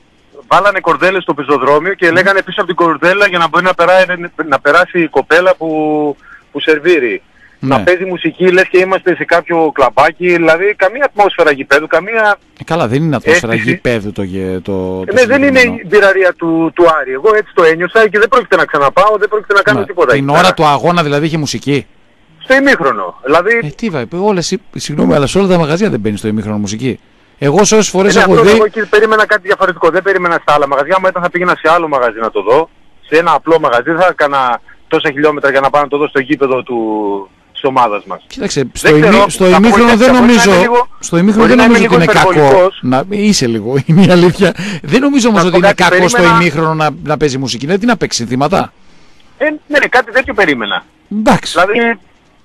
βάλανε κορδέλες στο πεζοδρόμιο και λέγανε πίσω από την κορδέλα για να μπορεί να, περάσει, να περάσει η κοπέλα που, που σερβίρει. Ναι. Να παίζει μουσική, λες και είμαστε σε κάποιο κλαμπάκι, δηλαδή καμία ατμόσφαιρα γηπέδου, καμία... Ε, καλά, δεν είναι ατμόσφαιρα Αίσθηση. γηπέδου το, γε- το, το ναι, δεν είναι συγκεκριμένο. η πυραρία του, του Άρη. Εγώ έτσι το ένιωσα και δεν πρόκειται να ξαναπάω, δεν πρόκειται να κάνω Ναι. τίποτα. Την εκεί ώρα πέρα. του αγώνα δηλαδή είχε μουσική. Στο ημίχρονο. Δηλαδή, Ε, τι βάει, όλες, οι- συγγνώμη, αλλά σε όλα τα μαγαζιά δεν μπαίνει στο ημίχρονο μουσική. Εγώ σε όσες φορές είναι έχω αυτό, δει. εγώ εκεί περίμενα κάτι διαφορετικό. Δεν περίμενα στα άλλα μαγαζιά. Μα ήταν θα πήγαινα σε άλλο μαγαζί να το δω. Σε ένα απλό μαγαζί. Δεν θα έκανα τόσα χιλιόμετρα για να πάω να το δω στο γήπεδο του... της ομάδας μας. Κοίταξε, στο, Δεν ημί, ξέρω, στο θα ημίχρονο δεν απογοητεύσει. Μπορεί να νομίζω, είναι λίγο- στο ημίχρονο μπορεί δεν να νομίζω είμαι ότι είναι λίγο κακό. υπερβολικός. Να, είσαι λίγο, <laughs> είναι η αλήθεια. Δεν νομίζω όμως Να σου ότι πω είναι κάτι, κακό στο περίμενα- ημίχρονο να, να παίζει μουσική. Ναι, τι να παίξει συνθήματα. Ε, ναι, ναι, κάτι τέτοιο περίμενα. Εντάξει. Δηλαδή,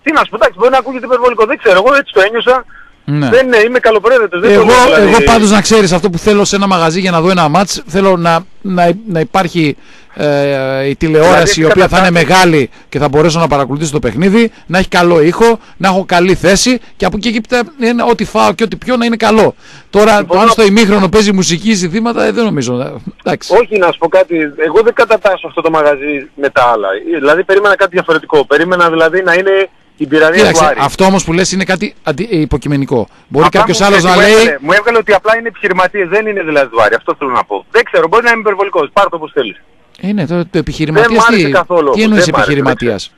τι να σου πω, εντάξει, μπορεί να ακούγεται υπερβολικό. Δεν ξέρω, εγώ έτσι το ένιωσα. Ναι. Δεν είναι, είμαι καλοπροαίρετος. Δεν το Εγώ, λέω, δηλαδή. εγώ πάντως να ξέρεις αυτό που θέλω σε ένα μαγαζί για να δω ένα μάτς θέλω να, να, να υπάρχει ε, η τηλεόραση Δηλαδή, η οποία θα είναι καταστάσεις- μεγάλη και θα μπορέσω να παρακολουθήσω το παιχνίδι να έχει καλό ήχο, να έχω καλή θέση και από εκεί και έπειτα είναι ό,τι φάω και ό,τι πιω να είναι καλό. Τώρα Συμφωνώ. αν στο ημίχρονο παίζει μουσική ζητήματα ε, δεν νομίζω. ε, Εντάξει. Όχι, να σου πω κάτι. Εγώ δεν κατατάσσω αυτό το μαγαζί με τα άλλα. Δηλαδή, περίμενα κάτι διαφορετικό. Περίμενα δηλαδή να είναι η πυραρία του Κοίταξε, Άρη. αυτό όμως που λες είναι κάτι αντι, ε, υποκειμενικό. Μπορεί Απλά κάποιος μου- άλλος έτσι να μου λέει έβγαλε- Μου έβγαλε ότι απλά είναι επιχειρηματίες, δεν είναι δηλαδή του Άρη. Αυτό θέλω να πω. Δεν ξέρω, μπορεί να είμαι υπερβολικός. Πάρ' το όπως θέλεις. Είναι το, το Δεν επιχειρηματία. μ' άρεσε Τι, καθόλου τι όμως, εννοείς δεν μ' άρεσε, επιχειρηματίας;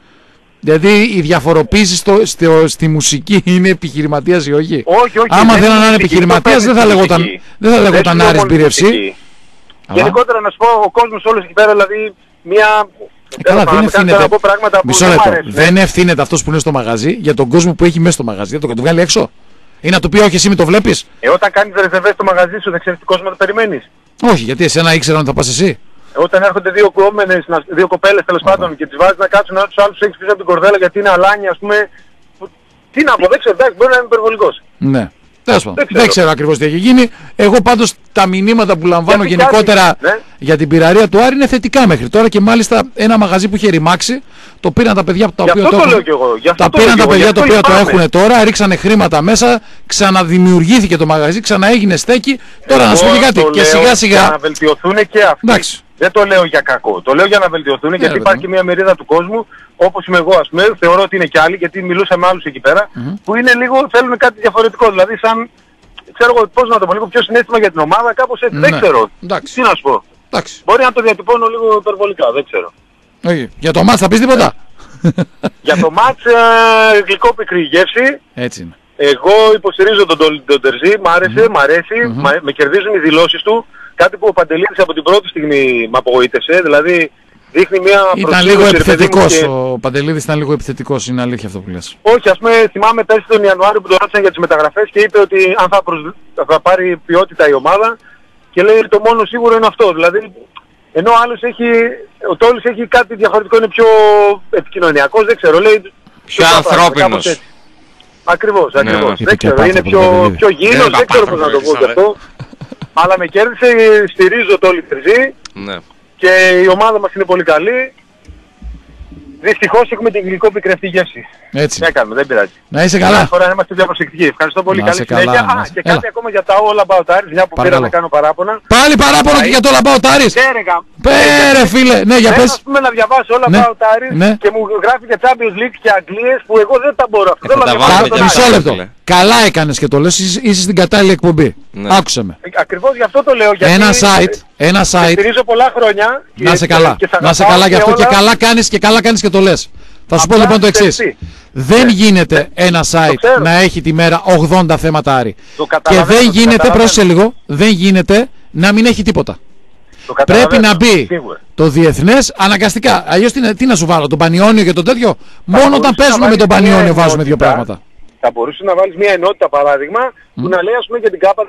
Δηλαδή η διαφοροποίηση στο, στο, στη μουσική είναι επιχειρηματίας ή όχι; Όχι, όχι. Άμα δεν θέλανε να είναι μουσική, επιχειρηματίας το δεν θα παίρνεις λεγόταν, μουσική. δεν θα λεγόταν σου λέω Άρης μόνο Μπύρευση. μουσική. Αλλά- Γενικότερα να σου πω, ο κόσμος όλος εκεί πέρα δηλαδή μια... Ε, Καλά, δεν να κάνεις ευθύνεται. να πω πράγματα που Μισό δεν μ' λεπτό. αρέσουν. Δεν ευθύνεται αυτός που είναι στο μαγαζί για τον κόσμο που έχει μέσα στο μαγαζί. Δεν το, το βγάλει έξω. Ή να του πει, Όχι, εσύ με το βλέπεις. Ε, όταν κάνεις ρεζεβές στο μαγαζί σου δεν ξέρεις τι κόσμο το περιμένεις. Όχι, γιατί εσένα ήξερα ότι θα πας εσύ. Όταν έρχονται δύο κόμενες, να- δύο κοπέλες τέλος πάντων και τις βάζεις να κάτσουν ένας τους άλλους έχεις πίσω από την κορδέλα γιατί είναι αλάνια ας πούμε. που- Τι να πω, δεν ξέρω, εντάξει, μπορεί να είμαι υπερβολικός. Ναι. Τέλος πάντων. Δεν Δεν ξέρω. ξέρω ακριβώς τι έχει γίνει. Εγώ πάντως τα μηνύματα που λαμβάνω Γιατί γενικότερα κάτι- ναι. για την πυραρία του Άρη είναι θετικά μέχρι τώρα και μάλιστα ένα μαγαζί που είχε ρημάξει το πήραν τα παιδιά τα Γι' οποία αυτό το το λέω έχουν. κι εγώ. Γι' αυτό Τα το λέω πήραν κι τα εγώ, παιδιά γι' τα αυτό οποία το λυπάμαι. έχουν τώρα, ρίξανε χρήματα μέσα, ξαναδημιουργήθηκε το μαγαζί, ξαναέγινε στέκει. Τώρα να σου πω Εγώ και κάτι. το Και λέω σιγά Για σιγά. να βελτιωθούν και αυτοί. Εντάξει. Δεν το λέω για κακό. Το λέω για να βελτιωθούν ρε γιατί παιδί υπάρχει μου. μια μερίδα του κόσμου όπως είμαι εγώ ας πούμε, θεωρώ ότι είναι κι άλλοι γιατί μιλούσα με άλλους εκεί πέρα που είναι λίγο, θέλουν κάτι διαφορετικό. Δηλαδή σαν, ξέρω εγώ πώς να το πω, λίγο πιο συνέστημα για την ομάδα, κάπως έτσι. Ναι. Δεν ξέρω. Εντάξει. Τι να σου πω. Εντάξει. Μπορεί να το διατυπώνω λίγο υπερβολικά, δεν ξέρω. Όχι. Για το μάτς θα πεις τίποτα; για το μάτς ε, γλυκόπικρη γεύση. Έτσι είναι. Εγώ υποστηρίζω τον, τον, τον Τερζή, μ' άρεσε, μ' αρέσει, μα- με κερδίζουν οι δηλώσεις του. Κάτι που ο Παντελίδης από την πρώτη στιγμή με απογοήτευσε, δηλαδή δείχνει μια Ήταν λίγο προσήλωση, ρε παιδί μου, επιθετικό. και- Ο Παντελίδη ήταν λίγο επιθετικός. Είναι αλήθεια αυτό που λες. Όχι, ας πούμε θυμάμαι πέρσι τον Ιανουάριο που τον ρώτησαν για τις μεταγραφές και είπε ότι αν θα, προσ... θα πάρει ποιότητα η ομάδα και λέει το μόνο σίγουρο είναι αυτό. Δηλαδή, ενώ ο άλλος έχει, ο Τόλης έχει κάτι διαφορετικό, είναι πιο επικοινωνιακός, δεν ξέρω, λέει... Πιο σωστά πράγματα, ανθρώπινος. κάπως έτσι. Ακριβώς, Ναι, ακριβώς. ναι. Είπε Δεν και ξέρω, είναι πάθο πιο, Παπαδηλίδη. πιο γύρος, Είναι δεν ξέρω πώς πάθο να το πω γι' Παπαδηλίδη, αυτό. Αλλά με κέρδισε, στηρίζω το Τερζή Ναι. και η ομάδα μας είναι πολύ καλή. Δυστυχώς έχουμε την γλυκόπικρη αυτή γεύση. Έτσι. Τι να κάνουμε, δεν πειράζει. Να είσαι Μια καλά. φορά να είμαστε πιο προσεκτικοί. Ευχαριστώ πολύ. Να Καλή είσαι καλά, συνέχεια. να Α, είσαι- και Έλα. κάτι ακόμα για τα All About Aris, μια που πήρα Παρακαλώ. να κάνω παράπονα. Πάλι παράπονο και για το λαμπάω Τάρι. Τέρεγα. Πέρε φίλε. Ναι, για Θέλω πες. ας πούμε να διαβάσω All Ναι. About Aris Ναι. και μου γράφει και Champions League και Αγγλίες που εγώ δεν τα μπορώ. Αυτό Ε, θέλω θα να τα διαβάσω βάλουμε τον και Μισό Άρη. εμείς. λεπτό. φίλε. Καλά έκανες και το λες. Είσαι είσαι στην κατάλληλη εκπομπή. Ναι. Άκουσε με. Ε, Ακριβώς γι' αυτό το λέω. Γιατί Ένα site, ένα σε site. στηρίζω πολλά χρόνια. και- Να σε καλά. και σ' Να σε αγαπάω καλά γι' αυτό και όλα. καλά κάνεις και καλά κάνεις και το λες. Θα σου πω Απλά λοιπόν το ξέρεις εξής. τι. Δεν γίνεται ένα site ξέρω. να έχει τη μέρα 80 θέματα άρη. Το Και καταλαβαίνω, δεν το γίνεται, καταλαβαίνω. πρόσεχε λίγο, δεν γίνεται να μην έχει τίποτα. Το Πρέπει καταλαβαίνω, να μπει σίγουρα. το διεθνές αναγκαστικά. Αλλιώς τι, να- τι να σου βάλω, τον Πανιόνιο και τον τέτοιο; Μόνο όταν μπορούσε να παίζουμε με βάλεις τον μια Πανιόνιο βάζουμε δύο ενότητα. πράγματα. Θα μπορούσε να βάλεις μια ενότητα παράδειγμα που να λέει ας πούμε για την ΚΑΠΑ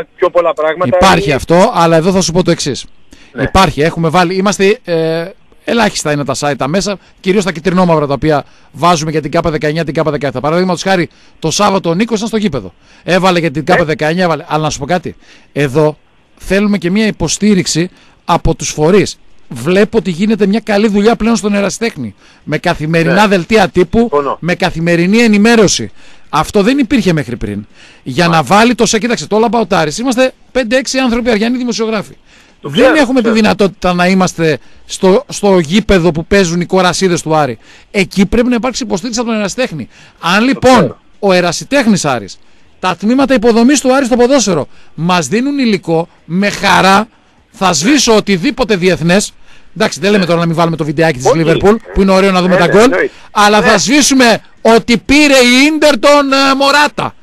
19 πιο πολλά πράγματα. Υπάρχει ή- αυτό, αλλά εδώ θα σου πω το εξής. Ναι. Υπάρχει, έχουμε βάλει, είμαστε. Ε, ελάχιστα είναι τα site τα μέσα, κυρίως τα κυτρινόμαυρα τα οποία βάζουμε για την ΚΑΠΑ 19, την ΚΑΠΑ 17. Παραδείγματος χάρη, το Σάββατο ο Νίκος ήταν στο γήπεδο. Έβαλε για την ΚΑΠΑ 19, έβαλε. Αλλά να σου πω κάτι. Εδώ θέλουμε και μια υποστήριξη από τους φορείς. Βλέπω ότι γίνεται μια καλή δουλειά πλέον στον ερασιτέχνη. Με καθημερινά Ναι. δελτία τύπου, Συμφωνώ. με καθημερινή ενημέρωση. Αυτό δεν υπήρχε μέχρι πριν. Για να βάλει το σε. Κοίταξε, το All About Aris, Είμαστε 5-6 άνθρωποι αριανοί δημοσιογράφοι. Το Δεν ξέρω, έχουμε ξέρω. τη δυνατότητα να είμαστε στο, στο γήπεδο που παίζουν οι κορασίδες του Άρη. Εκεί πρέπει να υπάρξει υποστήριξη από τον ερασιτέχνη. Αν λοιπόν ξέρω. ο ερασιτέχνης Άρης, τα τμήματα υποδομής του Άρη στο ποδόσφαιρο μας δίνουν υλικό, με χαρά θα σβήσω οτιδήποτε διεθνές. Εντάξει, δεν λέμε τώρα να μην βάλουμε το βιντεάκι της Όχι. Λίβερπουλ που είναι ωραίο να δούμε Ναι, τα ναι, γκολ. εννοείται. Αλλά θα Ναι. σβήσουμε ότι πήρε η ντερ τον ε, Μωράτα.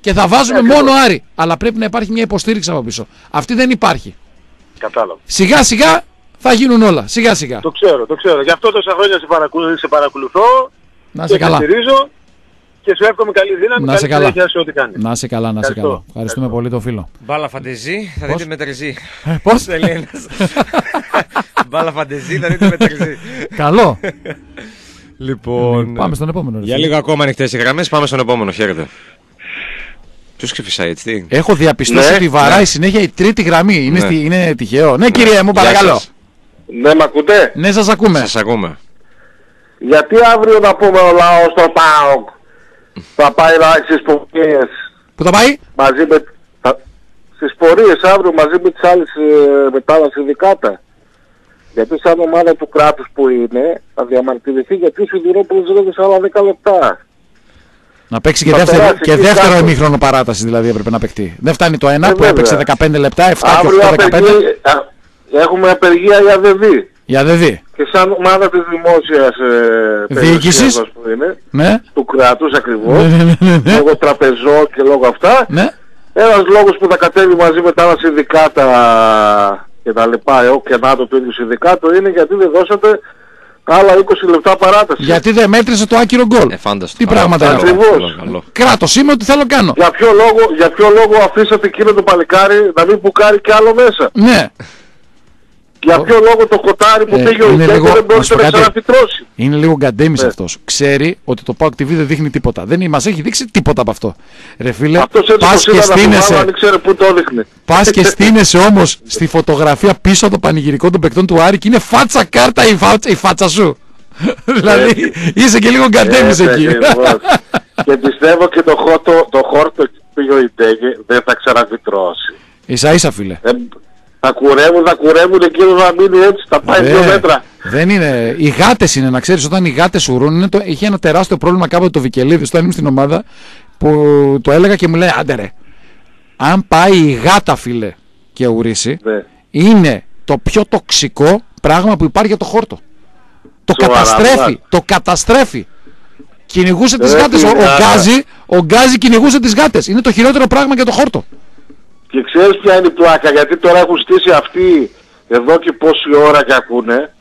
Και θα βάζουμε Ναι, ακριβώς. μόνο Άρη. Αλλά πρέπει να υπάρχει μια υποστήριξη από πίσω. Αυτή δεν υπάρχει. Κατάλαβα. Σιγά σιγά θα γίνουν όλα. Σιγά σιγά. Το ξέρω, το ξέρω. Γι' αυτό τόσα χρόνια σε, παρακολου... σε παρακολουθώ Να και σε καλά. σε στηρίζω και σου εύχομαι καλή δύναμη, Να καλή σε καλά. συνέχεια σε ό,τι κάνεις. Να σε καλά, να σε Ευχαριστώ. καλά. Ευχαριστούμε πολύ τον φίλο. Μπάλα φαντεζή, θα Πώς; δείτε με τερζή. Πώς; <laughs> Θέλει ένας. Μπάλα φαντεζή, θα δείτε με τερζή. Καλό. Λοιπόν. Πάμε στον επόμενο. ρε Για φίλε. λίγο ακόμα ανοιχτές οι γραμμές, πάμε στον επόμενο. Χαίρετε. Ποιος ξεφυσάει έτσι, τι; Έχω διαπιστώσει Ναι, ότι βαράει ναι. συνέχεια η τρίτη γραμμή. Είναι, Ναι. στη- είναι τυχαίο. Ναι, κύριε μου, Γεια παρακαλώ. σας. Ναι, μ' ακούτε; Ναι, σας ακούμε. Σας ακούμε. Γιατί αύριο να πούμε ο λαός στο ΠΑΟΚ θα πάει να έχει στις πορείες Πού θα πάει; μαζί με... θα- Στις πορείες αύριο μαζί με τις άλλες ε, με τα άλλα συνδικάτα. Γιατί σαν ομάδα του κράτους που είναι θα διαμαρτυρηθεί γιατί ο Σιδηρόπουλος δεν έδωσε άλλα 10 λεπτά. Να παίξει και Θα δεύτερο, περάσει και εκεί δεύτερο κάπου. ημίχρονο παράταση δηλαδή έπρεπε να παιχτεί. Δεν φτάνει το ένα Ε, που έπαιξε βέβαια. 15 λεπτά, 7 και Αύριο 8, 15. απεργία, α, έχουμε απεργία για ΔΕΔΗ. Για δε δει. Και σαν ομάδα της δημόσιας ε, Διοίκησης. περιουσίας, ας πούμε, είναι, Ναι. του κράτους ακριβώς, Ναι, ναι, ναι, ναι, ναι. λόγω τραπεζών και λόγω αυτά, Ναι. ένας λόγος που θα κατέβει μαζί με τα άλλα συνδικάτα και τα λοιπά, ΕΟΚ και ΝΑΤΟ του ίδιου συνδικάτου, είναι γιατί δεν δώσατε άλλα 20 λεπτά παράτασης. Γιατί δεν μέτρησε το άκυρο γκολ. Ε, φάνταστο. Τι πράγματα είναι αυτά. αυτά. Ακριβώς. Καλό, καλό. Κράτος είμαι ότι θέλω κάνω. Για ποιο, λόγο, για ποιο λόγο αφήσατε εκείνο το παλικάρι να μην μπουκάρει κι άλλο μέσα; Ναι. Για ποιο λόγο το κοτάρι που Ε, πήγε ο είναι Ικέκο λίγο- δεν να μπορούσε σου πω να κάτι. ξαναφυτρώσει. Είναι λίγο γκαντέμι Ναι. αυτός. Ξέρει ότι το PAOK TV δεν δείχνει τίποτα. Δεν μας έχει δείξει τίποτα από αυτό. Ρε φίλε, Αυτός έτσι πας πως και ήταν να φοβάμαι, στείνεσαι. δεν ξέρει πού το έδειχνε. Πας και στείνεσαι όμως στη φωτογραφία πίσω από το πανηγυρικό των παικτών του Άρη και είναι φάτσα κάρτα η φάτσα, η φάτσα σου. δηλαδή είσαι και λίγο γκαντέμι Έτσι εκεί. ακριβώς. και πιστεύω και το, χόρτο, το χόρτο που πήγε ο Ιντέγε δεν θα ξαναφυτρώσει. σα ίσα φίλε. Δεν- θα κουρεύουν, θα κουρεύουν εκείνο να μείνει έτσι, θα πάει δύο Ε, μέτρα. δεν είναι. Οι γάτες είναι, να ξέρεις, όταν οι γάτες σουρούν. Είναι το, είχε ένα τεράστιο πρόβλημα κάποτε το Βικελίδη, όταν ήμουν στην ομάδα, που το έλεγα και μου λέει: Άντε ρε, αν πάει η γάτα, φίλε, και ουρήσει, Ναι. είναι το πιο τοξικό πράγμα που υπάρχει για το χόρτο. Το Σοβαρά, καταστρέφει. μάλλον. Το καταστρέφει. Κυνηγούσε τις Ρε, γάτες. Ο, ο, φιλάρα. Γκάζι, ο Γκάζι κυνηγούσε τις γάτες. Είναι το χειρότερο πράγμα για το χόρτο. Και ξέρεις ποια είναι η πλάκα, γιατί τώρα έχουν στήσει αυτοί εδώ και πόση ώρα και ακούνε.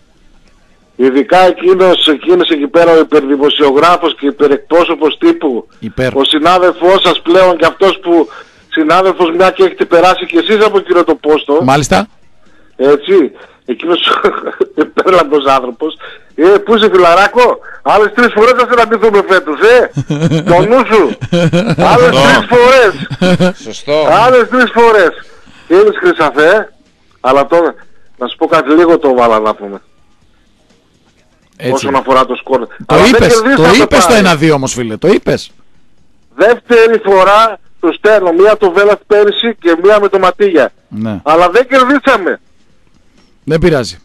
Ειδικά εκείνος, εκείνος εκεί πέρα ο υπερδημοσιογράφος και υπερεκπρόσωπος τύπου. Υπέρ. Ο συνάδελφός σας πλέον και αυτός που συνάδελφος μια και έχετε περάσει και εσείς από εκείνο το πόστο. Μάλιστα. Έτσι. Εκείνος <laughs> ο υπέρλαμπος άνθρωπος. Ε, πού είσαι φιλαράκο; Άλλες τρεις φορές θα συναντηθούμε φέτος, ε. <laughs> Το νου σου. Άλλες τρεις φορές. Σωστό. Άλλες τρεις φορές. Είδες Χρυσαφέ, αλλά τώρα να σου πω κάτι λίγο το βάλα να πούμε. Έτσι. Όσον αφορά το σκορ. Το Αλλά δεν είπες, κερδίσαμε το είπες το πάλι. 1-2 όμως φίλε, το είπες. Δεύτερη φορά το στέλνω. Μία το Βέλατ πέρυσι και μία με το Ματίγια. Ναι, Αλλά δεν κερδίσαμε. Δεν πειράζει.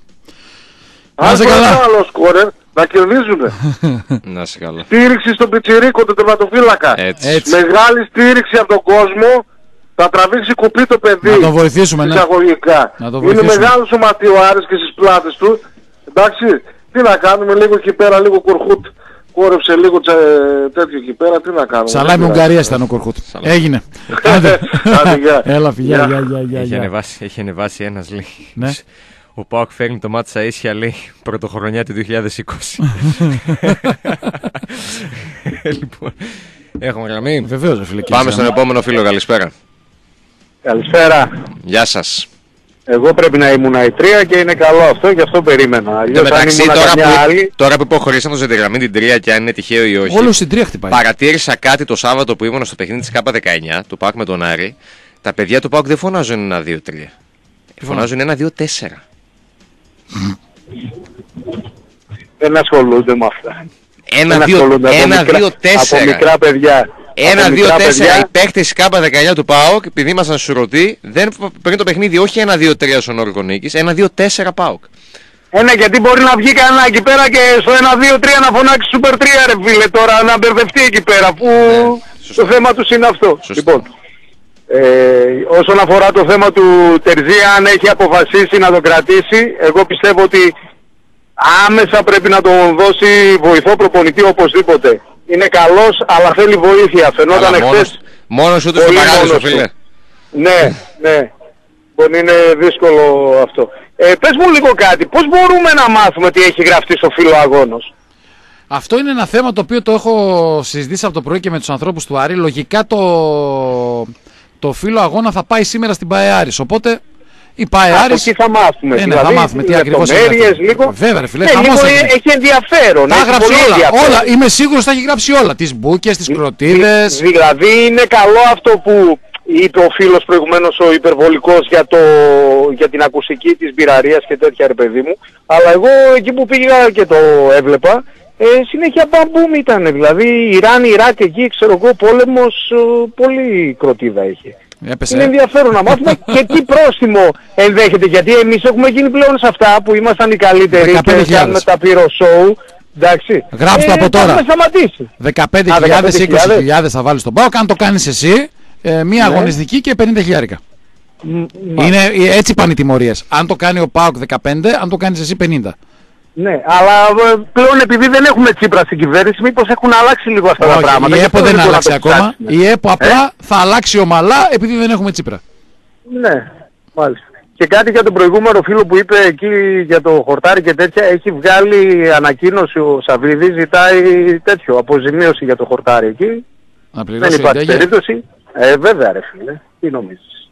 Να Αν είσαι βρουν καλά. ένα άλλο σκόρερ, να κερδίζουν. <laughs> Να είσαι καλά. στήριξη στον Πιτσιρίκο, τον τερματοφύλακα. Έτσι. Έτσι. Μεγάλη στήριξη από τον κόσμο. Θα τραβήξει κουπί το παιδί. Να τον βοηθήσουμε, ναι. Εισαγωγικά. Να τον Είναι βοηθήσουμε. μεγάλο σωματείο ο Άρης και στις πλάτες του. Εντάξει, τι να κάνουμε, λίγο εκεί πέρα, λίγο κουρχούτ. Κόρεψε λίγο τσε, τέτοιο εκεί πέρα, τι να κάνουμε. Σαλάμι δεν πειράζει. Ουγγαρίας ήταν ο Κορχούτ. Σαλάμι. Έγινε. <laughs> Άντε. Άντε, γεια. Έλα φιλιά, Γεια. γεια, γεια, γεια, Έχει γεια. ανεβάσει, έχει ανεβάσει ένας λέει. Ναι. Ο Πάοκ φέρνει το μάτι στα ίσια λέει πρωτοχρονιά του 2020. <laughs> λοιπόν, έχουμε γραμμή. Βεβαίως ρε φίλε. κύριε Πάμε στον Σαμά. επόμενο φίλο, καλησπέρα. Καλησπέρα. Γεια σας. Εγώ πρέπει να ήμουν η τρία και είναι καλό αυτό και αυτό περίμενα. Εν Αλλιώς τω αν μεταξύ, ήμουν τώρα καμιά που, άλλη... τώρα που υποχωρήσαμε στη γραμμή την τρία και αν είναι τυχαίο ή όχι. Όλος στην τρία χτυπάει. Παρατήρησα κάτι το Σάββατο που ήμουν στο παιχνίδι της K19 του Πάουκ με τον Άρη. Τα παιδιά του Πάουκ δεν φωνάζουν ένα 2-3. Φωνάζουν; Ένα 2-4. Δεν ασχολούνται με αυτά. Ένα δεν 2 ασχολούνται από, ένα, μικρά, δύο, από τέσσερα. μικρά παιδιά. Ένα, από δύο, μικρά τέσσερα. παιδιά. Οι παίχτε τη ΚΑΠΑ 19 του ΠΑΟΚ, επειδή ήμασταν σουρωτοί, δεν παίρνει το παιχνίδι όχι ένα, δύο, τρία στον όρκο νίκης, ένα, δύο, τέσσερα ΠΑΟΚ. Ε, ναι, γιατί μπορεί να βγει κανένα εκεί πέρα και στο 1-2-3 να φωνάξει Super 3 ρε φίλε τώρα να μπερδευτεί εκεί πέρα που το θέμα τους είναι αυτό. Λοιπόν, ε, όσον αφορά το θέμα του Τερζή αν έχει αποφασίσει να τον κρατήσει, εγώ πιστεύω ότι άμεσα πρέπει να τον δώσει βοηθό προπονητή οπωσδήποτε. Είναι καλός αλλά θέλει βοήθεια. Φαινόταν Αλλά μόνος, εχθές μόνος ούτε στο πολύ παράδεισο, μόνος του. φίλε. ναι, ναι. Λοιπόν είναι δύσκολο αυτό. Ε, πες μου λίγο κάτι. Πώς μπορούμε να μάθουμε τι έχει γραφτεί στο φύλλο αγώνος; Αυτό είναι ένα θέμα το οποίο το έχω συζητήσει από το πρωί και με τους ανθρώπους του Άρη. Λογικά το, το φύλλο αγώνα θα πάει σήμερα στην ΠαΕΑΡης. Οπότε η ΠαΕΑΡης... Από εκεί θα μάθουμε. Ε, ναι, δηλαδή, θα μάθουμε τι ακριβώς έχει λεπτομέρειες, γραφτεί. λίγο. Βέβαια ρε φίλε, ναι, χαμός λίγο έγινε. έχει ενδιαφέρον. Τα έχει έγραψε πολύ όλα, ενδιαφέρον. όλα. Είμαι σίγουρος θα έχει γράψει όλα. Τις μπούκες, τις κροτίδες. Δη- Δηλαδή είναι καλό αυτό που είπε ο φίλος προηγουμένως ο υπερβολικός για, το, για την ακουστική της μπειραρίας και τέτοια ρε παιδί μου. Αλλά εγώ εκεί που πήγα και το έβλεπα, ε, συνέχεια μπαμπούμ ήταν. Δηλαδή Ιράν, Ιράκ εκεί, ξέρω εγώ, πόλεμος, ε, πολύ κροτίδα είχε. Έπεσε. Είναι ενδιαφέρον να μάθουμε και τι πρόστιμο ενδέχεται. Γιατί εμείς έχουμε γίνει πλέον σε αυτά που ήμασταν οι καλύτεροι 15.000. και κάνουμε τα πύρο σοου. Εντάξει. Γράψτε από τα τώρα. έχουμε σταματήσει. 15.000, 20.000 θα βάλεις τον ΠΑΟΚ. Αν το κάνεις εσύ, ε, μία Ναι. αγωνιστική και 50 χιλιάρικα. Μ, Είναι, ε, έτσι πάνε οι τιμωρίες. Αν το κάνει ο ΠΑΟΚ 15, αν το κάνεις εσύ 50. Ναι, αλλά ε, πλέον επειδή δεν έχουμε Τσίπρα στην κυβέρνηση, μήπως έχουν αλλάξει λίγο αυτά τα Όχι, πράγματα; η Γι' ΕΠΟ αυτό δεν μπορούμε άλλαξε να το ακόμα. ψάξουμε. Η ΕΠΟ απλά θα αλλάξει ομαλά επειδή δεν έχουμε Τσίπρα. Ναι, μάλιστα. Και κάτι για τον προηγούμενο φίλο που είπε εκεί για το χορτάρι και τέτοια, έχει βγάλει ανακοίνωση ο Σαββίδης, ζητάει τέτοιο, αποζημίωση για το χορτάρι εκεί. Να Δεν πληρώσει υπάρχει εντέγεια. περίπτωση. Ε, βέβαια ρε φίλε, τι νομίζεις;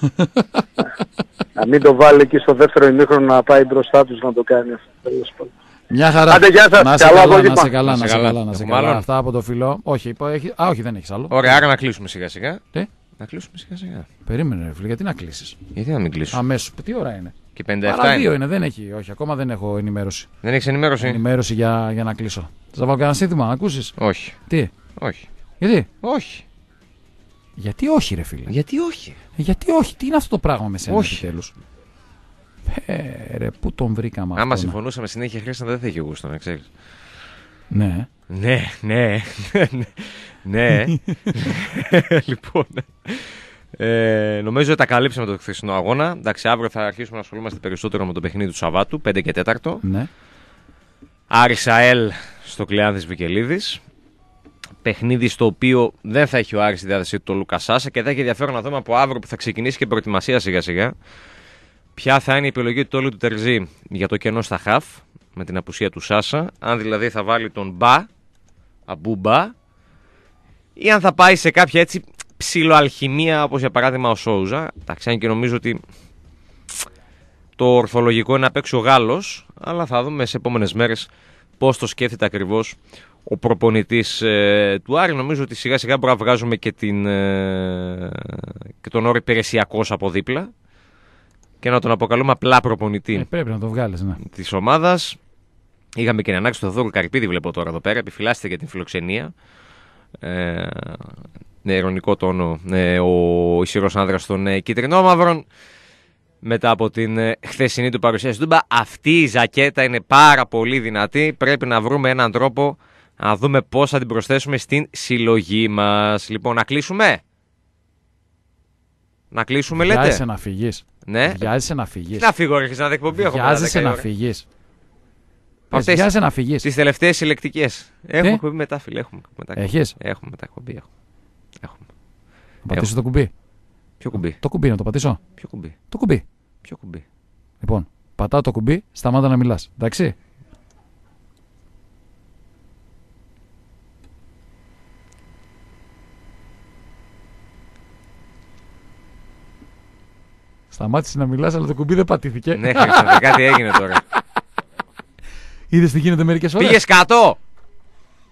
<laughs> να μην το βάλει εκεί στο δεύτερο ημίχρονο να πάει μπροστά τους να το κάνει αυτό. Τέλος πάντων. Μια χαρά. Άντε, γεια σας. Να σε Καλό καλά, να απόγευμα. σε καλά, να σε καλά. καλά, να σε Έχουμε καλά. άλλον; Αυτά από το φιλό. Όχι, είπα, έχει... Α, όχι, δεν έχεις άλλο. Ωραία, άρα να κλείσουμε σιγά σιγά. Τι; Να κλείσουμε σιγά σιγά. Περίμενε, ρε φίλε, γιατί να κλείσεις; Γιατί να μην κλείσουμε. Αμέσως. Τι ώρα είναι; Και 57 Παρά δύο είναι. είναι, δεν έχει. Όχι, ακόμα δεν έχω ενημέρωση. Δεν έχεις ενημέρωση; Ενημέρωση για, για να κλείσω. Θα βάλω κανένα σύνθημα να ακούσεις; Όχι. Τι, Όχι. γιατί; Όχι. Γιατί όχι, ρε φίλε; Γιατί όχι; Ε, Γιατί όχι, τι είναι αυτό το πράγμα με σένα Όχι. επιτέλους; Ε, ρε, πού τον βρήκαμε Άμα αυτό. συμφωνούσαμε συνέχεια χρήσαν δεν θα είχε γούστο, να ξέρεις. Ναι. Ναι, ναι. ναι. <laughs> λοιπόν. Ε, νομίζω ότι τα καλύψαμε το χθεσινό αγώνα. Εντάξει, αύριο θα αρχίσουμε να ασχολούμαστε περισσότερο με το παιχνίδι του Σαββάτου, 5 και 4. Ναι. Άρης ΑΕΛ στο Κλεάνθης Βικελίδης. Παιχνίδι στο οποίο δεν θα έχει ο Άρης τη διάθεσή του το Λούκα Σάσα και θα έχει ενδιαφέρον να δούμε από αύριο που θα ξεκινήσει και η προετοιμασία σιγά σιγά. Ποια θα είναι η επιλογή του Τόλου του Τερζή για το κενό στα χαφ με την απουσία του Σάσα. Αν δηλαδή θα βάλει τον Μπα, Αμπούμπα, ή αν θα πάει σε κάποια έτσι ψιλοαλχημία όπως για παράδειγμα ο Σόουζα. Εντάξει, αν και νομίζω ότι το ορθολογικό είναι να παίξει ο Γάλλος, αλλά θα δούμε σε επόμενες μέρες πώς το σκέφτεται ακριβώς ο προπονητής ε, του Άρη. Νομίζω ότι σιγά σιγά μπορούμε να βγάζουμε και, την, ε, και τον όρο υπηρεσιακός από δίπλα και να τον αποκαλούμε απλά προπονητή Ε, πρέπει να το βγάλεις, ναι. της ομάδας. Είχαμε και την ανάγκη του Θεοδόρου Καρυπίδη, βλέπω τώρα εδώ πέρα. Επιφυλάσσεται για την φιλοξενία. Ε, ναι, ειρωνικό τόνο ε, ο ισχυρός άνδρας των ε, κυτρινόμαυρων. Μετά από την ε, χθεσινή του παρουσίαση του Ντούμπα. Αυτή η ζακέτα είναι πάρα πολύ δυνατή. Πρέπει να βρούμε έναν τρόπο να δούμε πώς θα την προσθέσουμε στην συλλογή μας. Λοιπόν, να κλείσουμε. Να κλείσουμε, λέτε. Βιάζεσαι να φύγεις. Ναι. Βιάζεσαι να φύγεις. Να φύγω, ρε, να εκπομπή έχω Βιάζεσαι να φύγεις. Αυτές- Βιάζεσαι να φύγεις. Τις τελευταίες συλλεκτικές. Έχουμε εκπομπή μετά, φίλε. Έχουμε μετά. Έχεις; Έχουμε μετά εκπομπή. Έχουμε. έχουμε. Να πατήσω το κουμπί. Ποιο κουμπί; Το κουμπί να το πατήσω. Ποιο κουμπί; Το κουμπί. Ποιο κουμπί; Λοιπόν, πατάω το κουμπί, σταμάτα να μιλάς. Εντάξει. Σταμάτησες να μιλάς, αλλά το κουμπί δεν πατήθηκε. Ναι, Χρήστο, κάτι έγινε τώρα. Είδες τι γίνεται μερικές φορέ. Πήγες κάτω.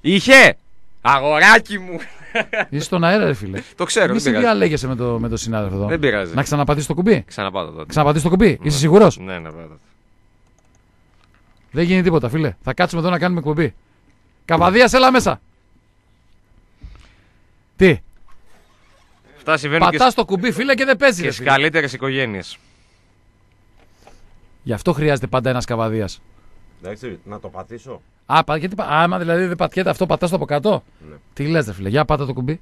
Είχε. Αγοράκι μου. Είσαι στον αέρα, ρε φίλε. Το ξέρω, Μη δεν πειράζει. συνδιαλέγεσαι με το, με το συνάδελφο εδώ. Δεν πειράζει. Να ξαναπατήσεις το κουμπί; Ξαναπάτω τότε. Ξαναπατήσεις το κουμπί; Είσαι σίγουρος; Ναι, ναι, βέβαια. Δεν γίνει τίποτα, φίλε. Θα κάτσουμε εδώ να κάνουμε εκπομπή. Καβαδίας, έλα μέσα. Τι, Αυτά συμβαίνουν και πατάς το κουμπί, φίλε, και δεν παίζεις. και ρε στι φίλε. καλύτερες οικογένειες. Γι' αυτό χρειάζεται πάντα ένας καβαδίας. Εντάξει, να το πατήσω. Α, πα- γιατί, πα- άμα δηλαδή δεν πατιέται αυτό, πατάς το από κάτω. Ναι. Τι λες, ρε φίλε, για πάτα το κουμπί.